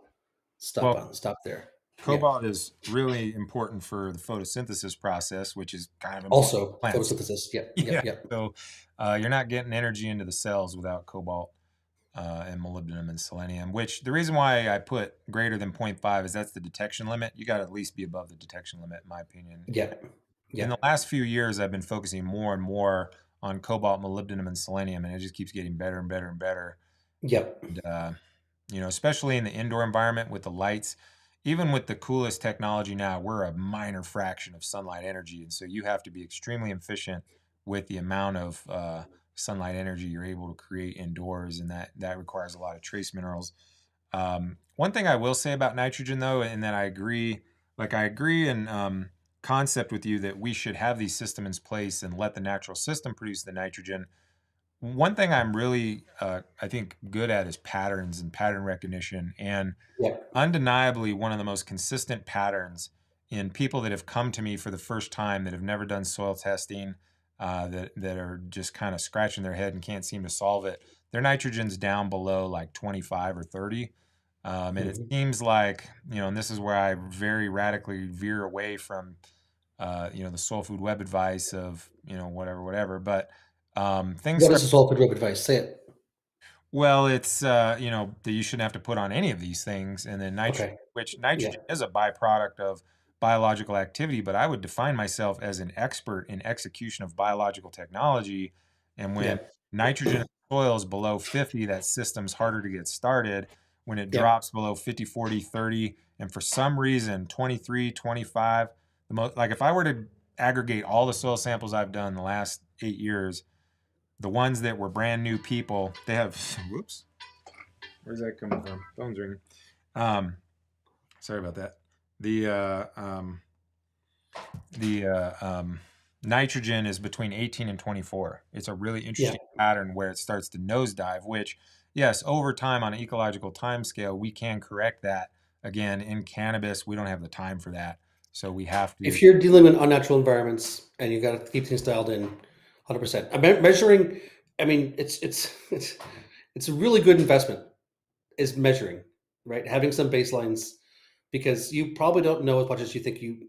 stop well, on stop there. Cobalt yeah. is really important for the photosynthesis process, which is kind of also photosynthesis. Yeah, yeah. yeah. So uh, you're not getting energy into the cells without cobalt uh, and molybdenum and selenium. Which the reason why I put greater than 0.5 is that's the detection limit. You got to at least be above the detection limit, in my opinion. Yeah. yeah. In the last few years, I've been focusing more and more on cobalt, molybdenum, and selenium, and it just keeps getting better and better and better. Yep. And, uh, you know, especially in the indoor environment with the lights even with the coolest technology now, we're a minor fraction of sunlight energy. And so you have to be extremely efficient with the amount of uh, sunlight energy you're able to create indoors. And that, that requires a lot of trace minerals. Um, one thing I will say about nitrogen, though, and that I agree, like I agree in um, concept with you that we should have these systems in place and let the natural system produce the nitrogen. One thing I'm really, uh, I think, good at is patterns and pattern recognition. And yeah. undeniably, one of the most consistent patterns in people that have come to me for the first time that have never done soil testing, uh, that, that are just kind of scratching their head and can't seem to solve it, their nitrogen's down below like 25 or 30. Um, and mm-hmm. it seems like, you know, and this is where I very radically veer away from, uh, you know, the soil food web advice of, you know, whatever, whatever. But um, things. What is the soil food advice? Say it. Well, it's uh, you know that you shouldn't have to put on any of these things, and then nitrogen, okay. which nitrogen yeah. is a byproduct of biological activity. But I would define myself as an expert in execution of biological technology, and when yeah. nitrogen soil is below 50, that system's harder to get started. When it yeah. drops below 50, 40, 30, and for some reason 23, 25, the most like if I were to aggregate all the soil samples I've done the last eight years the ones that were brand new people, they have, whoops, where's that coming from? Phone's ringing. Um, sorry about that. The, uh, um, the, uh, um, nitrogen is between 18 and 24. It's a really interesting yeah. pattern where it starts to nosedive, which, yes, over time on an ecological time scale, we can correct that. Again, in cannabis, we don't have the time for that. So we have to. If you're dealing with unnatural environments and you've got to keep things dialed in, hundred percent. Measuring. I mean, it's it's it's it's a really good investment. Is measuring right, having some baselines because you probably don't know as much as you think you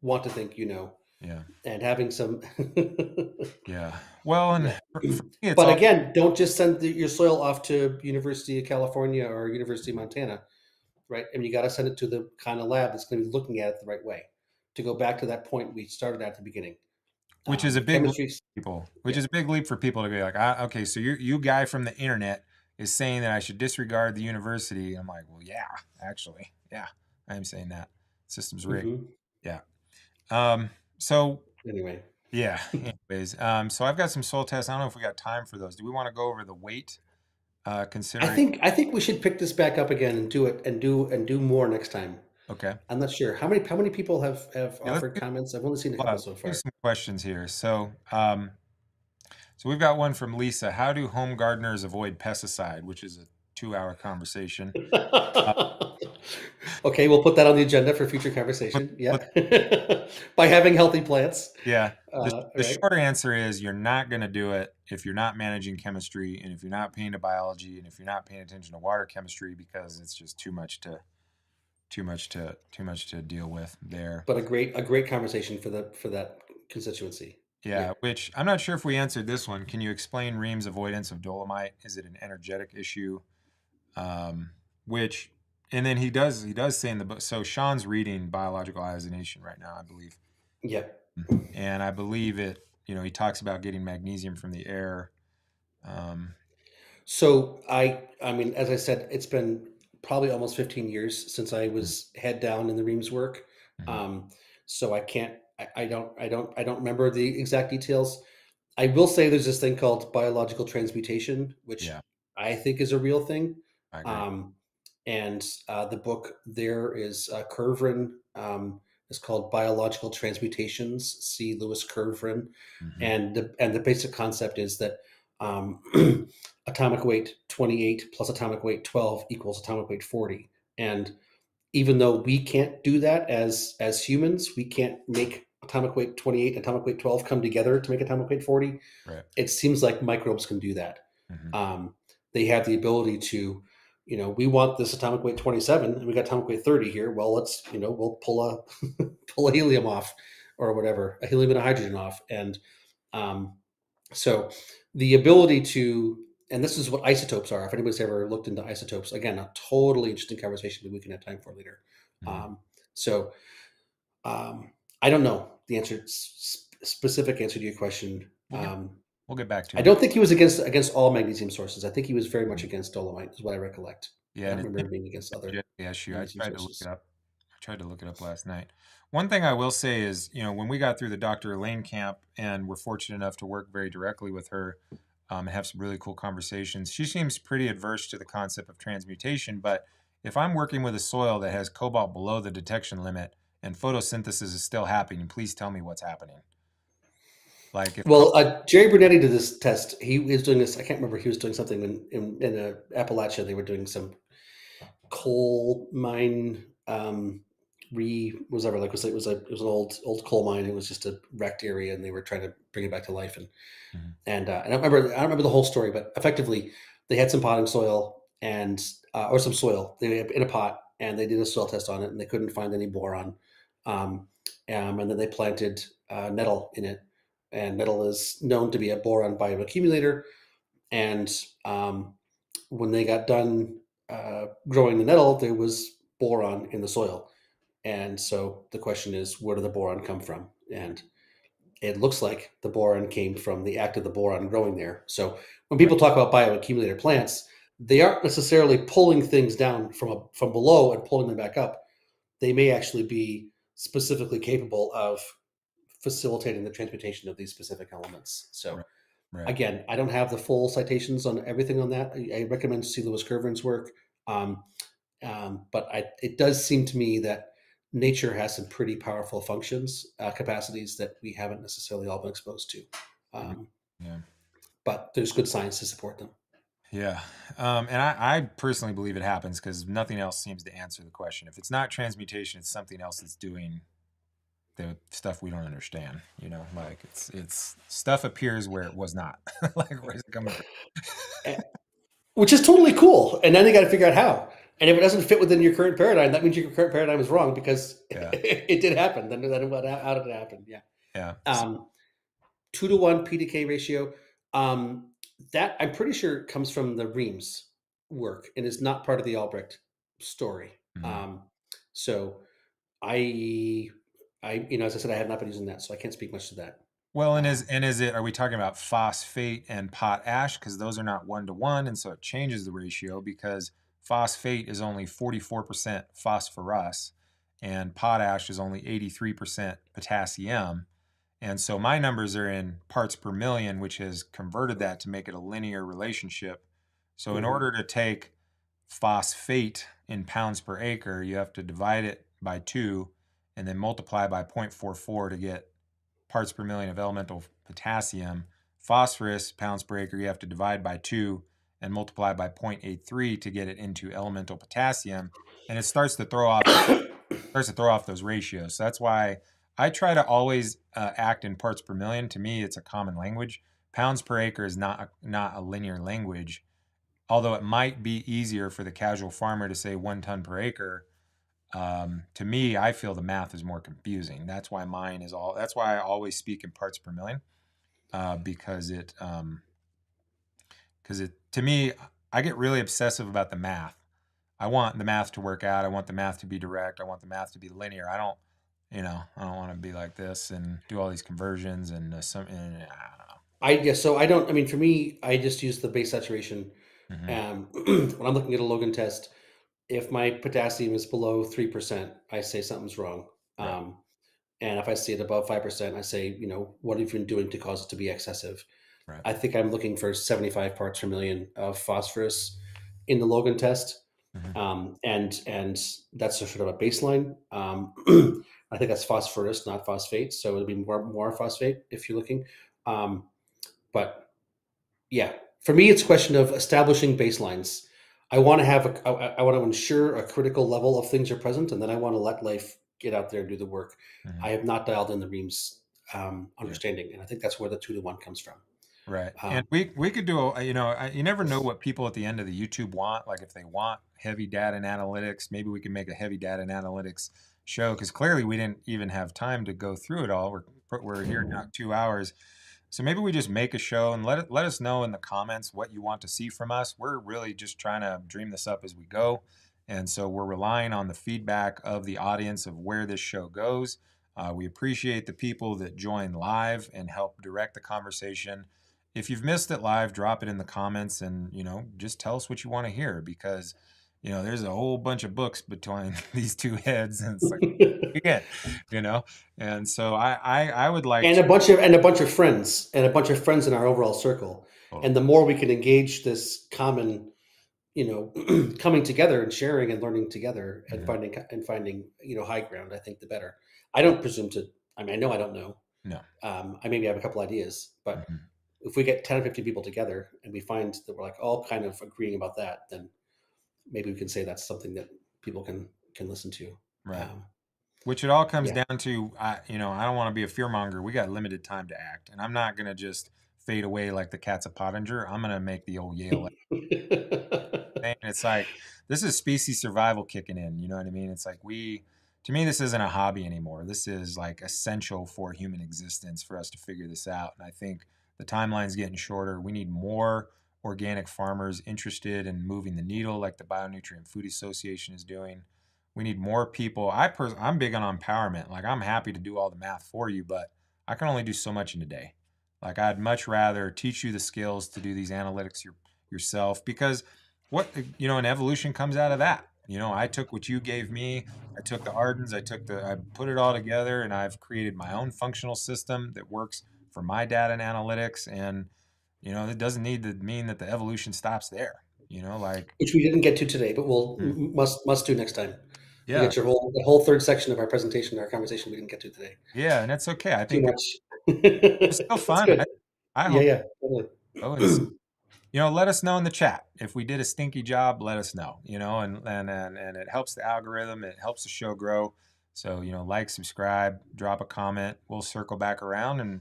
want to think you know. Yeah. And having some. yeah. Well, and for, for but all... again, don't just send the, your soil off to University of California or University of Montana, right? I mean, you got to send it to the kind of lab that's going to be looking at it the right way. To go back to that point we started at the beginning, which is a big leap for people. Which yeah. is a big leap for people to be like, ah, okay, so you you guy from the internet is saying that I should disregard the university. I'm like, well, yeah, actually, yeah, I am saying that systems rigged. Mm-hmm. Yeah. Um. So anyway. Yeah. Anyways, um. So I've got some soil tests. I don't know if we got time for those. Do we want to go over the weight? Uh, considering. I think I think we should pick this back up again and do it and do and do more next time. Okay. I'm not sure how many how many people have have yeah, offered comments. I've only seen a couple so far. Some questions here. So, um, so we've got one from Lisa. How do home gardeners avoid pesticide? Which is a two-hour conversation. uh, okay, we'll put that on the agenda for future conversation. Yeah, by having healthy plants. Yeah. The, uh, the right. short answer is you're not going to do it if you're not managing chemistry and if you're not paying to biology and if you're not paying attention to water chemistry because it's just too much to too much to too much to deal with there. But a great a great conversation for the for that constituency. Yeah, yeah, which I'm not sure if we answered this one. Can you explain Reams' avoidance of dolomite? Is it an energetic issue? Um, which, and then he does he does say in the book. So Sean's reading biological ionization right now, I believe. Yeah. Mm-hmm. And I believe it. You know, he talks about getting magnesium from the air. Um, so I, I mean, as I said, it's been probably almost 15 years since I was head down in the Reams work. Mm-hmm. Um, so I can't I, I don't I don't I don't remember the exact details. I will say there's this thing called biological transmutation, which Yeah, I think is a real thing. Um, and uh, the book there is uh, Kervran. Um, it's called Biological Transmutations. C. Louis Kervran, hmm and the and the basic concept is that um, atomic weight 28 plus atomic weight 12 equals atomic weight 40. And even though we can't do that as as humans, we can't make atomic weight 28 and atomic weight 12 come together to make atomic weight 40. Right. It seems like microbes can do that. hmm Um, they have the ability to, you know, we want this atomic weight 27 and we got atomic weight 30 here. Well, let's, you know, we'll pull a pull a helium off or whatever, a helium and a hydrogen off. And um, so the ability to, and this is what isotopes are. If anybody's ever looked into isotopes, again, a totally interesting conversation that we can have time for later. hmm Um, so um, I don't know the answer, specific answer to your question. We'll get Um, we'll get back to I don't think he was against against all magnesium sources. I think he was very much Mhm. against dolomite, is what I recollect. I Yeah, don't remember him being against other Yeah, sure. I tried to look it up. I tried to look it up last night. One thing I will say is, you know, when we got through the Dr. Elaine camp and we're fortunate enough to work very directly with her um, and have some really cool conversations, she seems pretty adverse to the concept of transmutation. But if I'm working with a soil that has cobalt below the detection limit and photosynthesis is still happening, please tell me what's happening. Like Well, uh, Jerry Brunetti did this test. He was doing this. I can't remember. He was doing something in in, in uh, Appalachia. They were doing some coal mine um, re was ever like was it was a it was an old old coal mine. It was just a wrecked area, and they were trying to bring it back to life. And Mhm. and uh, and I remember I don't remember the whole story, but effectively they had some potting soil and uh, or some soil they in a pot, and they did a soil test on it, and they couldn't find any boron. Um, um, and then they planted uh, nettle in it, and nettle is known to be a boron bioaccumulator. And um, when they got done uh, growing the nettle, there was boron in the soil. And so the question is, where did the boron come from? And it looks like the boron came from the act of the boron growing there. So when people talk about bioaccumulator plants, they aren't necessarily pulling things down from a, from below and pulling them back up. They may actually be specifically capable of facilitating the transmutation of these specific elements. So Right. right. again, I don't have the full citations on everything on that. I, I recommend C. Louis Kervran's work, um, um, but I, it does seem to me that nature has some pretty powerful functions, uh, capacities that we haven't necessarily all been exposed to. Um, Yeah. but there's good science to support them. Yeah. Um, and I, I personally believe it happens because nothing else seems to answer the question. If it's not transmutation, it's something else that's doing the stuff we don't understand. You know, like it's it's stuff appears where it was not. like where's it coming from? Eh, Which is totally cool. And then they got to figure out how. And if it doesn't fit within your current paradigm, that means your current paradigm is wrong because Yeah. it did happen. Then, then what, how did it happen? Yeah. Yeah. Um, two to one P to K ratio. Um, that I'm pretty sure comes from the Reams work and is not part of the Albrecht story. Mhm. Um, so I, I, you know, as I said, I have not been using that, so I can't speak much to that. well, and is and is it? Are we talking about phosphate and potash? Because those are not one to one, and so it changes the ratio because phosphate is only forty four percent phosphorus, and potash is only eighty three percent potassium. And so my numbers are in parts per million, which has converted that to make it a linear relationship. So in Mhm. order to take phosphate in pounds per acre, you have to divide it by two and then multiply by 0.44 to get parts per million of elemental potassium. Phosphorus, pounds per acre, you have to divide by two and multiply by 0.83 to get it into elemental potassium. And it starts to throw off starts to throw off those ratios. So that's why I try to always uh, act in parts per million. To me, it's a common language. Pounds per acre is not a, not a linear language, although it might be easier for the casual farmer to say one ton per acre. Um, to me, I feel the math is more confusing. That's why mine is all. That's why I always speak in parts per million, uh, because it um, because it to me, I get really obsessive about the math. I want the math to work out. I want the math to be direct. I want the math to be linear. I don't, you know, I don't want to be like this and do all these conversions and uh, some. And, I don't know. I guess so. I don't. I mean, for me, I just use the base saturation. Mhm. Um, when I'm looking at a Logan test, if my potassium is below three percent, I say something's wrong. Right. Um, And if I see it above 5%, I say, you know, what have you been doing to cause it to be excessive? Right. I think I'm looking for 75 parts per million of phosphorus in the Logan test. Mhm. Um, and and that's a sort of a baseline. Um, I think that's phosphorus, not phosphate. So it'll be more more phosphate if you're looking. Um, but yeah, for me, it's a question of establishing baselines. I want to have a, I, I want to ensure a critical level of things are present, and then I want to let life get out there and do the work. Mhm. I have not dialed in the Reams um, understanding, and I think that's where the two to one comes from. Right. Um, and we we could do a you know I- you never know what people at the end of the YouTube want. Like if they want heavy data and analytics, maybe we can make a heavy data and analytics show because clearly we didn't even have time to go through it all. We're we're here now two hours, so maybe we just make a show and let it, let us know in the comments what you want to see from us. We're really just trying to dream this up as we go, and so we're relying on the feedback of the audience of where this show goes. Uh, we appreciate the people that join live and help direct the conversation if you've missed it live, drop it in the comments and, you know, just tell us what you want to hear because, you know, there's a whole bunch of books between these two heads and it's like, again, you know? And so I, I, I would like, and a bunch of and a bunch of friends and a bunch of friends in our overall circle Oh. and the more we can engage this common you know coming together and sharing and learning together and Mhm. finding and finding you know high ground i think the better i don't presume to i mean i know i don't know No. um, i maybe have a couple ideas but Mhm. If we get 10 or 15 people together and we find that we're like all kind of agreeing about that then maybe we can say that's something that people can can listen to right. um, Which it all comes Yeah. down to, I, you know, I don't want to be a fear monger. We got limited time to act and I'm not going to just fade away like the cats of Pottenger. I'm going to make the old Yale thing. It's like this is species survival kicking in. You know what I mean? It's like we, to me, this isn't a hobby anymore. This is like essential for human existence for us to figure this out. And I think the timeline's getting shorter. We need more organic farmers interested in moving the needle, like the Bionutrient Food Association is doing. We need more people. I pers- I'm big on empowerment. Like I'm happy to do all the math for you, but I can only do so much in a day. Like I'd much rather teach you the skills to do these analytics your, yourself because what you know, an evolution comes out of that. You know, I took what you gave me. I took the Ardens. I took the. I put it all together, and I've created my own functional system that works for my data and analytics. And you know, it doesn't need to mean that the evolution stops there. You know, like which we didn't get to today but we'll Hmm. must must do next time We yeah, get your whole the whole third section of our presentation, our conversation we didn't get to today. yeah, and that's okay. I think much. it's still fun. I, I hope yeah, totally. so. It's, you know, let us know in the chat if we did a stinky job. Let us know. You know, and and and and it helps the algorithm. It helps the show grow. So you know, like, subscribe, drop a comment. We'll circle back around and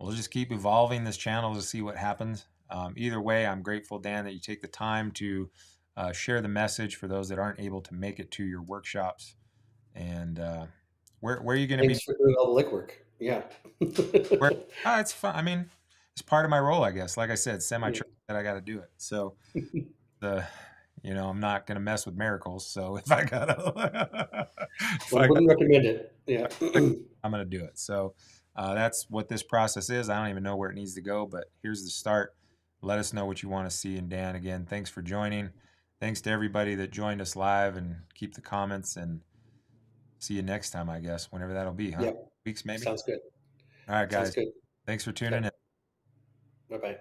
we'll just keep evolving this channel to see what happens. Um, either way, I'm grateful, Dan, that you take the time to uh, share the message for those that aren't able to make it to your workshops. And uh, where where are you going to be? Thanks for doing all the lick work. Yeah. Where, ah, it's fun. I mean, it's part of my role, I guess. Like I said, semi trained that I got to do it. So the, you know, I'm not going to mess with miracles. So if I gotta, well, I I wouldn't recommend it. Yeah. I'm going to do it. So uh, that's what this process is. I don't even know where it needs to go, but here's the start. Let us know what you want to see. And Dan, again, thanks for joining. Thanks to everybody that joined us live and keep the comments and see you next time, I guess, whenever that'll be, huh? Yep. Weeks maybe? Sounds good. All right, Sounds guys. good. Thanks for tuning in. Bye bye.